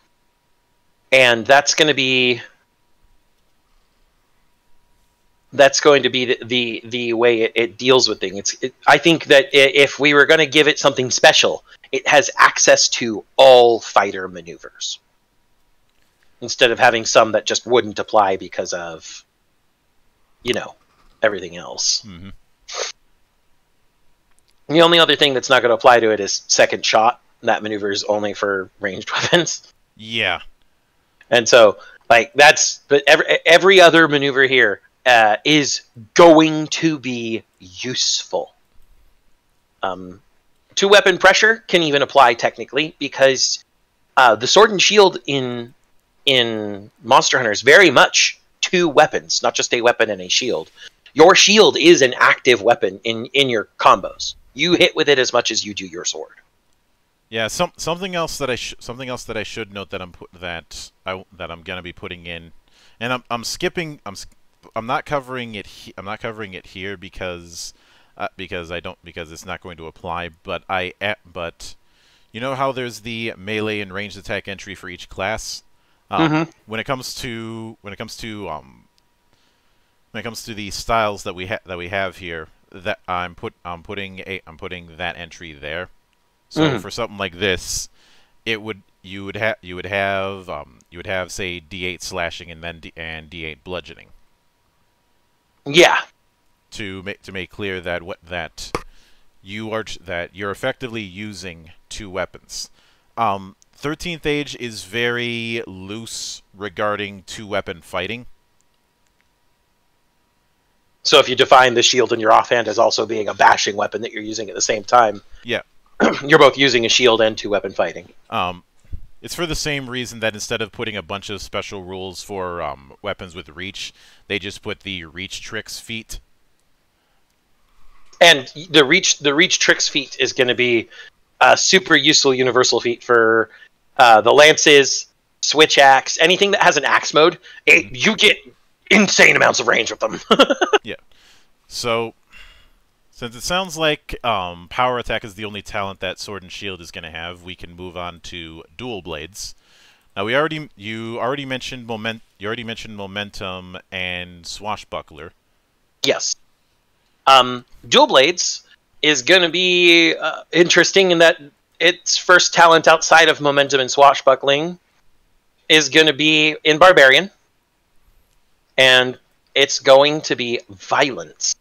and that's going to be that's going to be the the, the way it, it, deals with things. It, I think that if we were going to give it something special, it has access to all fighter maneuvers instead of having some that just wouldn't apply because of you know everything else. Mm-hmm. The only other thing that's not going to apply to it is second shot. That maneuver is only for ranged weapons. Yeah. And so, like, that's but every every other maneuver here uh, is going to be useful. Um, two weapon pressure can even apply technically because uh, the sword and shield in in Monster Hunter is very much two weapons, not just a weapon and a shield. Your shield is an active weapon in in your combos you hit with it as much as you do your sword. Yeah, some something else that I something else that I should note that I'm put that I that I'm gonna be putting in, and I'm I'm skipping I'm I'm not covering it I'm not covering it here because uh, because I don't because it's not going to apply. But I but you know how there's the melee and ranged attack entry for each class. Um, mm -hmm. When it comes to when it comes to um when it comes to the styles that we have that we have here, that I'm put I'm putting a I'm putting that entry there. So mm. for something like this, it would you would have you would have um, you would have say D8 slashing and then D and D8 bludgeoning. Yeah. To make to make clear that what that you are that you're effectively using two weapons. Um, 13th Age is very loose regarding two weapon fighting. So if you define the shield in your offhand as also being a bashing weapon that you're using at the same time, yeah, you're both using a shield and two weapon fighting. Um, it's for the same reason that instead of putting a bunch of special rules for um, weapons with reach, they just put the reach tricks feat. And the reach the reach tricks feat is going to be a super useful universal feat for uh, the lances, switch axe, anything that has an axe mode. It, you get insane amounts of range with them. yeah. So, since it sounds like um, power attack is the only talent that Sword and Shield is going to have, we can move on to dual blades. Now we already you already mentioned moment you already mentioned momentum and swashbuckler. Yes. Um, dual blades is going to be uh, interesting in that its first talent outside of momentum and swashbuckling is going to be in barbarian and it's going to be violence.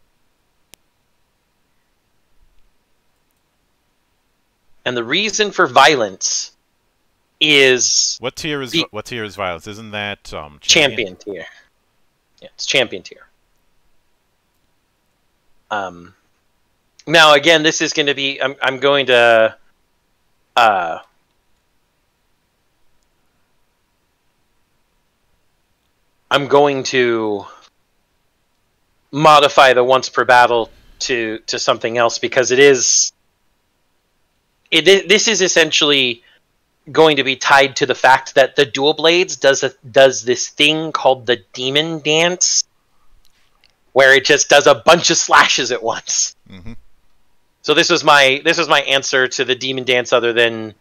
And the reason for violence is What tier is what tier is violence? Isn't that um champion tier. Yeah, it's champion tier. Um, now again, this is going to be. I'm I'm going to. Uh, I'm going to modify the once per battle to to something else because it is. It this is essentially going to be tied to the fact that the dual blades does a, does this thing called the demon dance where it just does a bunch of slashes at once Mhm. so this was my this was my answer to the demon dance other than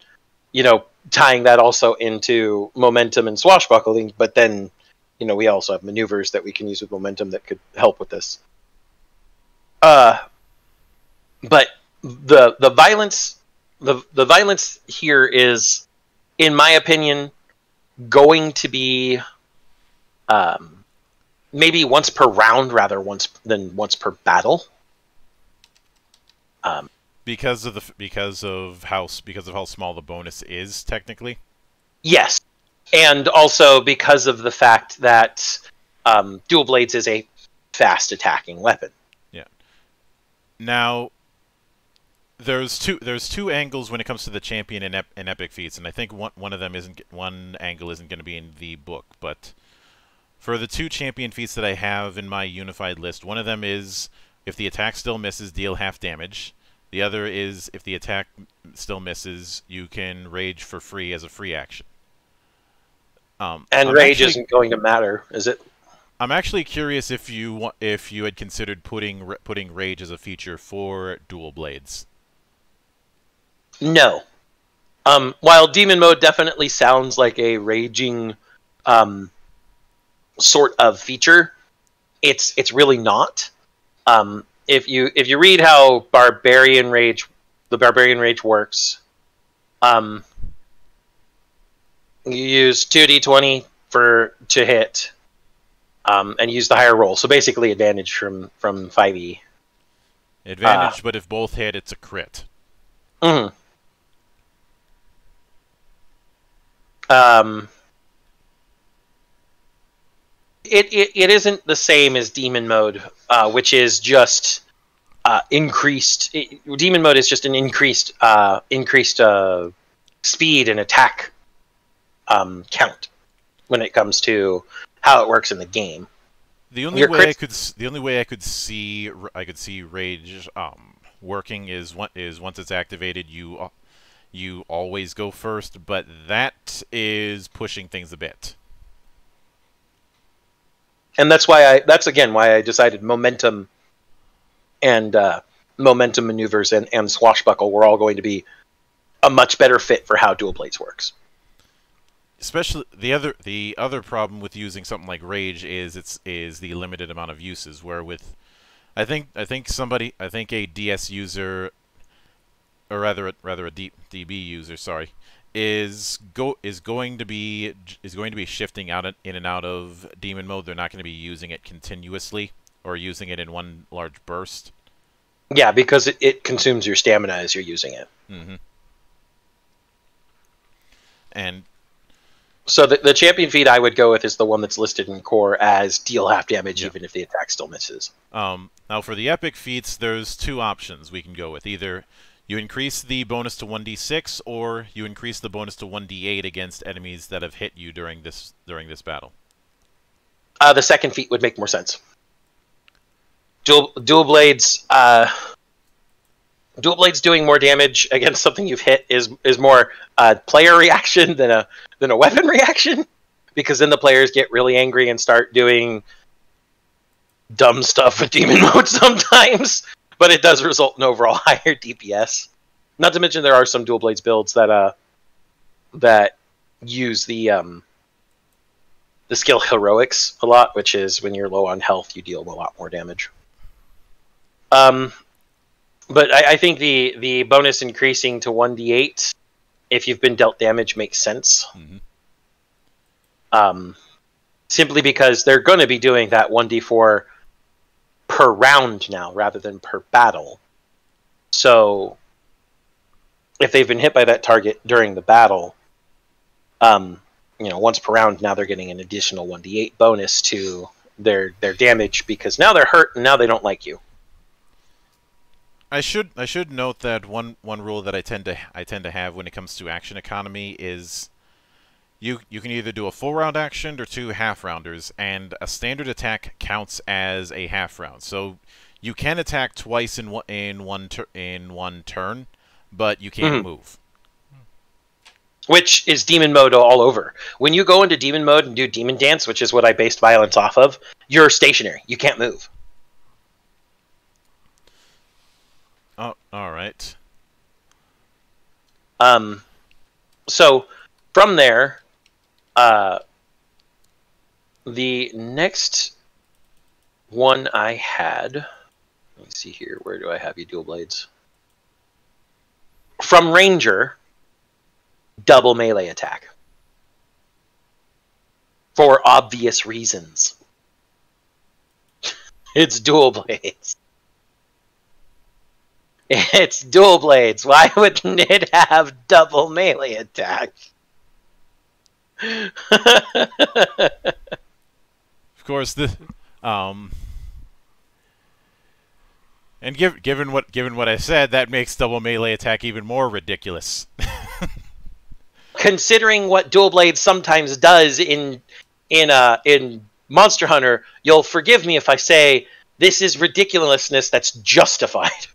you know tying that also into momentum and swashbuckling but then you know we also have maneuvers that we can use with momentum that could help with this uh but the the violence the the violence here is in my opinion going to be um maybe once per round rather once than once per battle um because of the because of how because of how small the bonus is technically. yes and also because of the fact that um dual blades is a fast attacking weapon Yeah. Now, there's two there's two angles when it comes to the champion and, ep- and epic feats, and I think one one of them isn't one angle isn't going to be in the book, but for the two champion feats that I have in my unified list, one of them is if the attack still misses, deal half damage. The other is if the attack still misses, you can rage for free as a free action. Um, and I'm rage actually- isn't going to matter is it I'm actually curious if you if you had considered putting putting rage as a feature for dual blades. No. Um, while demon mode definitely sounds like a raging um, sort of feature, it's it's really not. Um, if you if you read how barbarian rage, the barbarian rage works, um, you use two d twenty for to hit, um, and use the higher roll. So basically, advantage from from five e. Advantage, but if both hit, it's a crit. Mm-hmm. Um, it, it it isn't the same as demon mode, uh, which is just uh, increased. It, demon mode is just an increased uh, increased uh, speed and attack um, count when it comes to how it works in the game. The only Your way I could the only way I could see I could see rage um working is one is once it's activated you uh, you always go first, but that is pushing things a bit. and that's why I that's again why I decided momentum and uh, momentum maneuvers and, and swashbuckle were all going to be a much better fit for how dual blades works. Especially the other the other problem with using something like rage is it's is the limited amount of uses. Where with, I think I think somebody I think a DS user, or rather a- rather a D, DB user, sorry, is go is going to be is going to be shifting out in and out of demon mode. They're not going to be using it continuously or using it in one large burst. Yeah, because it, it consumes your stamina as you're using it. hmm And So the, the champion feat I would go with is the one that's listed in core as deal half damage Yeah. even if the attack still misses. Um, now for the epic feats, there's two options we can go with. Either you increase the bonus to 1d6, or you increase the bonus to 1d8 against enemies that have hit you during this during this battle. Uh, the second feat would make more sense. Dual dual blades. Uh, dual blades doing more damage against something you've hit is is more uh, player reaction than a than a weapon reaction, because then the players get really angry and start doing dumb stuff with demon mode sometimes. But it does result in overall higher DPS. Not to mention there are some dual blades builds that uh that use the um the skill heroics a lot, which is when you're low on health, you deal a lot more damage. Um, but I, I think the the bonus increasing to one d8 if you've been dealt damage makes sense. Mhm. Um, simply because they're going to be doing that one d4 per round now rather than per battle. So if they've been hit by that target during the battle, um, you know, once per round, now they're getting an additional 1d8 bonus to their their damage because now they're hurt and now they don't like you. I should I should note that one one rule that I tend to I tend to have when it comes to action economy is you you can either do a full round action or two half rounders, and a standard attack counts as a half round. So you can attack twice in one in one tur- in one turn, but you can't Mhm. move. which is demon mode all over. When you go into demon mode and do demon dance, which is what I based violence off of, you're stationary. You can't move. Oh, all right. Um, so from there, uh, the next one I had, let me see here. Where do I have you, dual blades? From Ranger, double melee attack for obvious reasons. it's dual blades. It's dual blades. Why wouldn't it have double melee attack? Of course, the um, and give, given what given what I said, that makes double melee attack even more ridiculous. Considering what dual blades sometimes does in in uh in Monster Hunter, you'll forgive me if I say this is ridiculousness that's justified.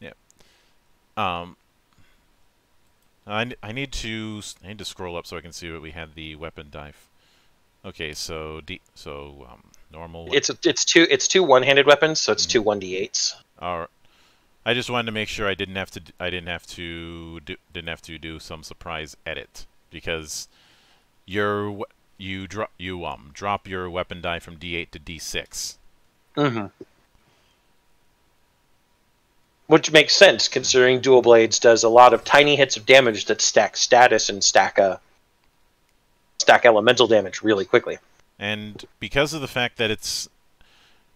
Yeah. Um, I, I need to I need to scroll up so I can see what we had the weapon dive. Okay, so D, so um, normal. It's it's two it's two one-handed weapons, so it's two one d eights. All right. I just wanted to make sure I didn't have to I didn't have to do, didn't have to do some surprise edit because your you drop you um drop your weapon die from D8 to D6. Mm-hmm. Which makes sense considering dual blades does a lot of tiny hits of damage that stack status and stack uh stack elemental damage really quickly. And because of the fact that it's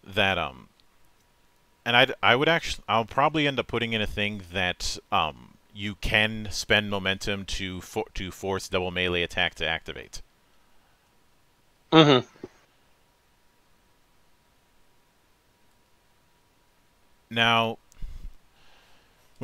that um and I I would actually I'll probably end up putting in a thing that um you can spend momentum to for, to force double melee attack to activate. Mm-hmm. Now,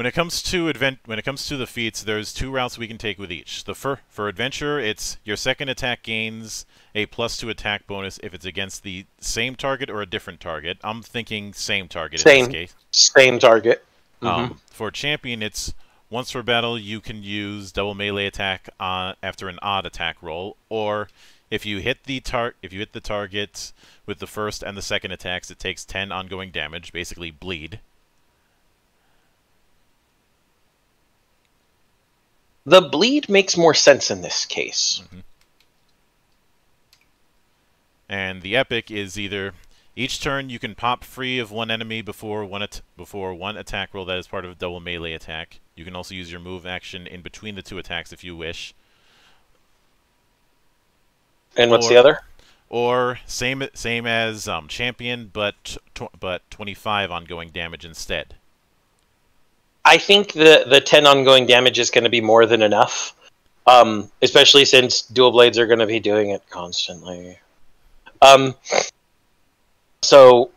when it comes to advent, when it comes to the feats, there's two routes we can take with each. The fir- for adventure, it's your second attack gains a plus two attack bonus if it's against the same target or a different target. I'm thinking same target in Same. this case. Same target. Um, for champion, it's once per battle you can use double melee attack on after an odd attack roll, or if you hit the tar if you hit the target with the first and the second attacks, it takes 10 ongoing damage, basically bleed. The bleed makes more sense in this case. And the epic is either each turn you can pop free of one enemy before one at- before one attack roll that is part of a double melee attack. You can also use your move action in between the two attacks if you wish. And what's Or- the other? Or same same as um, champion, but tw- but 25 ongoing damage instead. I think the the ten ongoing damage is going to be more than enough, um, especially since dual blades are going to be doing it constantly. Um, so,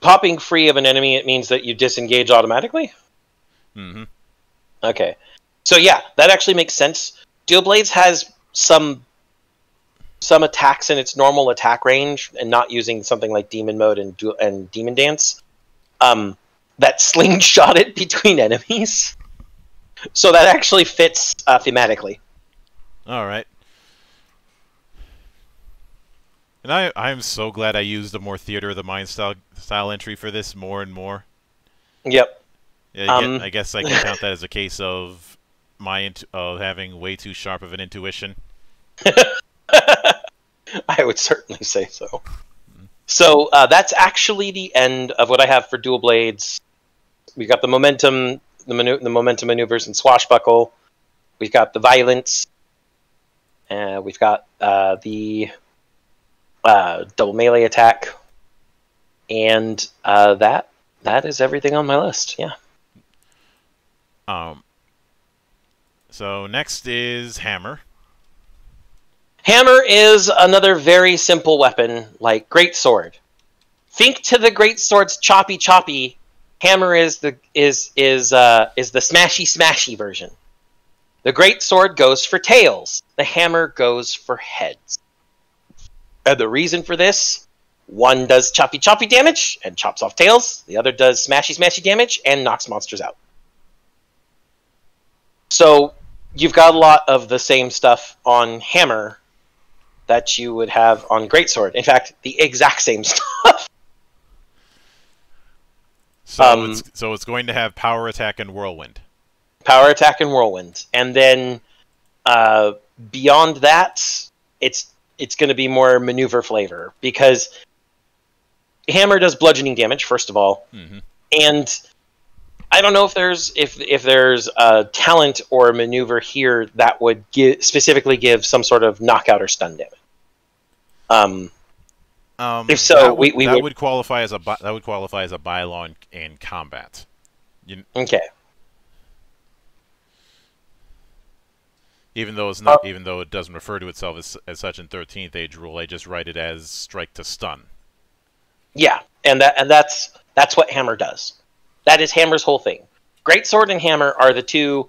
popping free of an enemy it means that you disengage automatically. hmm Okay, so yeah, that actually makes sense. Dual blades has some some attacks in its normal attack range, and not using something like demon mode and du- and demon dance. Um, that slingshot it between enemies. So that actually fits uh, thematically. All right. And I I'm so glad I used a more theater of the mind style style entry for this more and more. Yep. Yeah, I get- Um, I guess I can count that as a case of my of having way too sharp of an intuition. I would certainly say so. So uh, that's actually the end of what I have for dual blades. We've got the momentum, the, manu- the momentum maneuvers and swashbuckle. We've got the violence. Uh, we've got uh, the uh, double melee attack, and uh, that that is everything on my list. Yeah. Um. So next is hammer. Hammer is another very simple weapon, like great sword. Think to the great sword's choppy choppy. Hammer is the is is uh, is the smashy smashy version. The great sword goes for tails. The hammer goes for heads. And the reason for this, one does choppy choppy damage and chops off tails. The other does smashy smashy damage and knocks monsters out. So you've got a lot of the same stuff on hammer that you would have on greatsword. In fact, the exact same stuff. So Um, it's so it's going to have power attack and whirlwind. Power attack and whirlwind, and then uh, beyond that, it's it's going to be more maneuver flavor because hammer does bludgeoning damage first of all, hmm and I don't know if there's if if there's a talent or a maneuver here that would give specifically give some sort of knockout or stun damage. Um, Um, If so, that would, we- we that would- would qualify as a that would qualify as a bylaw in, in combat. okay. Even though it's Uh, not, even though it doesn't refer to itself as, as such in Thirteenth Age rule, I just write it as strike to stun. Yeah, and that and that's that's what hammer does. That is hammer's whole thing. Great sword and hammer are the two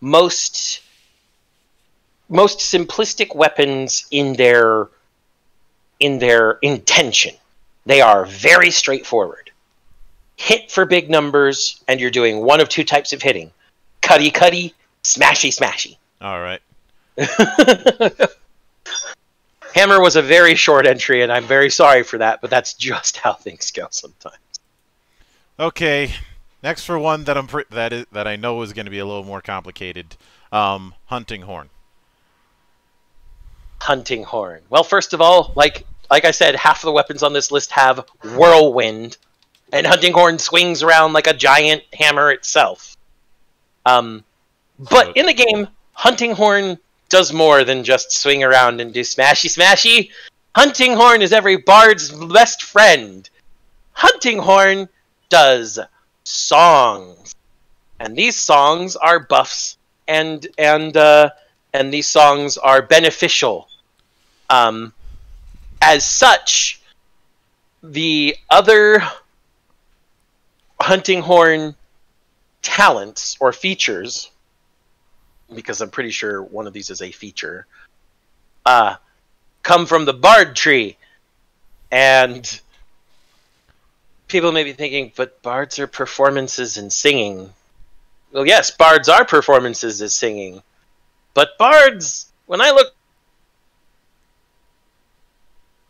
most most simplistic weapons in their in their intention. They are very straightforward. Hit for big numbers, and you're doing one of two types of hitting: cutty cutty, smashy smashy. All right. Hammer was a very short entry, and I'm very sorry for that, but that's just how things go sometimes. Okay. Next for one that I'm that is that I know is going to be a little more complicated. Um, hunting horn. hunting horn. Well, first of all, like like I said, half of the weapons on this list have whirlwind, and hunting horn swings around like a giant hammer itself. Um, but So- in the game, hunting horn does more than just swing around and do smashy smashy. Hunting horn is every bard's best friend. Hunting horn does songs, and these songs are buffs and and uh, and these songs are beneficial. Um, as such, the other hunting horn talents or features, because I'm pretty sure one of these is a feature, uh, come from the bard tree, and people may be thinking, but bards are performances and singing. Well, yes, bards are performances as singing. But bards, when I look.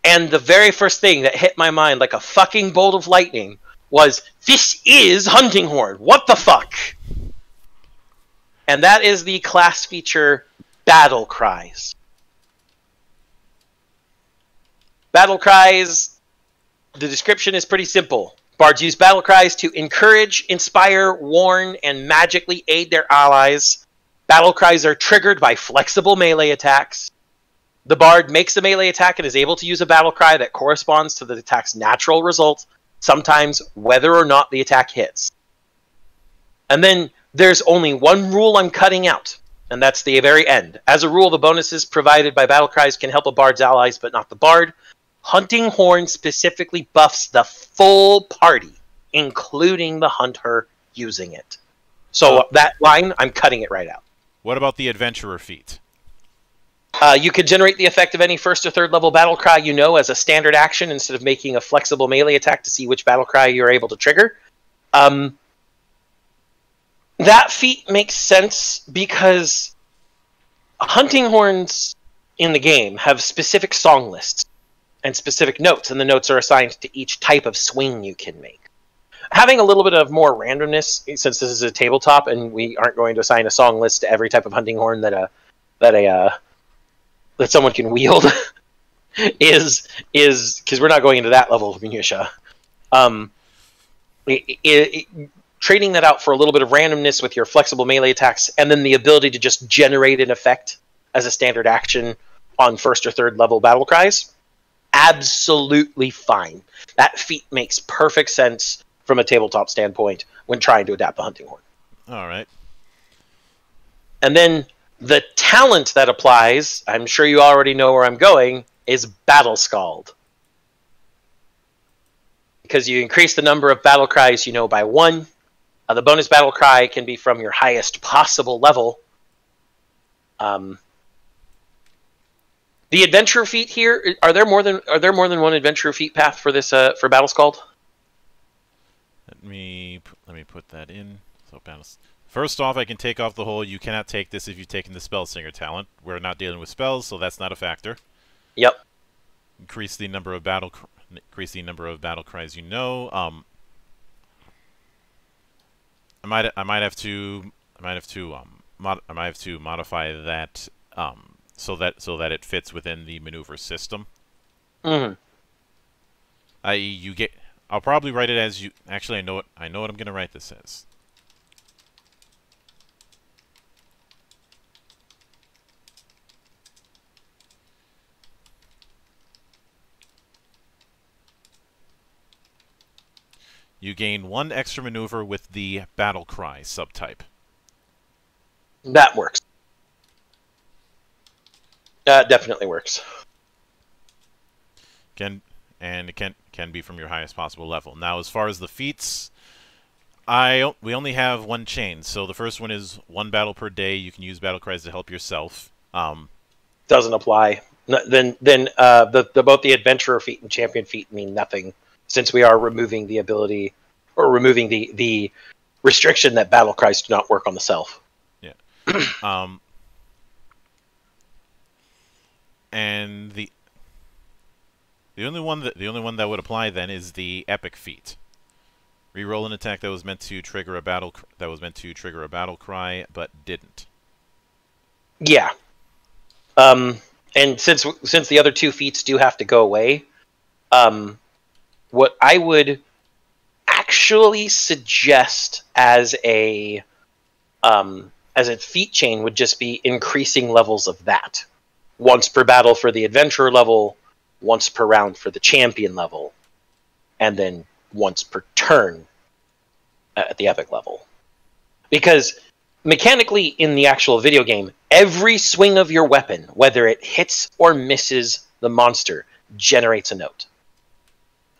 And the very first thing that hit my mind like a fucking bolt of lightning was this is Hunting Horn. What the fuck? And that is the class feature Battle Cries. Battle Cries, the description is pretty simple. Bards use battle cries to encourage, inspire, warn, and magically aid their allies. Battle cries are triggered by flexible melee attacks. The bard makes a melee attack and is able to use a battle cry that corresponds to the attack's natural result, sometimes whether or not the attack hits. And then there's only one rule I'm cutting out, and that's the very end. As a rule, the bonuses provided by battle cries can help a bard's allies, but not the bard. Hunting Horn specifically buffs the full party, including the hunter using it. So Oh. that line, I'm cutting it right out. What about the adventurer feat? Uh, you could generate the effect of any first or third level battle cry you know as a standard action instead of making a flexible melee attack to see which battle cry you're able to trigger. Um, that feat makes sense because hunting horns in the game have specific song lists and specific notes, and the notes are assigned to each type of swing you can make. Having a little bit of more randomness, since this is a tabletop and we aren't going to assign a song list to every type of hunting horn that a that a uh, that someone can wield, is is because we're not going into that level of minutia. Um, it, it, it- trading that out for a little bit of randomness with your flexible melee attacks, and then the ability to just generate an effect as a standard action on first or third level battle cries, absolutely fine. That feat makes perfect sense from a tabletop standpoint when trying to adapt the hunting horn. All right. And then The talent that applies, I'm sure you already know where I'm going, is Battle Skald. Because you increase the number of battle cries you know by one. Uh, the bonus battle cry can be from your highest possible level. Um, the adventure feat here are there more than are there more than one adventure feat path for this uh, for Battle Skald? Let me let me put that in. So. First off, I can take off the whole. You cannot take this if you've taken the spell singer talent. We're not dealing with spells, so that's not a factor. Yep. Increase the number of battle. Increase the number of battle cries you know. Um. I might I might have to I might have to um mod I might have to modify that um so that so that it fits within the maneuver system. hmm I.e., you get. I'll probably write it as you. Actually, I know what I know what I'm gonna write this as. You gain one extra maneuver with the battle cry subtype. That works. That definitely works. Can and it can can be from your highest possible level. Now, as far as the feats, I o- we only have one chain. So the first one is one battle per day. You can use battle cries to help yourself. Um, Doesn't apply. No, then then uh, the, the both the adventurer feat and champion feat mean nothing since we are removing the ability or removing the the restriction that battle cries do not work on the self. Yeah. um, and the the only one that the only one that would apply then is the epic feat. Reroll an attack that was meant to trigger a battle that was meant to trigger a battle cry but didn't. Yeah. Um, and since since the other two feats do have to go away, um, what I would actually suggest as a um, as a feat chain would just be increasing levels of that. Once per battle for the adventurer level, once per round for the champion level, and then once per turn at the epic level. Because mechanically in the actual video game, every swing of your weapon, whether it hits or misses the monster, generates a note.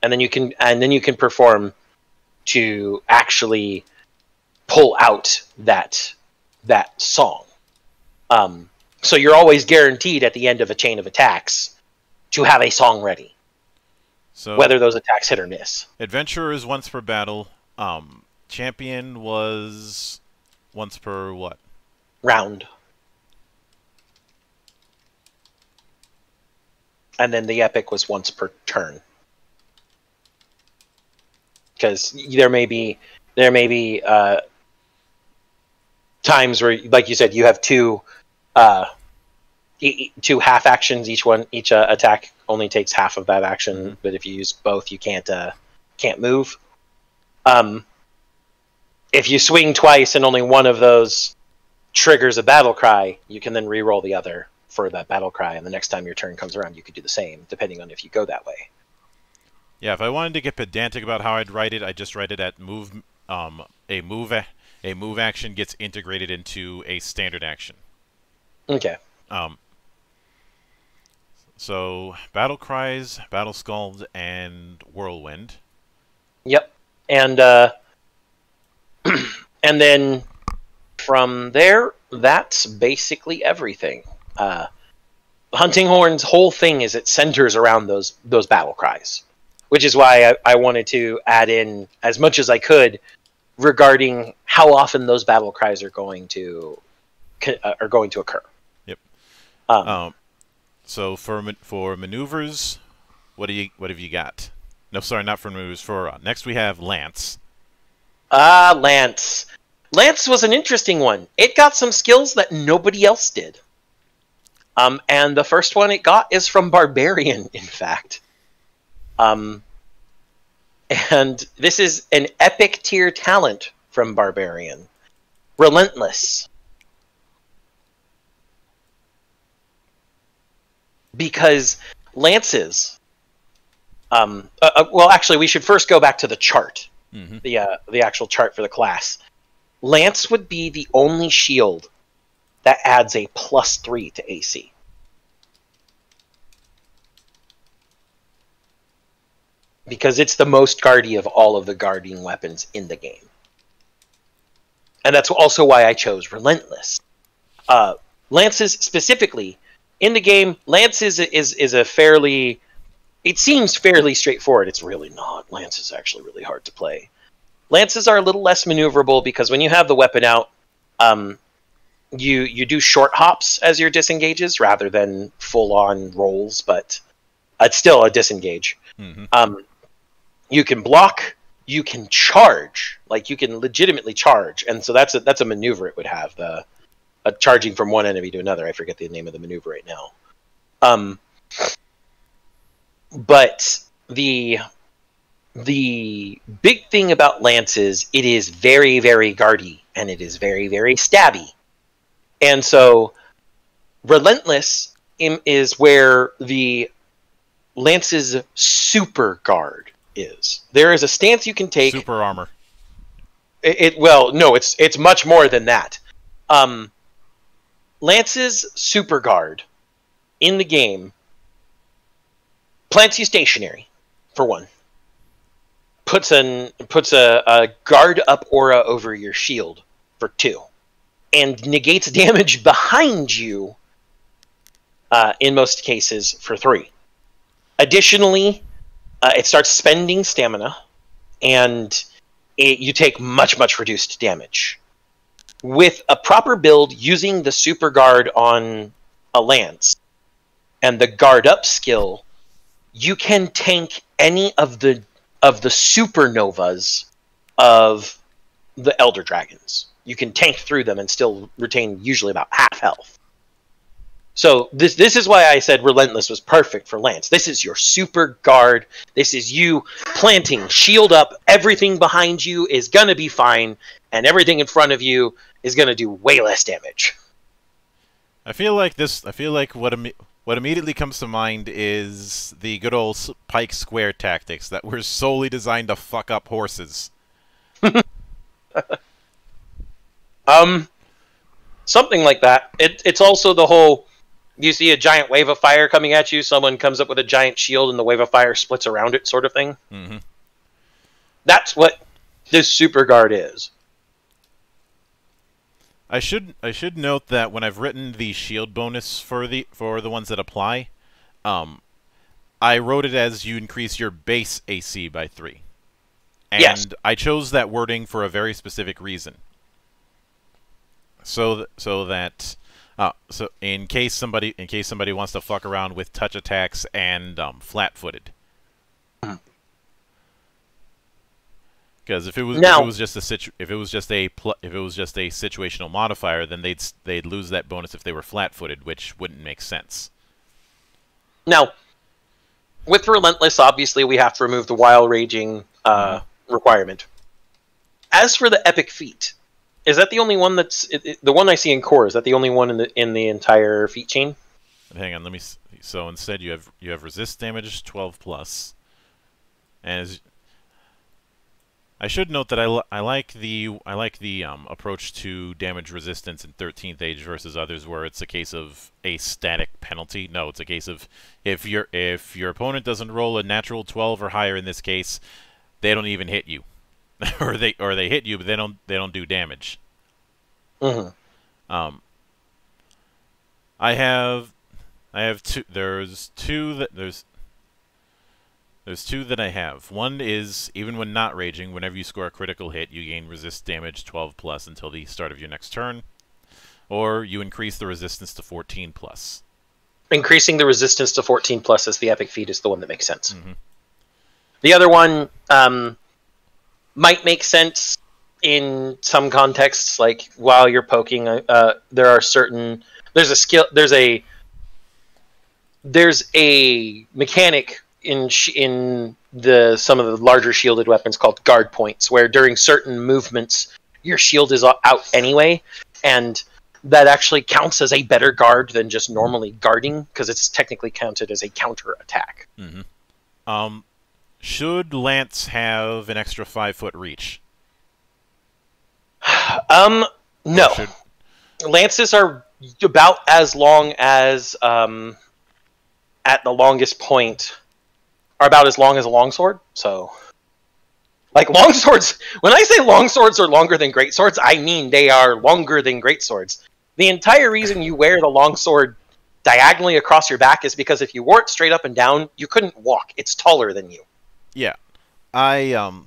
And then you can and then you can perform to actually pull out that that song. Um, so you're always guaranteed at the end of a chain of attacks to have a song ready, So whether those attacks hit or miss. adventurer is once per battle. Um, champion was once per what? round. And then the epic was once per turn. Because there may be there may be uh, times where, like you said, you have two uh, e- two half actions. Each one, each uh, attack only takes half of that action. Mhm. But if you use both, you can't uh, can't move. Um, if you swing twice and only one of those triggers a battle cry, you can then re-roll the other for that battle cry, and the next time your turn comes around, you could do the same, depending on if you go that way. Yeah, if I wanted to get pedantic about how I'd write it, I'd just write it at move. Um, a move a move action gets integrated into a standard action. Okay. Um, so battle cries, battle skald, and whirlwind. Yep. And uh, and then from there, that's basically everything. Uh, Hunting Horn's whole thing is it centers around those those battle cries, which is why I, I wanted to add in as much as I could regarding how often those battle cries are going to uh, are going to occur. Yep. Um, so for for maneuvers, what do you what have you got? No, sorry, not for maneuvers. For uh, next we have lance. Ah, Lance. Lance was an interesting one. It got some skills that nobody else did. Um, and the first one it got is from Barbarian, in fact. Um, and this is an epic tier talent from Barbarian. Relentless. Because lances. Um, uh, uh, well, actually, we should first go back to the chart hmm the uh, the actual chart for the class. Lance would be the only shield that adds a plus three to AC. Because it's the most guardy of all of the guarding weapons in the game. And that's also why I chose Relentless. Uh, lances specifically in the game, Lance is is is a fairly it seems fairly straightforward. It's really not. Lance is actually really hard to play. Lances are a little less maneuverable because when you have the weapon out, um, you you do short hops as your disengages rather than full on rolls, but it's still a disengage. Mhm. Um, you can block, you can charge, like you can legitimately charge, and so that's a that's a maneuver it would have the uh, charging from one enemy to another. I forget the name of the maneuver right now. Um, but the the big thing about lances it is very very guardy and it is very very stabby and so relentless is where the lance's super guard is there is a stance you can take Super armor. it, it well no it's it's much more than that um lance's super guard in the game plants you stationary for one puts an puts a, a guard up aura over your shield for two and negates damage behind you uh, in most cases for three. Additionally uh, it starts spending stamina and it, you take much much reduced damage with a proper build using the super guard on a lance and the guard up skill you can tank any of the of the supernovas of the elder dragons you can tank through them and still retain usually about half health so this this is why I said relentless was perfect for Lance. This is your super guard. This is you planting shield up. Everything behind you is gonna be fine, and everything in front of you is gonna do way less damage. I feel like this. I feel like what what immediately comes to mind is the good old Pike Square tactics that were solely designed to fuck up horses. Um, something like that. It, it's also the whole. You see a giant wave of fire coming at you. Someone comes up with a giant shield, and the wave of fire splits around it, sort of thing. hmm That's what this super guard is. I should I should note that when I've written the shield bonus for the for the ones that apply, um, I wrote it as you increase your base AC by three, and Yes. I chose that wording for a very specific reason. So th- so that uh, so in case somebody in case somebody wants to fuck around with touch attacks and um, flat-footed. Because if it was if it was just a situ- if it was just a pl- if it was just a situational modifier, then they'd they'd lose that bonus if they were flat-footed, which wouldn't make sense. Now, with relentless, obviously we have to remove the wild raging uh, requirement. As for the epic feat, is that the only one that's it, it- the one I see in core? Is that the only one in the in the entire feat chain? Hang on, let me. S- so instead, you have you have resist damage 12 plus, and as I should note that I, li- I like the I like the um, approach to damage resistance in 13th Age versus others, where it's a case of a static penalty. No, it's a case of if your if your opponent doesn't roll a natural 12 or higher in this case, they don't even hit you, or they or they hit you, but they don't they don't do damage. hmm Um, I have, I have two. There's two that there's. There's two that I have. One is even when not raging, whenever you score a critical hit, you gain resist damage 12 plus until the start of your next turn, or you increase the resistance to 14 plus. Increasing the resistance to 14 plus as the epic feat is the one that makes sense. Mhm. The other one um, might make sense in some contexts, like while you're poking. Uh, uh, there are certain there's a skill there's a there's a mechanic in sh- in the some of the larger shielded weapons called guard points, where during certain movements your shield is out anyway, and that actually counts as a better guard than just normally guarding because it's technically counted as a counter attack. Um, should Lance have an extra five foot reach? Um, no. Should, Lances are about as long as um, at the longest point, are about as long as a longsword. So, like longswords, when I say longswords are longer than great swords, I mean they are longer than great swords. The entire reason you wear the longsword diagonally across your back is because if you wore it straight up and down, you couldn't walk. It's taller than you. Yeah, I um,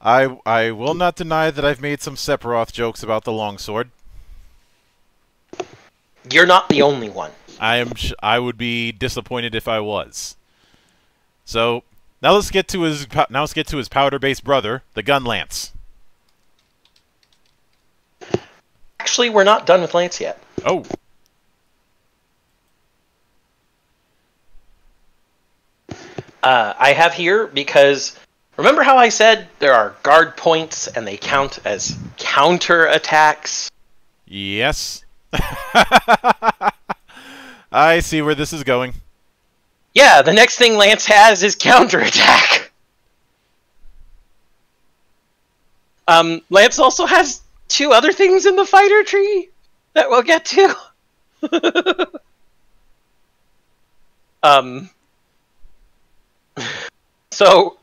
I I will not deny that I've made some Sephiroth jokes about the longsword. You're not the only one. I am. Sh- I would be disappointed if I was. So now let's get to his. Now let's get to his powder-based brother, the gun lance. Actually, we're not done with Lance yet. Oh, uh, I have here because remember how I said there are guard points and they count as counter attacks? yes. I see where this is going. Yeah, the next thing Lance has is counter attack. Um, Lance also has two other things in the fighter tree that we'll get to. um, so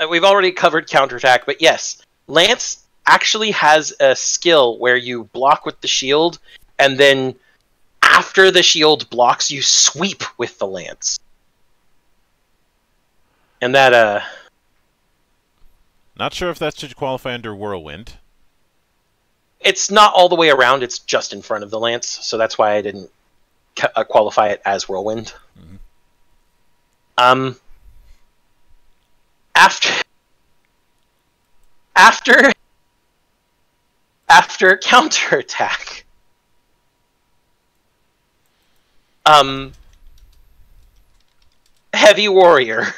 uh, we've already covered counterattack, but yes, Lance actually has a skill where you block with the shield, and then after the shield blocks, you sweep with the lance. And that, uh, Not sure if that should qualify under whirlwind. it's not all the way around, it's just in front of the lance, so that's why I didn't uh, qualify it as whirlwind. Mhm. Um, after, after, after counterattack, um, heavy warrior.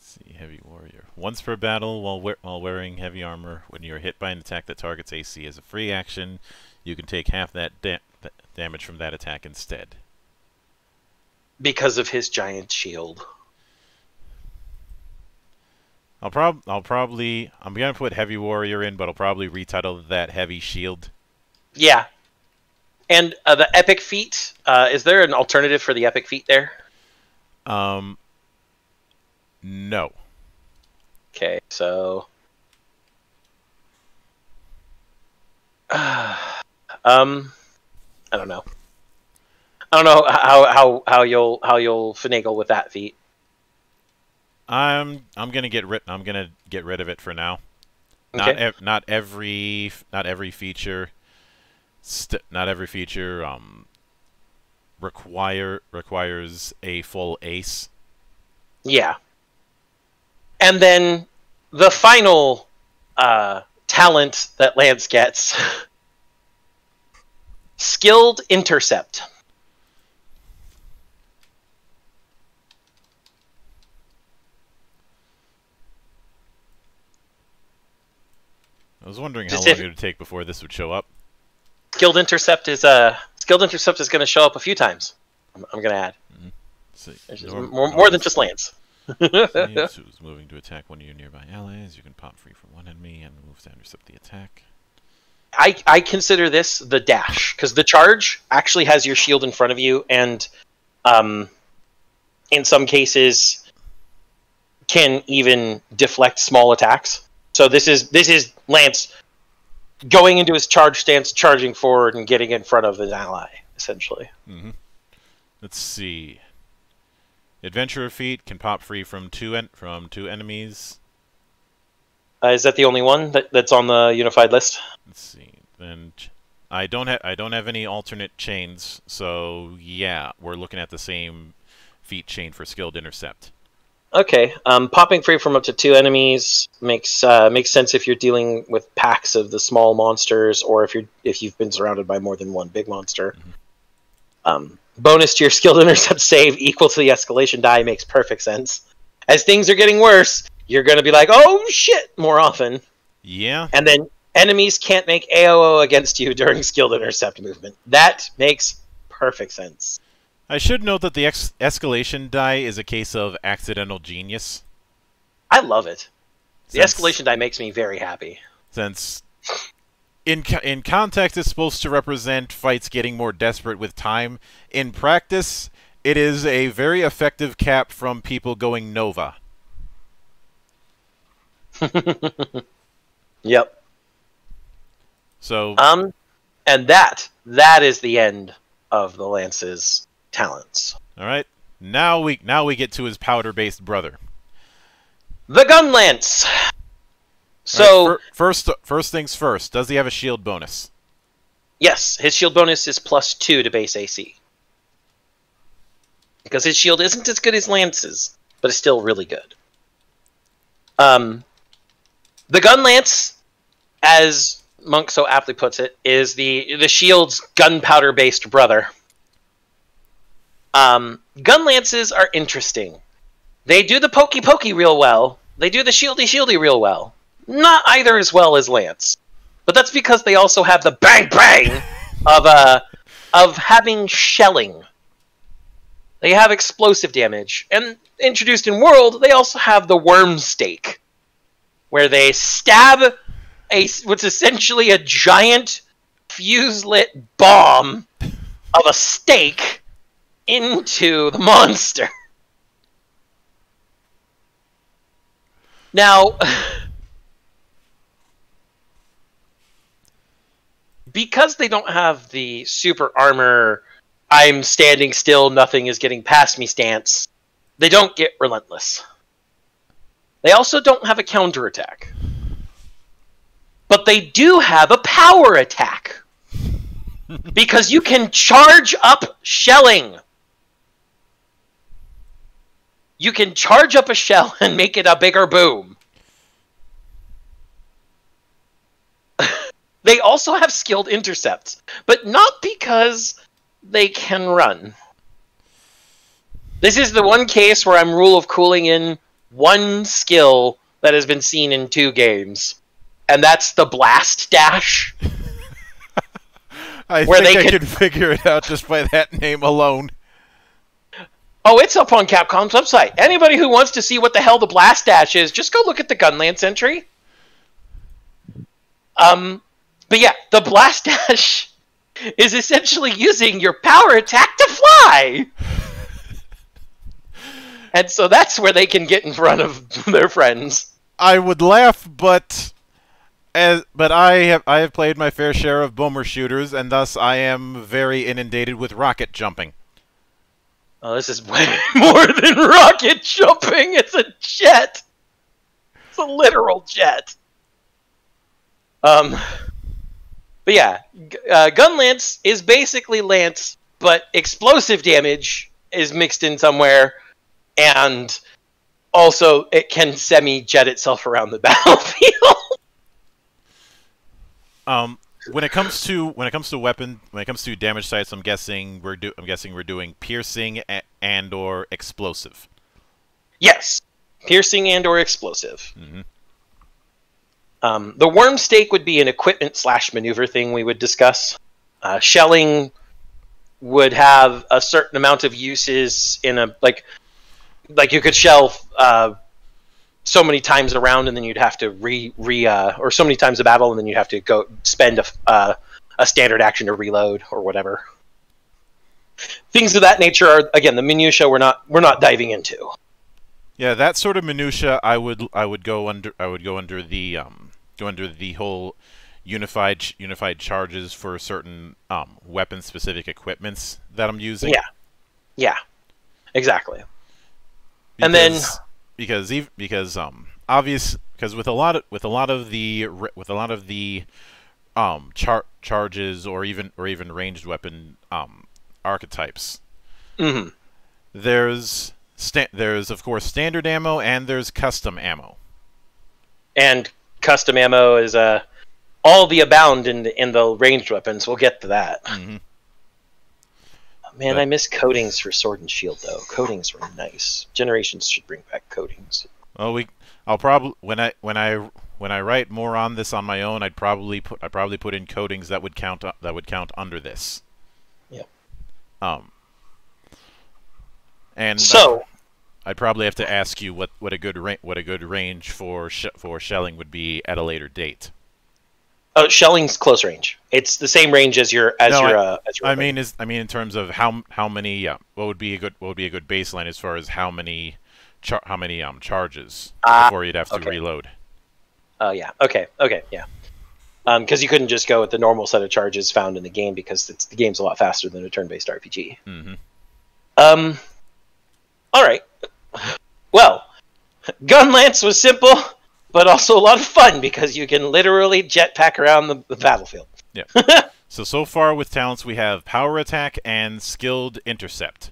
See, heavy warrior. Once per battle, while we- while wearing heavy armor, when you are hit by an attack that targets AC as a free action, you can take half that da- damage from that attack instead. because of his giant shield. I'll prob I'll probably I'm gonna put heavy warrior in, but I'll probably retitle that heavy shield. Yeah. And uh, the epic feat, uh, is there an alternative for the epic feat there? Um, no. Okay, so. um, I don't know. I don't know how, how, how you'll how you'll finagle with that feat. I'm I'm gonna get rid I'm gonna get rid of it for now. Not Okay. ev- not every not every feature not every feature um require requires a full ace. Yeah. And then the final uh, talent that Lance gets skilled intercept. I was wondering how long it would take before this would show up. Skilled intercept is uh skilled intercept is going to show up a few times. I'm, I'm going to add. See, There's norm- more, more than just Lance. saves, who's moving to attack one of your nearby allies. You can pop free from one enemy and move to intercept the attack. I, I consider this the dash because the charge actually has your shield in front of you and um, in some cases can even deflect small attacks so this is this is lance going into his charge stance charging forward and getting in front of an ally essentially Mm-hmm. Let's see. Adventurer feat can pop free from two en- from two enemies. uh, is that the only one that, that's on the unified list Let's see. And I don't have I don't have any alternate chains, so yeah, we're looking at the same feat chain for skilled intercept. Okay, um, popping free from up to two enemies makes uh, makes sense if you're dealing with packs of the small monsters, or if you're if you've been surrounded by more than one big monster. Um, bonus to your skilled intercept save equal to the escalation die makes perfect sense. As things are getting worse, you're going to be like, "Oh shit!" more often, Yeah, and then enemies can't make AOO against you during skilled intercept movement. That makes perfect sense. I should note that the ex- escalation die is a case of accidental genius. I love it. The escalation die makes me very happy. since in co- in context it's supposed to represent fights getting more desperate with time. In practice, it is a very effective cap from people going Nova. Yep. So Um, and that that is the end of the Lance's talents. all right, now we now we get to his powder-based brother. The Gun Lance. Right, So fir- first first things first, does he have a shield bonus? yes, his shield bonus is plus two to base AC. Because his shield isn't as good as Lance's, but it's still really good. Um, the Gun Lance, as Monk so aptly puts it, is the the shield's gunpowder based brother. Um, gun lances are interesting. They do the pokey pokey real well. They do the shieldy shieldy real well. Not either as well as lance, but that's because they also have the bang bang of uh of having shelling. They have explosive damage, and introduced in world, they also have the wyrmstake, where they stab a what's essentially a giant fuse lit bomb of a stake into the monster. Now, because they don't have the super armor, I'm standing still, nothing is getting past me stance, they don't get relentless. They also don't have a counterattack. But they do have a power attack. because you can charge up shelling. You can charge up a shell and make it a bigger boom. they also have skilled intercepts, but not because they can run. This is the one case where I'm rule of cooling in one skill that has been seen in two games, and that's the blast dash. I Where think they I could- can figure it out just by that name alone. Oh, it's up on Capcom's website. Anybody who wants to see what the hell the blast dash is, just go look at the Gunlance entry. Um, but yeah, the blast dash is essentially using your power attack to fly. and so that's where they can get in front of their friends. I would laugh, but as but I have I have played my fair share of boomer shooters, and thus I am very inundated with rocket jumping. Oh, this is way more than rocket jumping. It's a jet. It's a literal jet. Um, but yeah, uh, gun lance is basically lance, but explosive damage is mixed in somewhere, and also it can semi-jet itself around the battlefield. Um, when it comes to when it comes to weapon when it comes to damage sites, I'm guessing we're do I'm guessing we're doing piercing and or explosive. yes, piercing and/or explosive. Mhm. Um, the wyrmstake would be an equipment slash maneuver thing we would discuss. Uh, shelling would have a certain amount of uses in a like like you could shell uh, so many times around and then you'd have to re re uh, or so many times a battle and then you'd have to go spend a uh, a standard action to reload or whatever. Things of that nature are again the minutia we're not we're not diving into. Yeah, that sort of minutia, I would I would go under I would go under the um go under the whole unified unified charges for certain um weapon specific equipments that I'm using. Yeah. Yeah, exactly. And then- Because- because because um obvious because with a lot of with a lot of the with a lot of the um char- charges or even or even ranged weapon um archetypes hmm there's there's of course standard ammo and there's custom ammo and custom ammo is uh, all the abound in the, in the ranged weapons. We'll get to that. hmm Man, But- I miss coatings for sword and shield though. Coatings were nice. Generations should bring back coatings. Well, we I'll probably when I when I when I write more on this on my own, I'd probably put I'd probably put in coatings that would count that would count under this. Yep. Um. And So, I'd probably have to ask you what, what a good ra- what a good range for sh- for shelling would be at a later date. Oh, shelling's close range. It's the same range as your as No, your I- uh, as your I mean, is I mean in terms of how how many yeah, what would be a good what would be a good baseline as far as how many char- how many um charges Ah, before you'd have to okay. reload. Oh yeah. Okay. Okay. Yeah. Um because you couldn't just go with the normal set of charges found in the game because it's, the game's a lot faster than a turn-based RPG. Mm-hmm. Um. All right. Well, Gun Lance was simple, but also a lot of fun because you can literally jetpack around the, the battlefield. So so far with talents we have power attack and skilled intercept.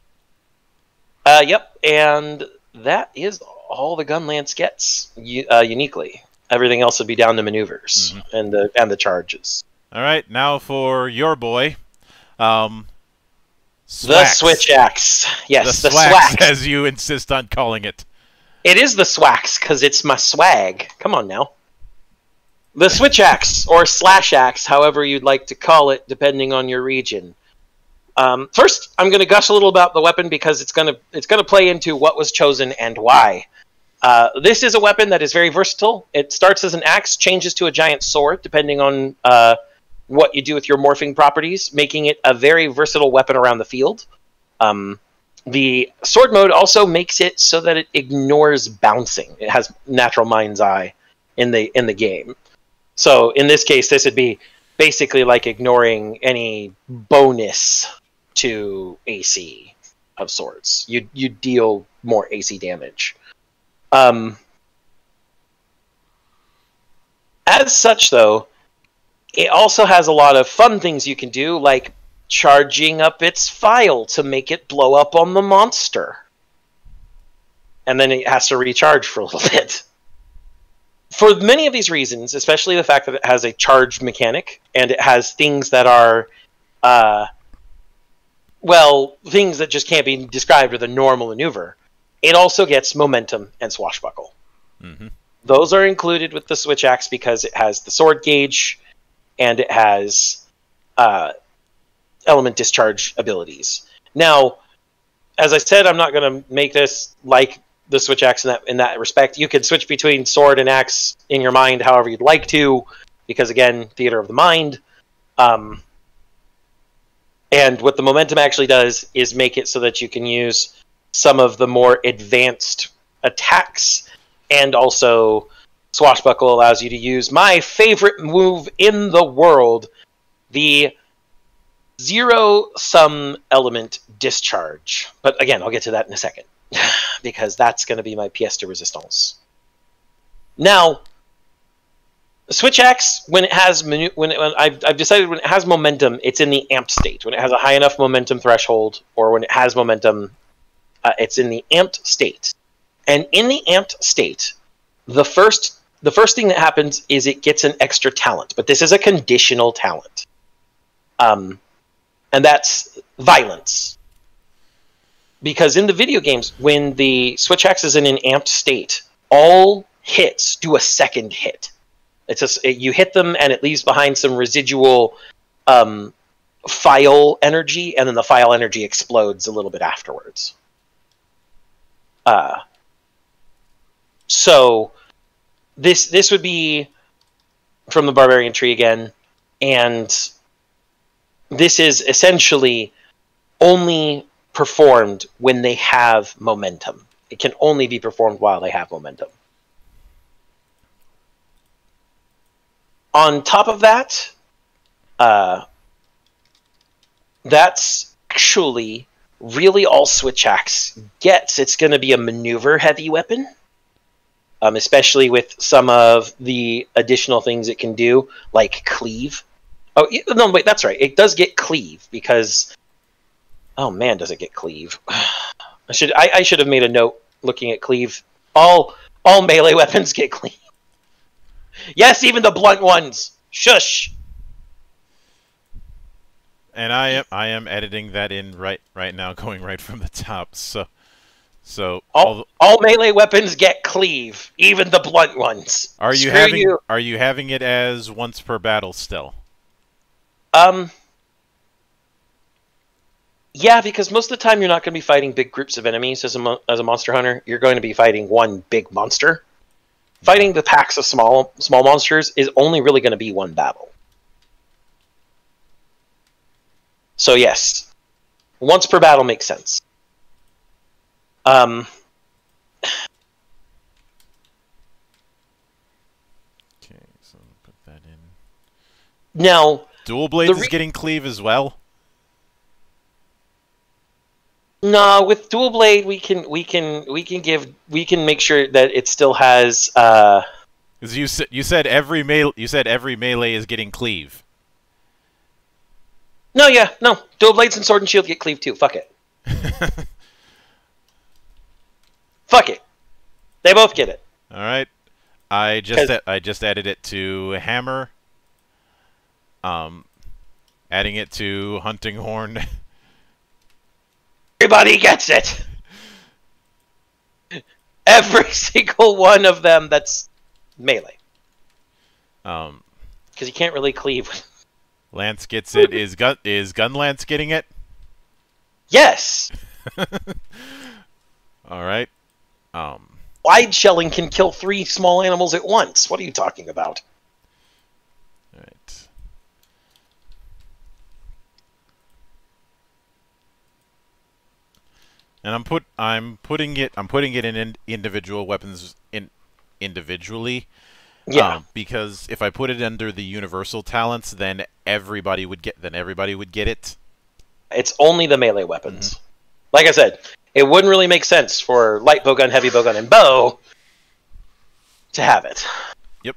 Uh, yep, and that is all the Gun Lance gets uh, uniquely. Everything else would be down to maneuvers and the and the charges. All right, now for your boy, um, The switch axe. Yes, the, the, swax, swax. as you insist on calling it. It is the swax because it's my swag. Come on now. The switch axe or slash axe, however you'd like to call it, depending on your region. Um, first, I'm going to gush a little about the weapon because it's going to it's going to play into what was chosen and why. Uh, this is a weapon that is very versatile. It starts as an axe, changes to a giant sword, depending on uh, what you do with your morphing properties, making it a very versatile weapon around the field. Um, the sword mode also makes it so that it ignores bouncing. It has natural mind's eye in the in the game. So in this case, this would be basically like ignoring any bonus to AC of sorts. You you deal more AC damage. Um, as such, though, it also has a lot of fun things you can do, like charging up its phial to make it blow up on the monster. And then it has to recharge for a little bit. For many of these reasons, especially the fact that it has a charge mechanic and it has things that are, uh, well, things that just can't be described with a normal maneuver, it also gets momentum and swashbuckle. hmm Those are included with the switch axe because it has the sword gauge and it has uh, element discharge abilities. Now, as I said, I'm not going to make this like the switch axe in that in that respect. You can switch between sword and axe in your mind however you'd like to, because again, theater of the mind. Um, and what the momentum actually does is make it so that you can use some of the more advanced attacks, and also swashbuckle allows you to use my favorite move in the world, the zero sum element discharge. But again, I'll get to that in a second because that's going to be my pièce de resistance. Now, switch axe when it has when, it, when I've, I've decided when it has momentum, it's in the amped state. When it has a high enough momentum threshold, or when it has momentum, uh, it's in the amped state. And in the amped state, the first the first thing that happens is it gets an extra talent, but this is a conditional talent. Um, and that's violence. Because in the video games, when the switch axe is in an amped state, all hits do a second hit. It's just it, you hit them and it leaves behind some residual um, phial energy, and then the phial energy explodes a little bit afterwards. Uh, so this this would be from the barbarian tree again, and this is essentially only performed when they have momentum. It can only be performed while they have momentum. On top of that, uh, that's actually really all Switch Axe gets. It's going to be a maneuver heavy weapon, um, especially with some of the additional things it can do, like cleave. Oh no, wait, that's right. It does get cleave because. Oh man, does it get cleave? I should I, I should have made a note looking at cleave. All all melee weapons get cleave. Yes, even the blunt ones. Shush. And I am I am editing that in right right now, going right from the top. So, so All, all, all melee weapons get cleave, even the blunt ones. are you Screw having you. are you having it as once per battle still? Um. Yeah, because most of the time you're not going to be fighting big groups of enemies as a mo- as a monster hunter. You're going to be fighting one big monster. fighting the packs of small small monsters is only really going to be one battle. So yes, once per battle makes sense. Um, Okay, so put that in. now, Dual Blades is getting cleave as well. no, with dual blade, we can we can we can give we can make sure that it still has. Uh, you said you said every melee you said every melee is getting cleave. no, yeah, no, dual blades and sword and shield get cleave too. Fuck it. Fuck it. They both get it. All right. I just I just added it to hammer. Um, adding it to hunting horn. Everybody gets it. Every single one of them that's melee. um, Because you can't really cleave. Lance gets it. Is gun is gun Lance getting it? yes! All right. Um, Wide shelling can kill three small animals at once. What are you talking about? all right. And I'm put I'm putting it I'm putting it in, in individual weapons in individually. Yeah. Um, because if I put it under the universal talents, then everybody would get then everybody would get it. It's only the melee weapons. Like I said, it wouldn't really make sense for light bowgun, heavy bowgun, and bow to have it. Yep.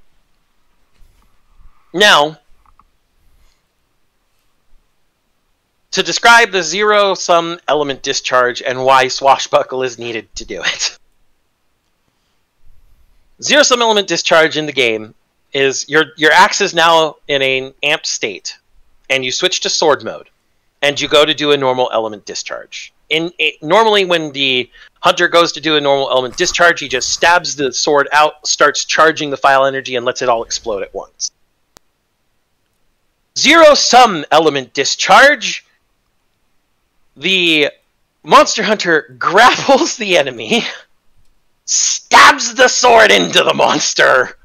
Now, to describe the zero sum element discharge and why swashbuckle is needed to do it. Zero sum element discharge in the game is your your axe is now in an amped state, and you switch to sword mode, and you go to do a normal element discharge. In it, normally, when the hunter goes to do a normal element discharge, he just stabs the sword out, starts charging the phial energy, and lets it all explode at once. Zero sum element discharge. The monster hunter grapples the enemy, stabs the sword into the monster,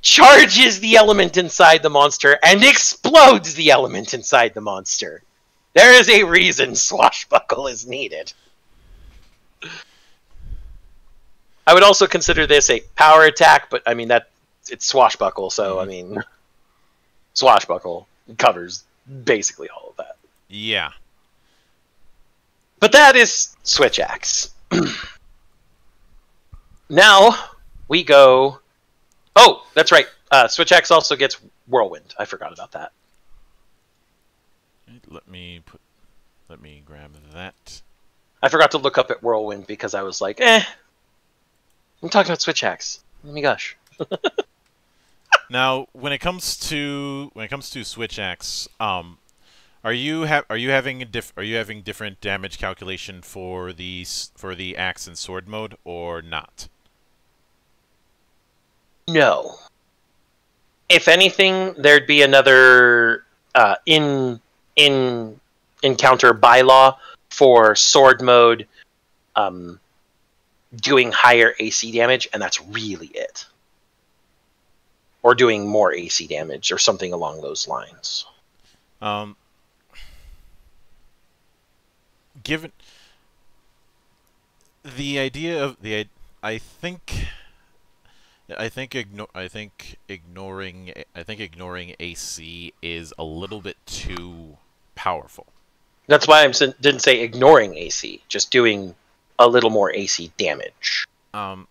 charges the element inside the monster, and explodes the element inside the monster. There is a reason swashbuckle is needed. I would also consider this a power attack, but I mean that it's swashbuckle, so I mean swashbuckle covers basically all of that. Yeah. But that is Switch Axe. now we go. Oh, that's right. Uh, Switch Axe also gets Whirlwind. I forgot about that. Let me put. Let me grab that. I forgot to look up at Whirlwind because I was like, eh. I'm talking about Switch Axe. Let me gush. Now, when it comes to when it comes to switch axe, um, are you ha- are you having a diff- are you having different damage calculation for the for the axe and sword mode or not? No. If anything, there'd be another uh, in in encounter bylaw for sword mode um, doing higher AC damage, and that's really it. Or doing more AC damage, or something along those lines. Um, given the idea of the i- think I think igno- I think ignoring I think ignoring AC is a little bit too powerful. That's why I didn't say ignoring AC, just doing a little more AC damage. Um,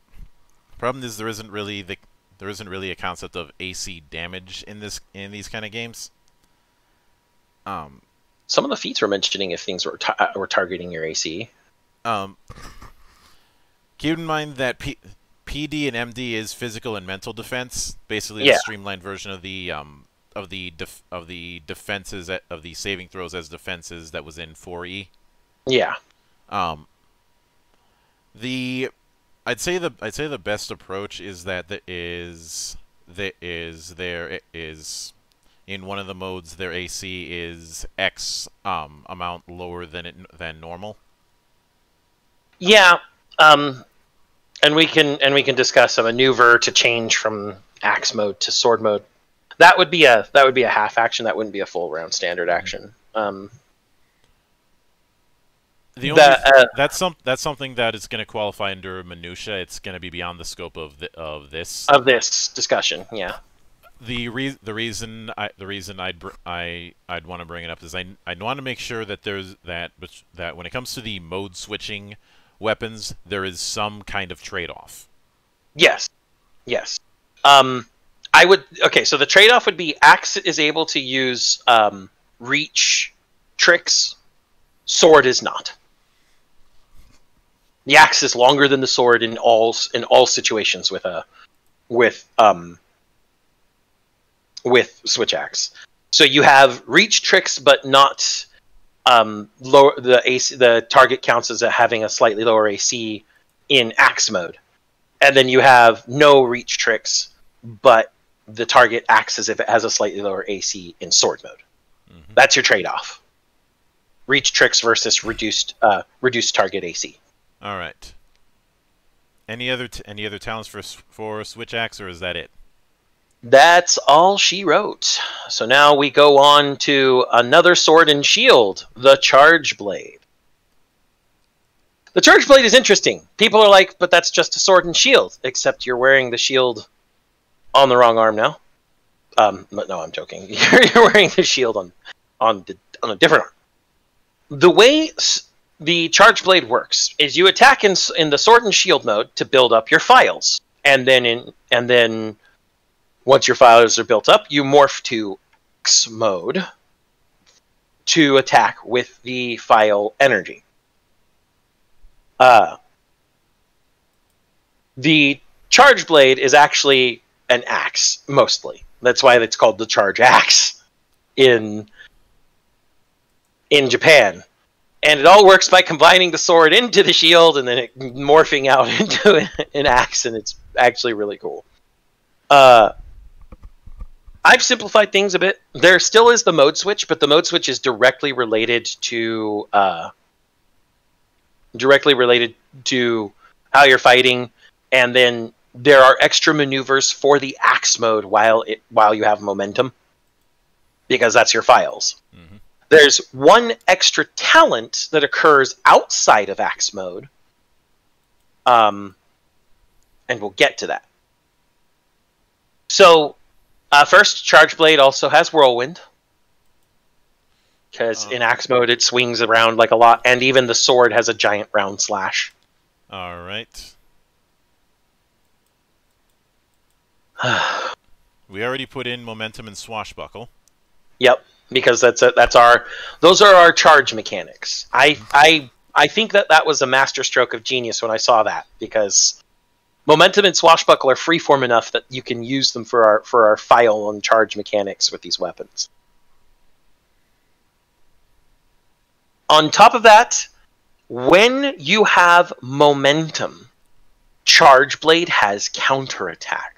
problem is there isn't really the there isn't really a concept of AC damage in this in these kind of games. Um, Some of the feats were mentioning if things were ta- were targeting your AC. um, keep in mind that P- PD and MD is physical and mental defense, basically Yeah. the streamlined version of the um of the def- of the defenses at, of the saving throws as defenses that was in 4E. Yeah. Um, the I'd say the I'd say the best approach is that there is there is there is in one of the modes their AC is X um amount lower than it than normal. Yeah. Um, and we can and we can discuss a maneuver to change from axe mode to sword mode. That would be a that would be a half action. That wouldn't be a full round standard action. Um, The only That, uh, that's some that's something that is going to qualify under minutia. It's going to be beyond the scope of the, of this. of this discussion, yeah. The re- the reason I the reason I'd I I'd want to bring it up is I I'd want to make sure that there's that that when it comes to the mode switching weapons, there is some kind of trade off. Yes, yes. Um, I would. Okay, so the trade-off would be axe is able to use um, reach tricks. Sword is not. The axe is longer than the sword in all in all situations with a with um with switch axe. So you have reach tricks, but not um, lower the AC. The target counts as having a slightly lower AC in axe mode, and then you have no reach tricks, but the target acts as if it has a slightly lower AC in sword mode. Mhm. That's your trade-off. Reach tricks versus reduced uh, reduced target AC. All right. Any other t- any other talents for for switch axe or is that it? That's all she wrote. So now we go on to another sword and shield, the Charge Blade. The Charge Blade is interesting. People are like, but that's just a sword and shield, except you're wearing the shield on the wrong arm now. Um, but no, I'm joking. You're, wearing the shield on on the on a different arm. The way the Charge Blade works is you attack in, in the sword and shield mode to build up your phials, and then in and then once your phials are built up, you morph to axe mode to attack with the phial energy. Uh, the charge blade is actually an axe, mostly. That's why it's called the charge axe in in Japan. And it all works by combining the sword into the shield and then morphing out into an axe, and it's actually really cool. Uh, I've simplified things a bit. There still is the mode switch, but the mode switch is directly related to uh, directly related to how you're fighting, and then there are extra maneuvers for the axe mode while it while you have momentum, because that's your phials. Mhm. There's one extra talent that occurs outside of axe mode, um, and we'll get to that. So uh, first, Charge Blade also has Whirlwind. Because Oh. in Axe mode, it swings around like a lot, and even the sword has a giant round slash. All right. We already put in momentum and swashbuckle. Yep, because that's a, that's our those are our charge mechanics. I I I think that that was a masterstroke of genius when I saw that because momentum and swashbuckle are freeform enough that you can use them for our for our phial and charge mechanics with these weapons. On top of that, when you have momentum, Charge Blade has counterattack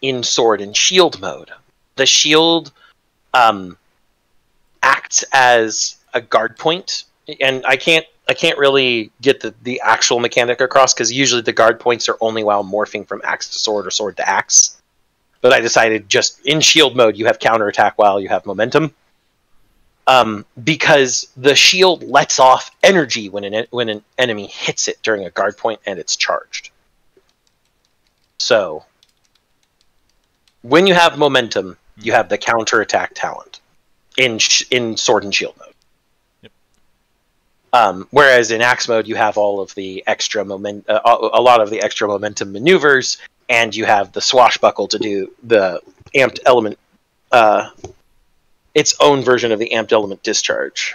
in sword and shield mode. The shield um, acts as a guard point, and I can't I can't really get the, the actual mechanic across because usually the guard points are only while morphing from axe to sword or sword to axe. But I decided just in shield mode you have counterattack while you have momentum. Um, because the shield lets off energy when an when an enemy hits it during a guard point and it's charged. So when you have momentum, you have the counterattack talent in sh- in sword and shield mode. Um, whereas in axe mode, you have all of the extra moment, uh, a a lot of the extra momentum maneuvers, and you have the swashbuckle to do the amped element, uh, its own version of the amped element discharge.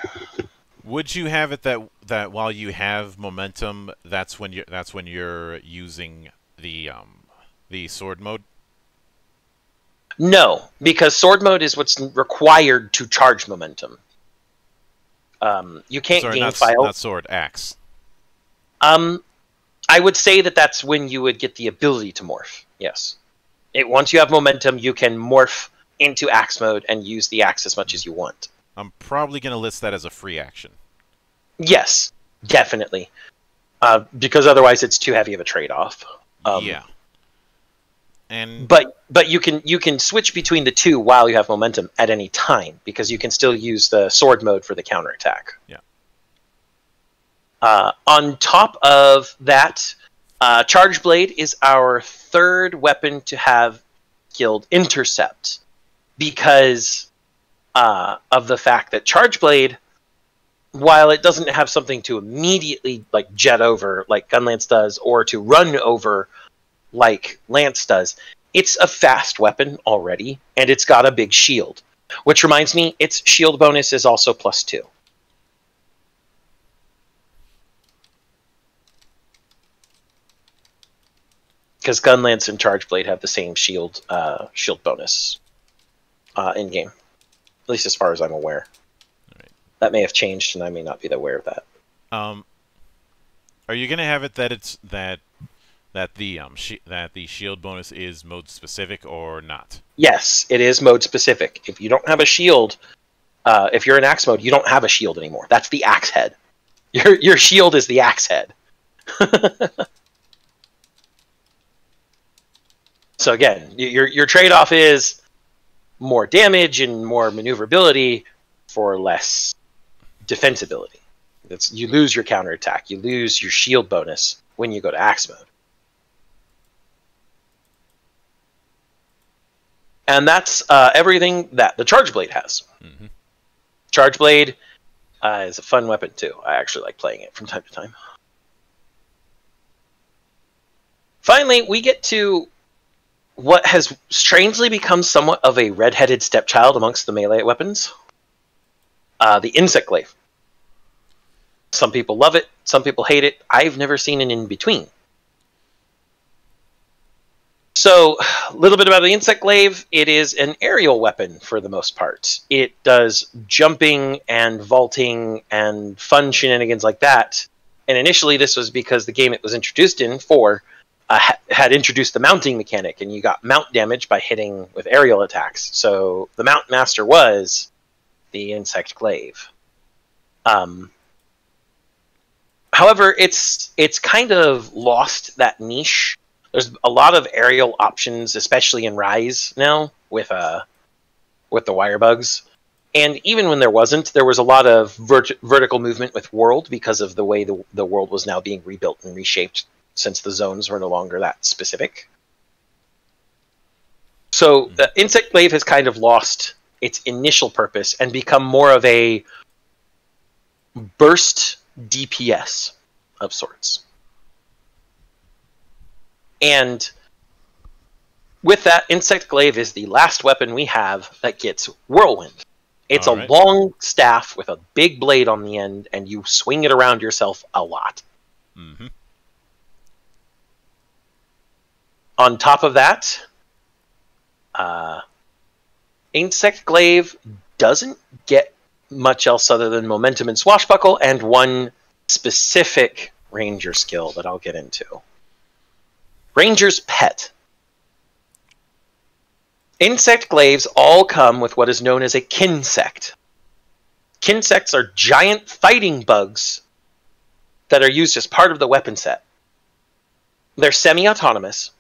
Would you have it that that while you have momentum, that's when you that's when you're using the um the sword mode? No, because sword mode is what's required to charge momentum. Um, you can't Sorry, gain not, file. not sword, axe. Um, I would say that that's when you would get the ability to morph. Yes, it once you have momentum, you can morph into axe mode and use the axe as much as you want. I'm probably gonna list that as a free action. Yes, definitely. uh, because otherwise it's too heavy of a trade-off. Um, yeah. And but but you can you can switch between the two while you have momentum at any time because you can still use the sword mode for the counterattack. Yeah. Uh, on top of that, uh, Charge Blade is our third weapon to have guild intercept because uh, of the fact that Charge Blade, while it doesn't have something to immediately like jet over like Gunlance does, or to run over like Lance does, it's a fast weapon already, and it's got a big shield. Which reminds me, its shield bonus is also plus two. Because Gunlance and Charge Blade have the same shield uh, shield bonus uh, in game, at least as far as I'm aware. Alright. That may have changed, and I may not be aware of that. um, are you gonna have it that it's that that the um that the shield bonus is mode specific or not? Yes, it is mode specific. If you don't have a shield, uh, if you're in axe mode, you don't have a shield anymore. That's the axe head. Your your shield is the axe head. so again, your your trade off is more damage and more maneuverability for less defensibility. It's, you lose your counterattack. You lose your shield bonus when you go to axe mode. And that's uh, everything that the charge blade has. hmm Charge blade uh, is a fun weapon too. I actually like playing it from time to time. Finally, we get to what has strangely become somewhat of a red-headed stepchild amongst the melee weapons: uh, the insect glaive. Some people love it, some people hate it. I've never seen an in between. So, a little bit about the insect glaive. It is an aerial weapon for the most part. It does jumping and vaulting and fun shenanigans like that. And initially, this was because the game it was introduced in for uh, had introduced the mounting mechanic, and you got mount damage by hitting with aerial attacks. So the mount master was the insect glaive. Um, however, it's it's kind of lost that niche there's a lot of aerial options, especially in Rise now with uh with the wire bugs. And even when there wasn't, there was a lot of vert- vertical movement with World because of the way the, the world was now being rebuilt and reshaped since the zones were no longer that specific. So the Insect Glaive has kind of lost its initial purpose and become more of a burst DPS of sorts. And with that, Insect Glaive is the last weapon we have that gets Whirlwind. It's a Alright. long staff with a big blade on the end, and you swing it around yourself a lot. hmm On top of that, uh, Insect Glaive doesn't get much else other than momentum and swashbuckle, and one specific ranger skill that I'll get into. Ranger's Pet. Insect glaives all come with what is known as a kinsect. Kinsects are giant fighting bugs that are used as part of the weapon set. They're semi autonomous.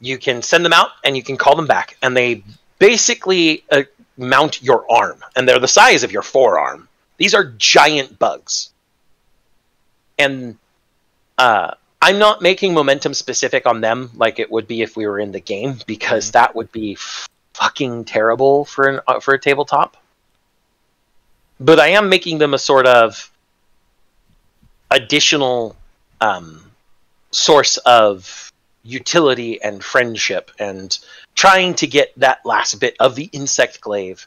You can send them out and you can call them back, and they basically uh, mount your arm, and they're the size of your forearm. These are giant bugs. And uh, I'm not making momentum specific on them like it would be if we were in the game because that would be fucking terrible for an uh, for a tabletop. But I am making them a sort of additional um, source of utility and friendship, and trying to get that last bit of the insect glaive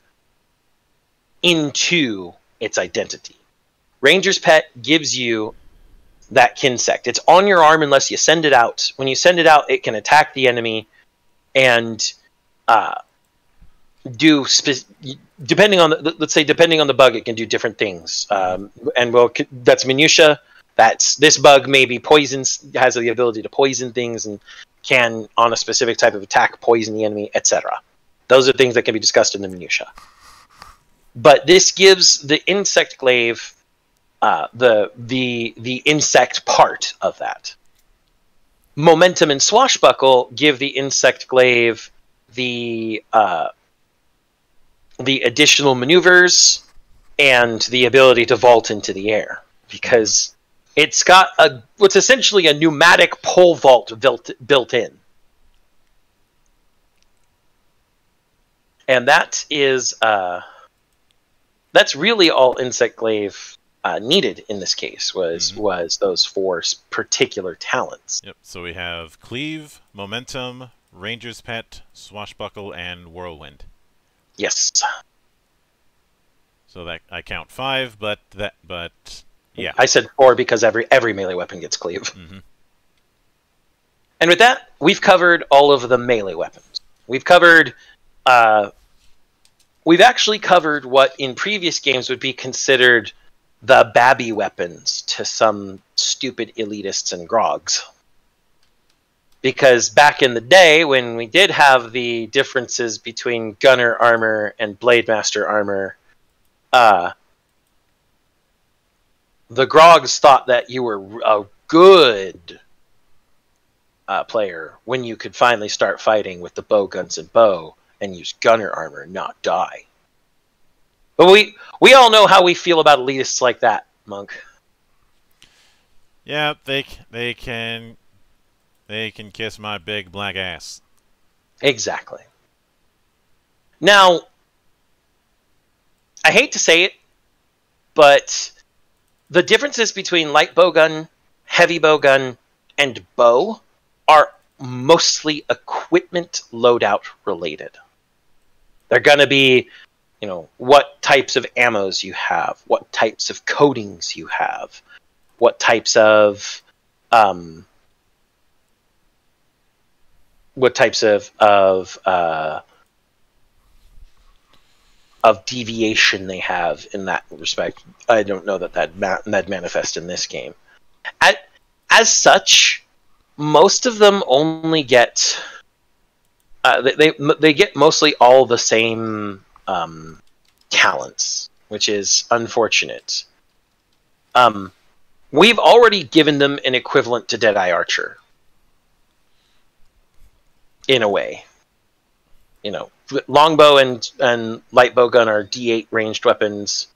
into its identity. Ranger's Pet gives you that kinsect. It's on your arm unless you send it out. When you send it out, it can attack the enemy and uh, do spe- depending on the, let's say depending on the bug, it can do different things. Um, and well, that's minutia. That's this bug maybe poisons has the ability to poison things and can on a specific type of attack poison the enemy, etc. Those are things that can be discussed in the minutia. But this gives the insect glaive uh, the the the insect part of that. Momentum and swashbuckle give the insect glaive the uh, the additional maneuvers and the ability to vault into the air because it's got a what's essentially a pneumatic pole vault built built in. And that is uh, that's really all Insect Glaive uh, needed in this case was Mhm. was those four particular talents. Yep. So we have cleave, momentum, ranger's pet, swashbuckle, and whirlwind. Yes. So that I count five, but that but yeah. I said four because every every melee weapon gets cleave. hmm And with that, we've covered all of the melee weapons. We've covered, uh, we've actually covered what in previous games would be considered the babby weapons to some stupid elitists and grogs. Because back in the day, when we did have the differences between gunner armor and blade master armor, uh, the grogs thought that you were a good uh, player when you could finally start fighting with the bow guns and bow and use gunner armor, not die. But we we all know how we feel about elitists like that, monk. Yeah, they they can they can kiss my big black ass. Exactly. Now, I hate to say it, but the differences between light bowgun, heavy bowgun, and bow are mostly equipment loadout related. They're going to be, you know, what types of ammos you have, what types of coatings you have, what types of um, what types of of uh, of deviation they have in that respect. I don't know that that ma- that manifest in this game. At, as such, most of them only get uh, they, they they get mostly all the same um, talents, which is unfortunate. Um, we've already given them an equivalent to Deadeye Archer, in a way. You know, longbow and and light bow gun are D8 ranged weapons,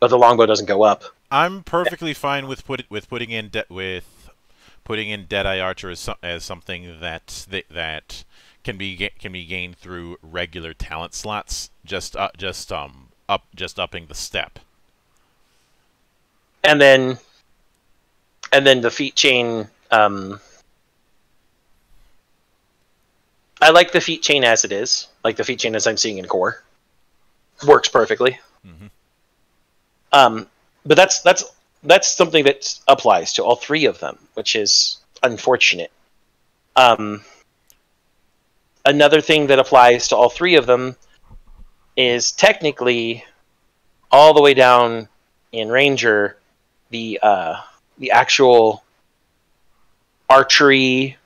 but the longbow doesn't go up. I'm perfectly fine with put with putting in with putting in Deadeye Archer as, so- as something that th- that can be can be gained through regular talent slots. Just uh, just um up just upping the step. and then and then the feat chain um i like the feat chain as it is like the feat chain as i'm seeing in core works perfectly Mm -hmm. um but that's that's that's something that applies to all three of them which is unfortunate um another thing that applies to all three of them is technically all the way down in ranger the uh, the actual archery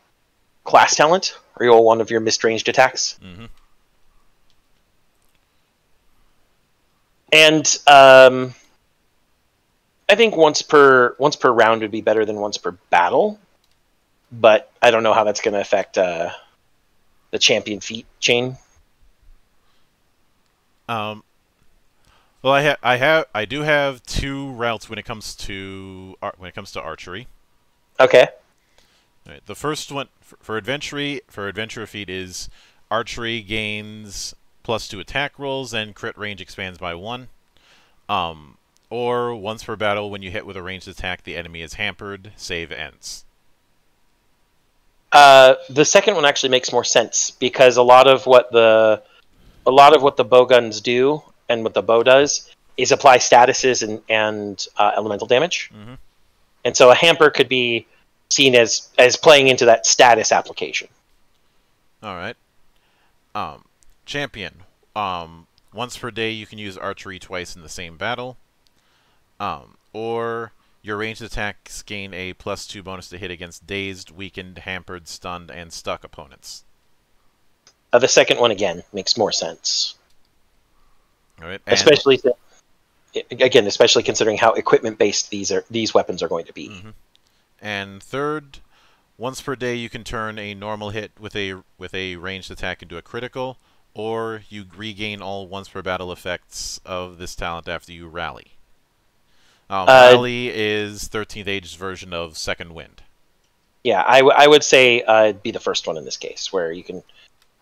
class talent, or one of your missed ranged attacks. hmm And um, I think once per once per round would be better than once per battle, but I don't know how that's going to affect uh, the champion feat chain. Um. Well, I have I have I do have two routes when it comes to ar- when it comes to archery. Okay. All right, the first one for, for adventure for adventure feat is archery gains plus two attack rolls and crit range expands by one. Um, or once per battle, when you hit with a ranged attack, the enemy is hampered. Save ends. Uh, the second one actually makes more sense because a lot of what the a lot of what the bow guns do and what the bow does is apply statuses and and uh, elemental damage, Mhm. and so a hamper could be seen as as playing into that status application. All right. Um, champion. Um, once per day, you can use archery twice in the same battle. Um, or your ranged attacks gain a plus two bonus to hit against dazed, weakened, hampered, stunned, and stuck opponents. Uh, the second one again makes more sense, All right. Especially again, especially considering how equipment based these are these weapons are going to be. Mhm. And third, once per day you can turn a normal hit with a with a ranged attack into a critical, or you regain all once per battle effects of this talent after you rally. Um, Uh, rally is 13th Age's version of Second Wind. Yeah, I, w- I would say uh, it'd be the first one in this case, where you can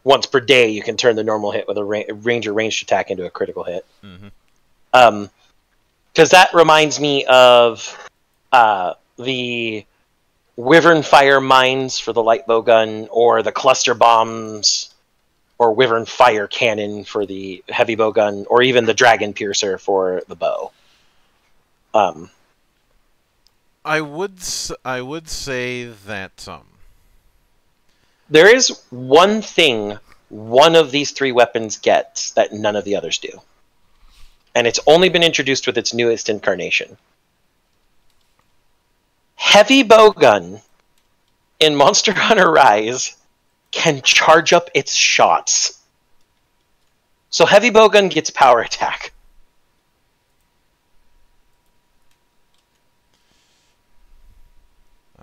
once per day you can turn the normal hit with a ra- ranger ranged attack into a critical hit. hmm Um, because that reminds me of uh, the Wyvern Fire mines for the light bow gun, or the cluster bombs, or Wyvern Fire cannon for the heavy bow gun, or even the Dragon Piercer for the bow. Um, I would I would say that um, there is one thing one of these three weapons gets that none of the others do. And it's only been introduced with its newest incarnation. Heavy bowgun in Monster Hunter Rise can charge up its shots. So heavy bowgun gets power attack.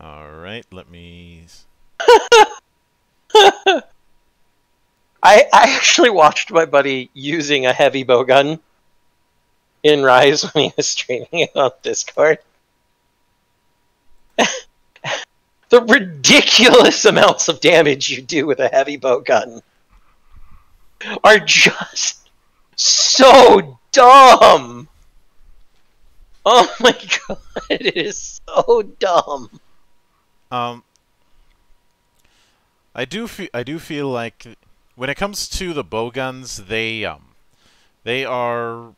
All right, let me. I, I actually watched my buddy using a heavy bow gun in Rise when he was streaming it on Discord. the ridiculous amounts of damage you do with a heavy bow gun are just so dumb. Oh my god, it is so dumb. Um, I do feel I do feel like when it comes to the bow guns, they um, they are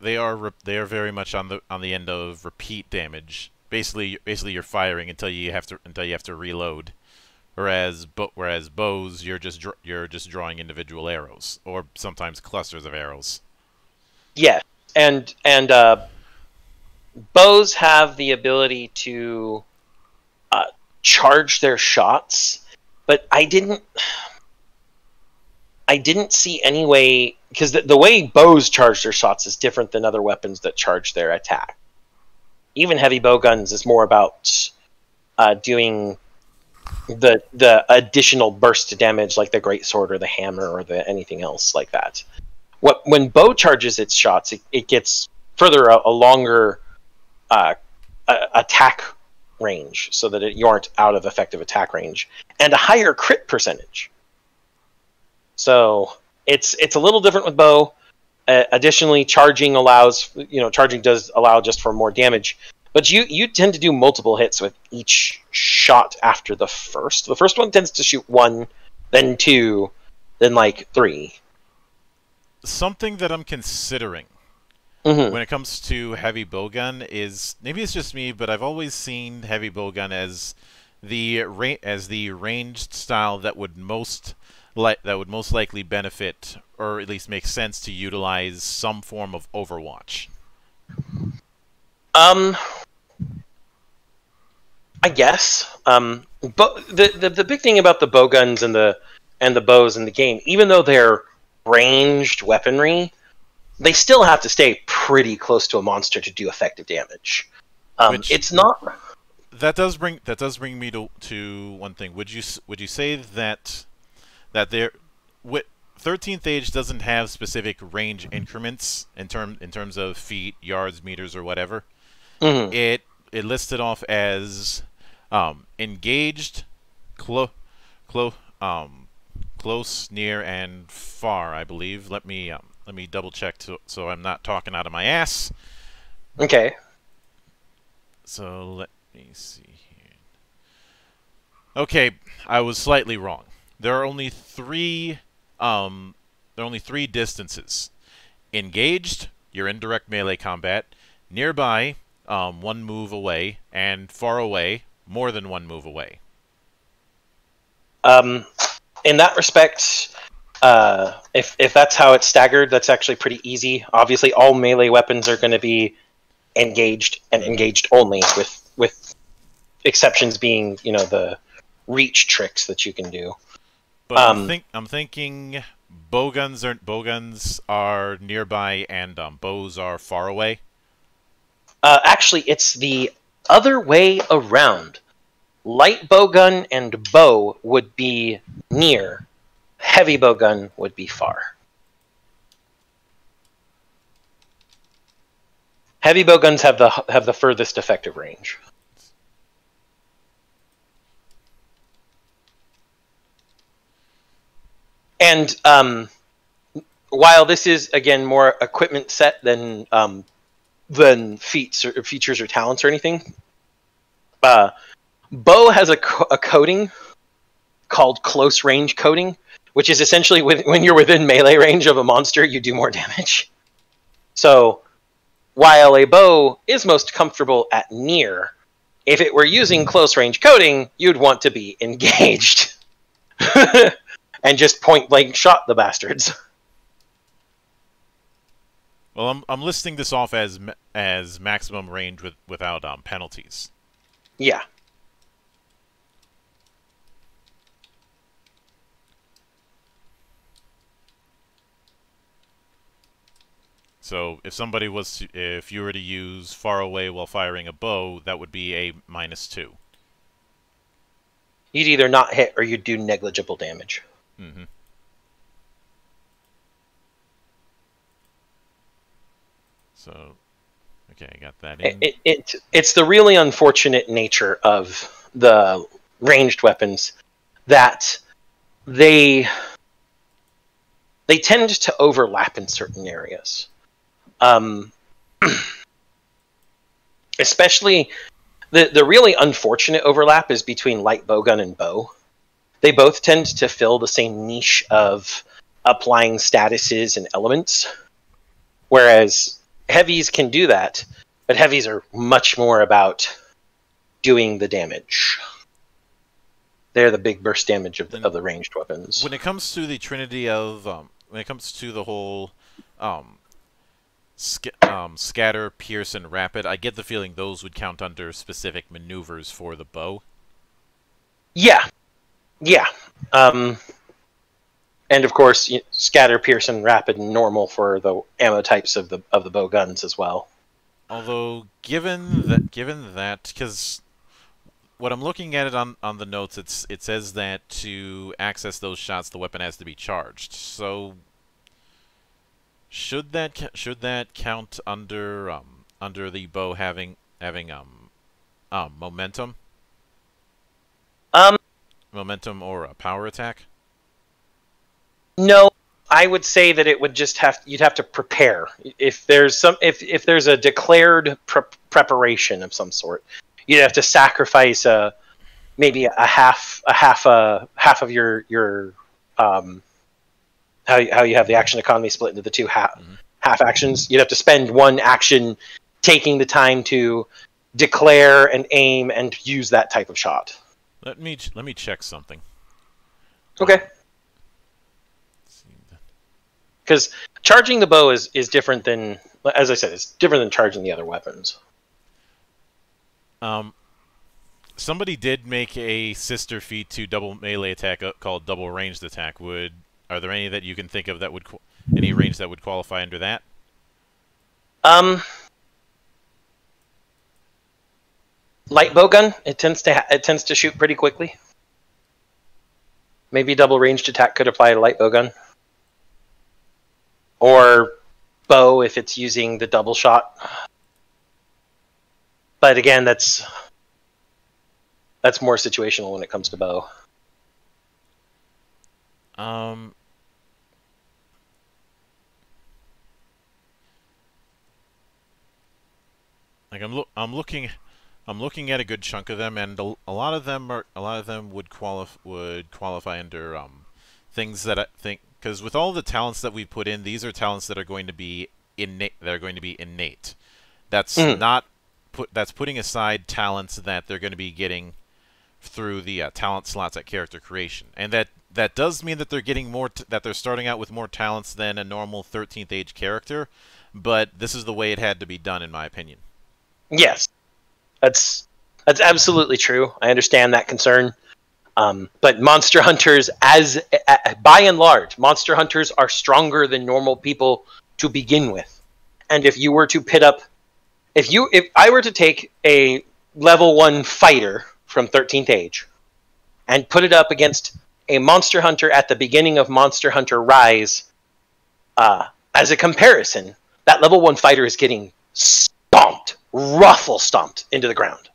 they are re- they are very much on the on the end of repeat damage. Basically, basically you're firing until you have to until you have to reload. Whereas, bo- whereas bows, you're just you're just drawing individual arrows, or sometimes clusters of arrows. Yeah, and and uh, bows have the ability to charge their shots, but I didn't. I didn't see any way because the, the way bows charge their shots is different than other weapons that charge their attack. Even heavy bow guns is more about uh, doing the the additional burst damage, like the great sword or the hammer or the anything else like that what when bow charges its shots, it, it gets further a, a longer uh, a, attack range, so that it, you aren't out of effective attack range, and a higher crit percentage. So it's it's a little different with bow. Uh, additionally, charging allows you know charging does allow just for more damage, but you you tend to do multiple hits with each shot after the first. The first one tends to shoot one, then two, then like three. Something that I'm considering Mhm. when it comes to heavy bowgun is maybe it's just me, but I've always seen heavy bowgun as the ra- as the ranged style that would most li- that would most likely benefit or at least make sense to utilize some form of Overwatch. Um, I guess. Um, but the, the the big thing about the bow guns and the and the bows in the game, even though they're ranged weaponry, they still have to stay pretty close to a monster to do effective damage. Um, Which- it's not. That does bring that does bring me to to one thing. Would you would you say that that there 13th age doesn't have specific range increments in term in terms of feet, yards, meters, or whatever? Mhm. it it listed off as um, engaged, clo- clo- um, close, near, and far. I believe. Let me um, let me double check to, so I'm not talking out of my ass. Okay. So let me see here. Okay, I was slightly wrong. There are only three. Um, there are only three distances. Engaged, you're in direct melee combat. Nearby, um, one move away, and far away, more than one move away. Um, in that respect, uh, if if that's how it's staggered, that's actually pretty easy. Obviously, all melee weapons are going to be engaged and engaged only, with with exceptions being you know the reach tricks that you can do. But I'm, Um, think, I'm thinking bowguns are bowguns are nearby and um, bows are far away. Uh, actually, it's the other way around. Light bowgun and bow would be near. Heavy bowgun would be far. Heavy bowguns have the have the furthest effective range. And um, while this is again more equipment set than um, than feats or features or talents or anything, uh, bow has a, co- a coating called close range coating, which is essentially with, when you're within melee range of a monster, you do more damage. So while a bow is most comfortable at near, if it were using close range coating, you'd want to be engaged. and just point blank shot the bastards. Well, I'm I'm listing this off as as maximum range with without um, penalties. Yeah. So if somebody was to, if you were to use far away while firing a bow, that would be a minus two. You'd either not hit or you'd do negligible damage. Mm-hmm. So, okay, I got that in. it, it it's the really unfortunate nature of the ranged weapons that they they tend to overlap in certain areas. Um, especially the the really unfortunate overlap is between light bowgun and bow. They both tend to fill the same niche of applying statuses and elements, whereas heavies can do that, but heavies are much more about doing the damage. They're the big burst damage of the, of the ranged weapons. when it comes to the trinity of um, when it comes to the whole um, sc- um, scatter, pierce, and rapid, I get the feeling those would count under specific maneuvers for the bow. Yeah, yeah. Um, and of course, y- scatter, pierce, and rapid and normal for the ammo types of the of the bow guns as well. Although, given that, given that, because what I'm looking at it on on the notes, it's it says that to access those shots, the weapon has to be charged. So, should that should that count under um under the bow having having um um momentum? Um, momentum or a power attack? No, I would say that it would just have you'd have to prepare. If there's some if if there's a declared pre- preparation of some sort, you'd have to sacrifice a maybe a half a half a half of your your um how you- how you have the action economy split into the two half Mhm. half actions. You'd have to spend one action taking the time to declare and aim and use that type of shot. Let me let me check something. Okay. because charging the bow is is different than as i said it's different than charging the other weapons Um, somebody did make a sister feat to double melee attack uh, called double ranged attack. Would are there any that you can think of that would any range that would qualify under that? um light bowgun it tends to ha- it tends to shoot pretty quickly maybe double ranged attack could apply to light bowgun or bow if it's using the double shot but again that's that's more situational when it comes to bow Um. Like I'm look I'm looking I'm looking at a good chunk of them and a, a lot of them are a lot of them would qualify would qualify under um things that I think because with all the talents that we put in these are talents that are going to be innate that are going to be innate. That's Mhm. not put that's putting aside talents that they're going to be getting through the uh, talent slots at character creation, and that that does mean that they're getting more t- that they're starting out with more talents than a normal 13th age character. But this is the way it had to be done, in my opinion. Yes, that's that's absolutely true. I understand that concern. Um, but monster hunters, as uh, by and large, monster hunters are stronger than normal people to begin with. And if you were to pit up, if you, if I were to take a level one fighter from 13th Age and put it up against a monster hunter at the beginning of Monster Hunter Rise, uh, as a comparison, that level one fighter is getting stomped, ruffle stomped into the ground.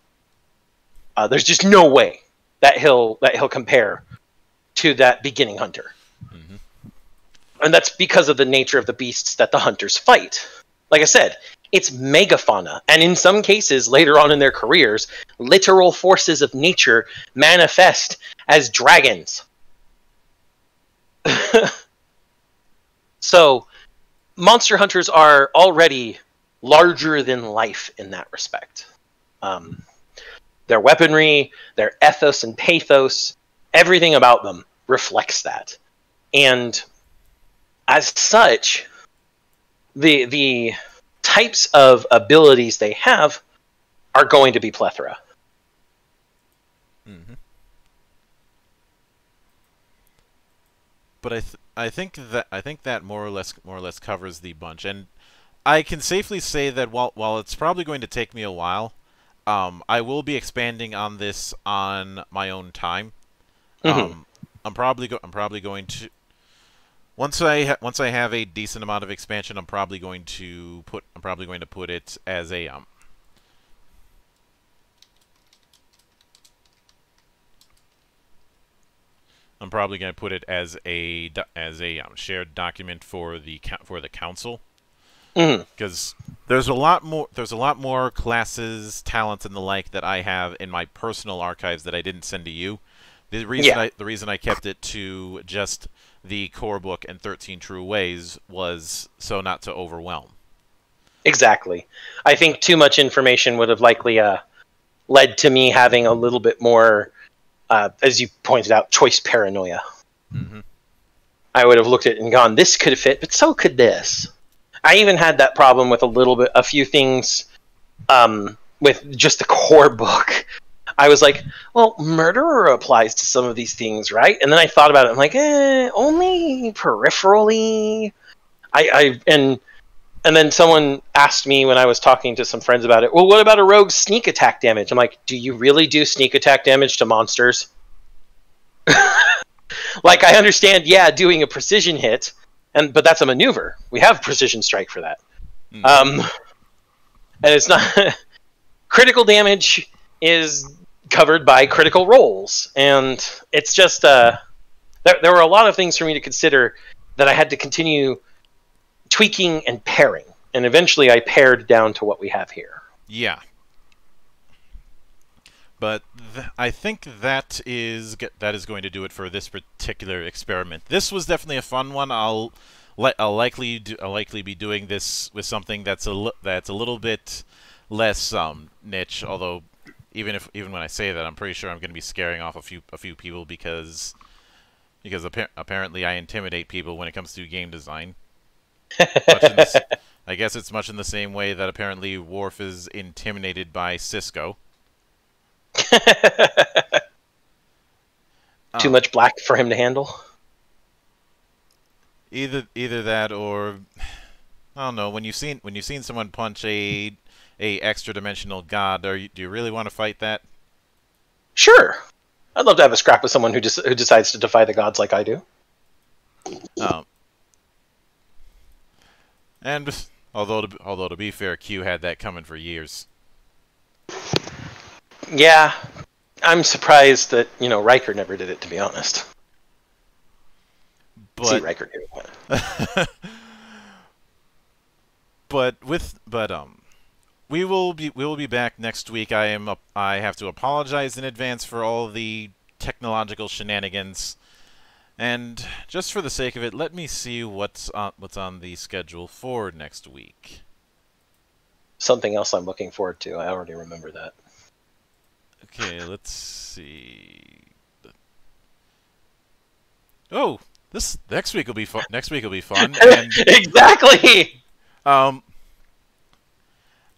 Uh, there's just no way that he'll that he'll compare to that beginning hunter, Mhm. and that's because of the nature of the beasts that the hunters fight. Like I said, it's megafauna, and in some cases, later on in their careers, literal forces of nature manifest as dragons. so, monster hunters are already larger than life in that respect. Um, their weaponry, their ethos and pathos, everything about them reflects that. And as such, the the types of abilities they have are going to be plethora. hmm But I th- I think that I think that more or less more or less covers the bunch, and I can safely say that while while it's probably going to take me a while, um, I will be expanding on this on my own time. Mhm. Um, I'm probably go- I'm probably going to once I ha- once I have a decent amount of expansion, I'm probably going to put I'm probably going to put it as a um I'm probably going to put it as a as a um, shared document for the for the council Mhm. because there's a lot more there's a lot more classes, talents, and the like that I have in my personal archives that I didn't send to you. The reason Yeah. I the reason I kept it to just the core book and 13 True Ways was so not to overwhelm. Exactly. I think too much information would have likely uh, led to me having a little bit more, uh, as you pointed out, choice paranoia. hmm I would have looked at it and gone, "This could fit, but so could this." I even had that problem with a little bit, a few things, um, with just the core book. I was like, "Well, murderer applies to some of these things, right?" And then I thought about it. I'm like, "Eh, only peripherally." I, I and and then someone asked me when I was talking to some friends about it. Well, what about a rogue sneak attack damage? I'm like, "Do you really do sneak attack damage to monsters?" like I understand, yeah, doing a precision hit, and but that's a maneuver. We have precision strike for that. Mhm. Um, and it's not critical damage is covered by critical rolls, and it's just uh, there, there were a lot of things for me to consider that I had to continue tweaking and paring, and eventually I pared down to what we have here. Yeah. But th- I think that is g- that is going to do it for this particular experiment. This was definitely a fun one. I'll li- I'll likely do, I'll likely be doing this with something that's a that's a little bit less um, niche. Although even if even when I say that, I'm pretty sure I'm going to be scaring off a few a few people because because appar- apparently I intimidate people when it comes to game design. Much in the s- I guess it's much in the same way that apparently Worf is intimidated by Sisko. Too Um, much black for him to handle. Either either that or I don't know. When you've seen when you've seen someone punch a a extra dimensional god, are you, do you really want to fight that? Sure, I'd love to have a scrap with someone who des- who decides to defy the gods like I do. Um, and although to, although to be fair, Q had that coming for years. Yeah, I'm surprised that you know Riker never did it. To be honest, see But Riker do it. but with but um we will be we will be back next week. I am up, I have to apologize in advance for all the technological shenanigans. And just for the sake of it, let me see what's on what's on the schedule for next week. Something else I'm looking forward to. I already remember that. Okay, let's see. Oh, this next week will be fun. Next week will be fun. And exactly. Um,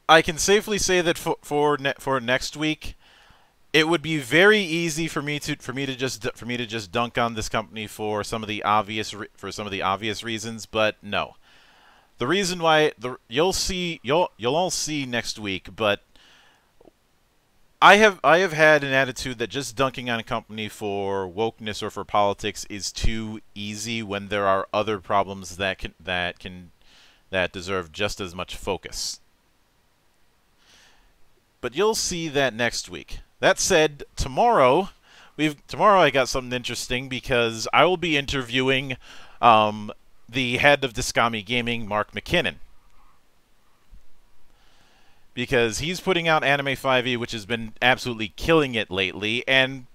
I can safely say that for for, ne- for next week, it would be very easy for me to for me to just for me to just dunk on this company for some of the obvious re- for some of the obvious reasons, but no. The reason why the you'll see you'll you'll all see next week, but I have I have had an attitude that just dunking on a company for wokeness or for politics is too easy when there are other problems that can that can that deserve just as much focus. But you'll see that next week. That said, tomorrow we've tomorrow I got something interesting because I will be interviewing um, the head of Dyskami Gaming, Mark MacKinnon. Because he's putting out Anime 5e, which has been absolutely killing it lately, and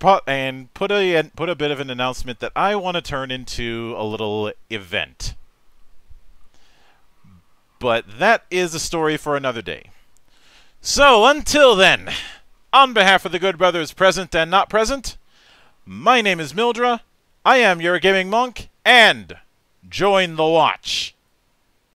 put, and put a put a bit of an announcement that I want to turn into a little event. But that is a story for another day. So until then, on behalf of the good brothers present and not present, my name is Mildra. I am your gaming monk, and join the watch.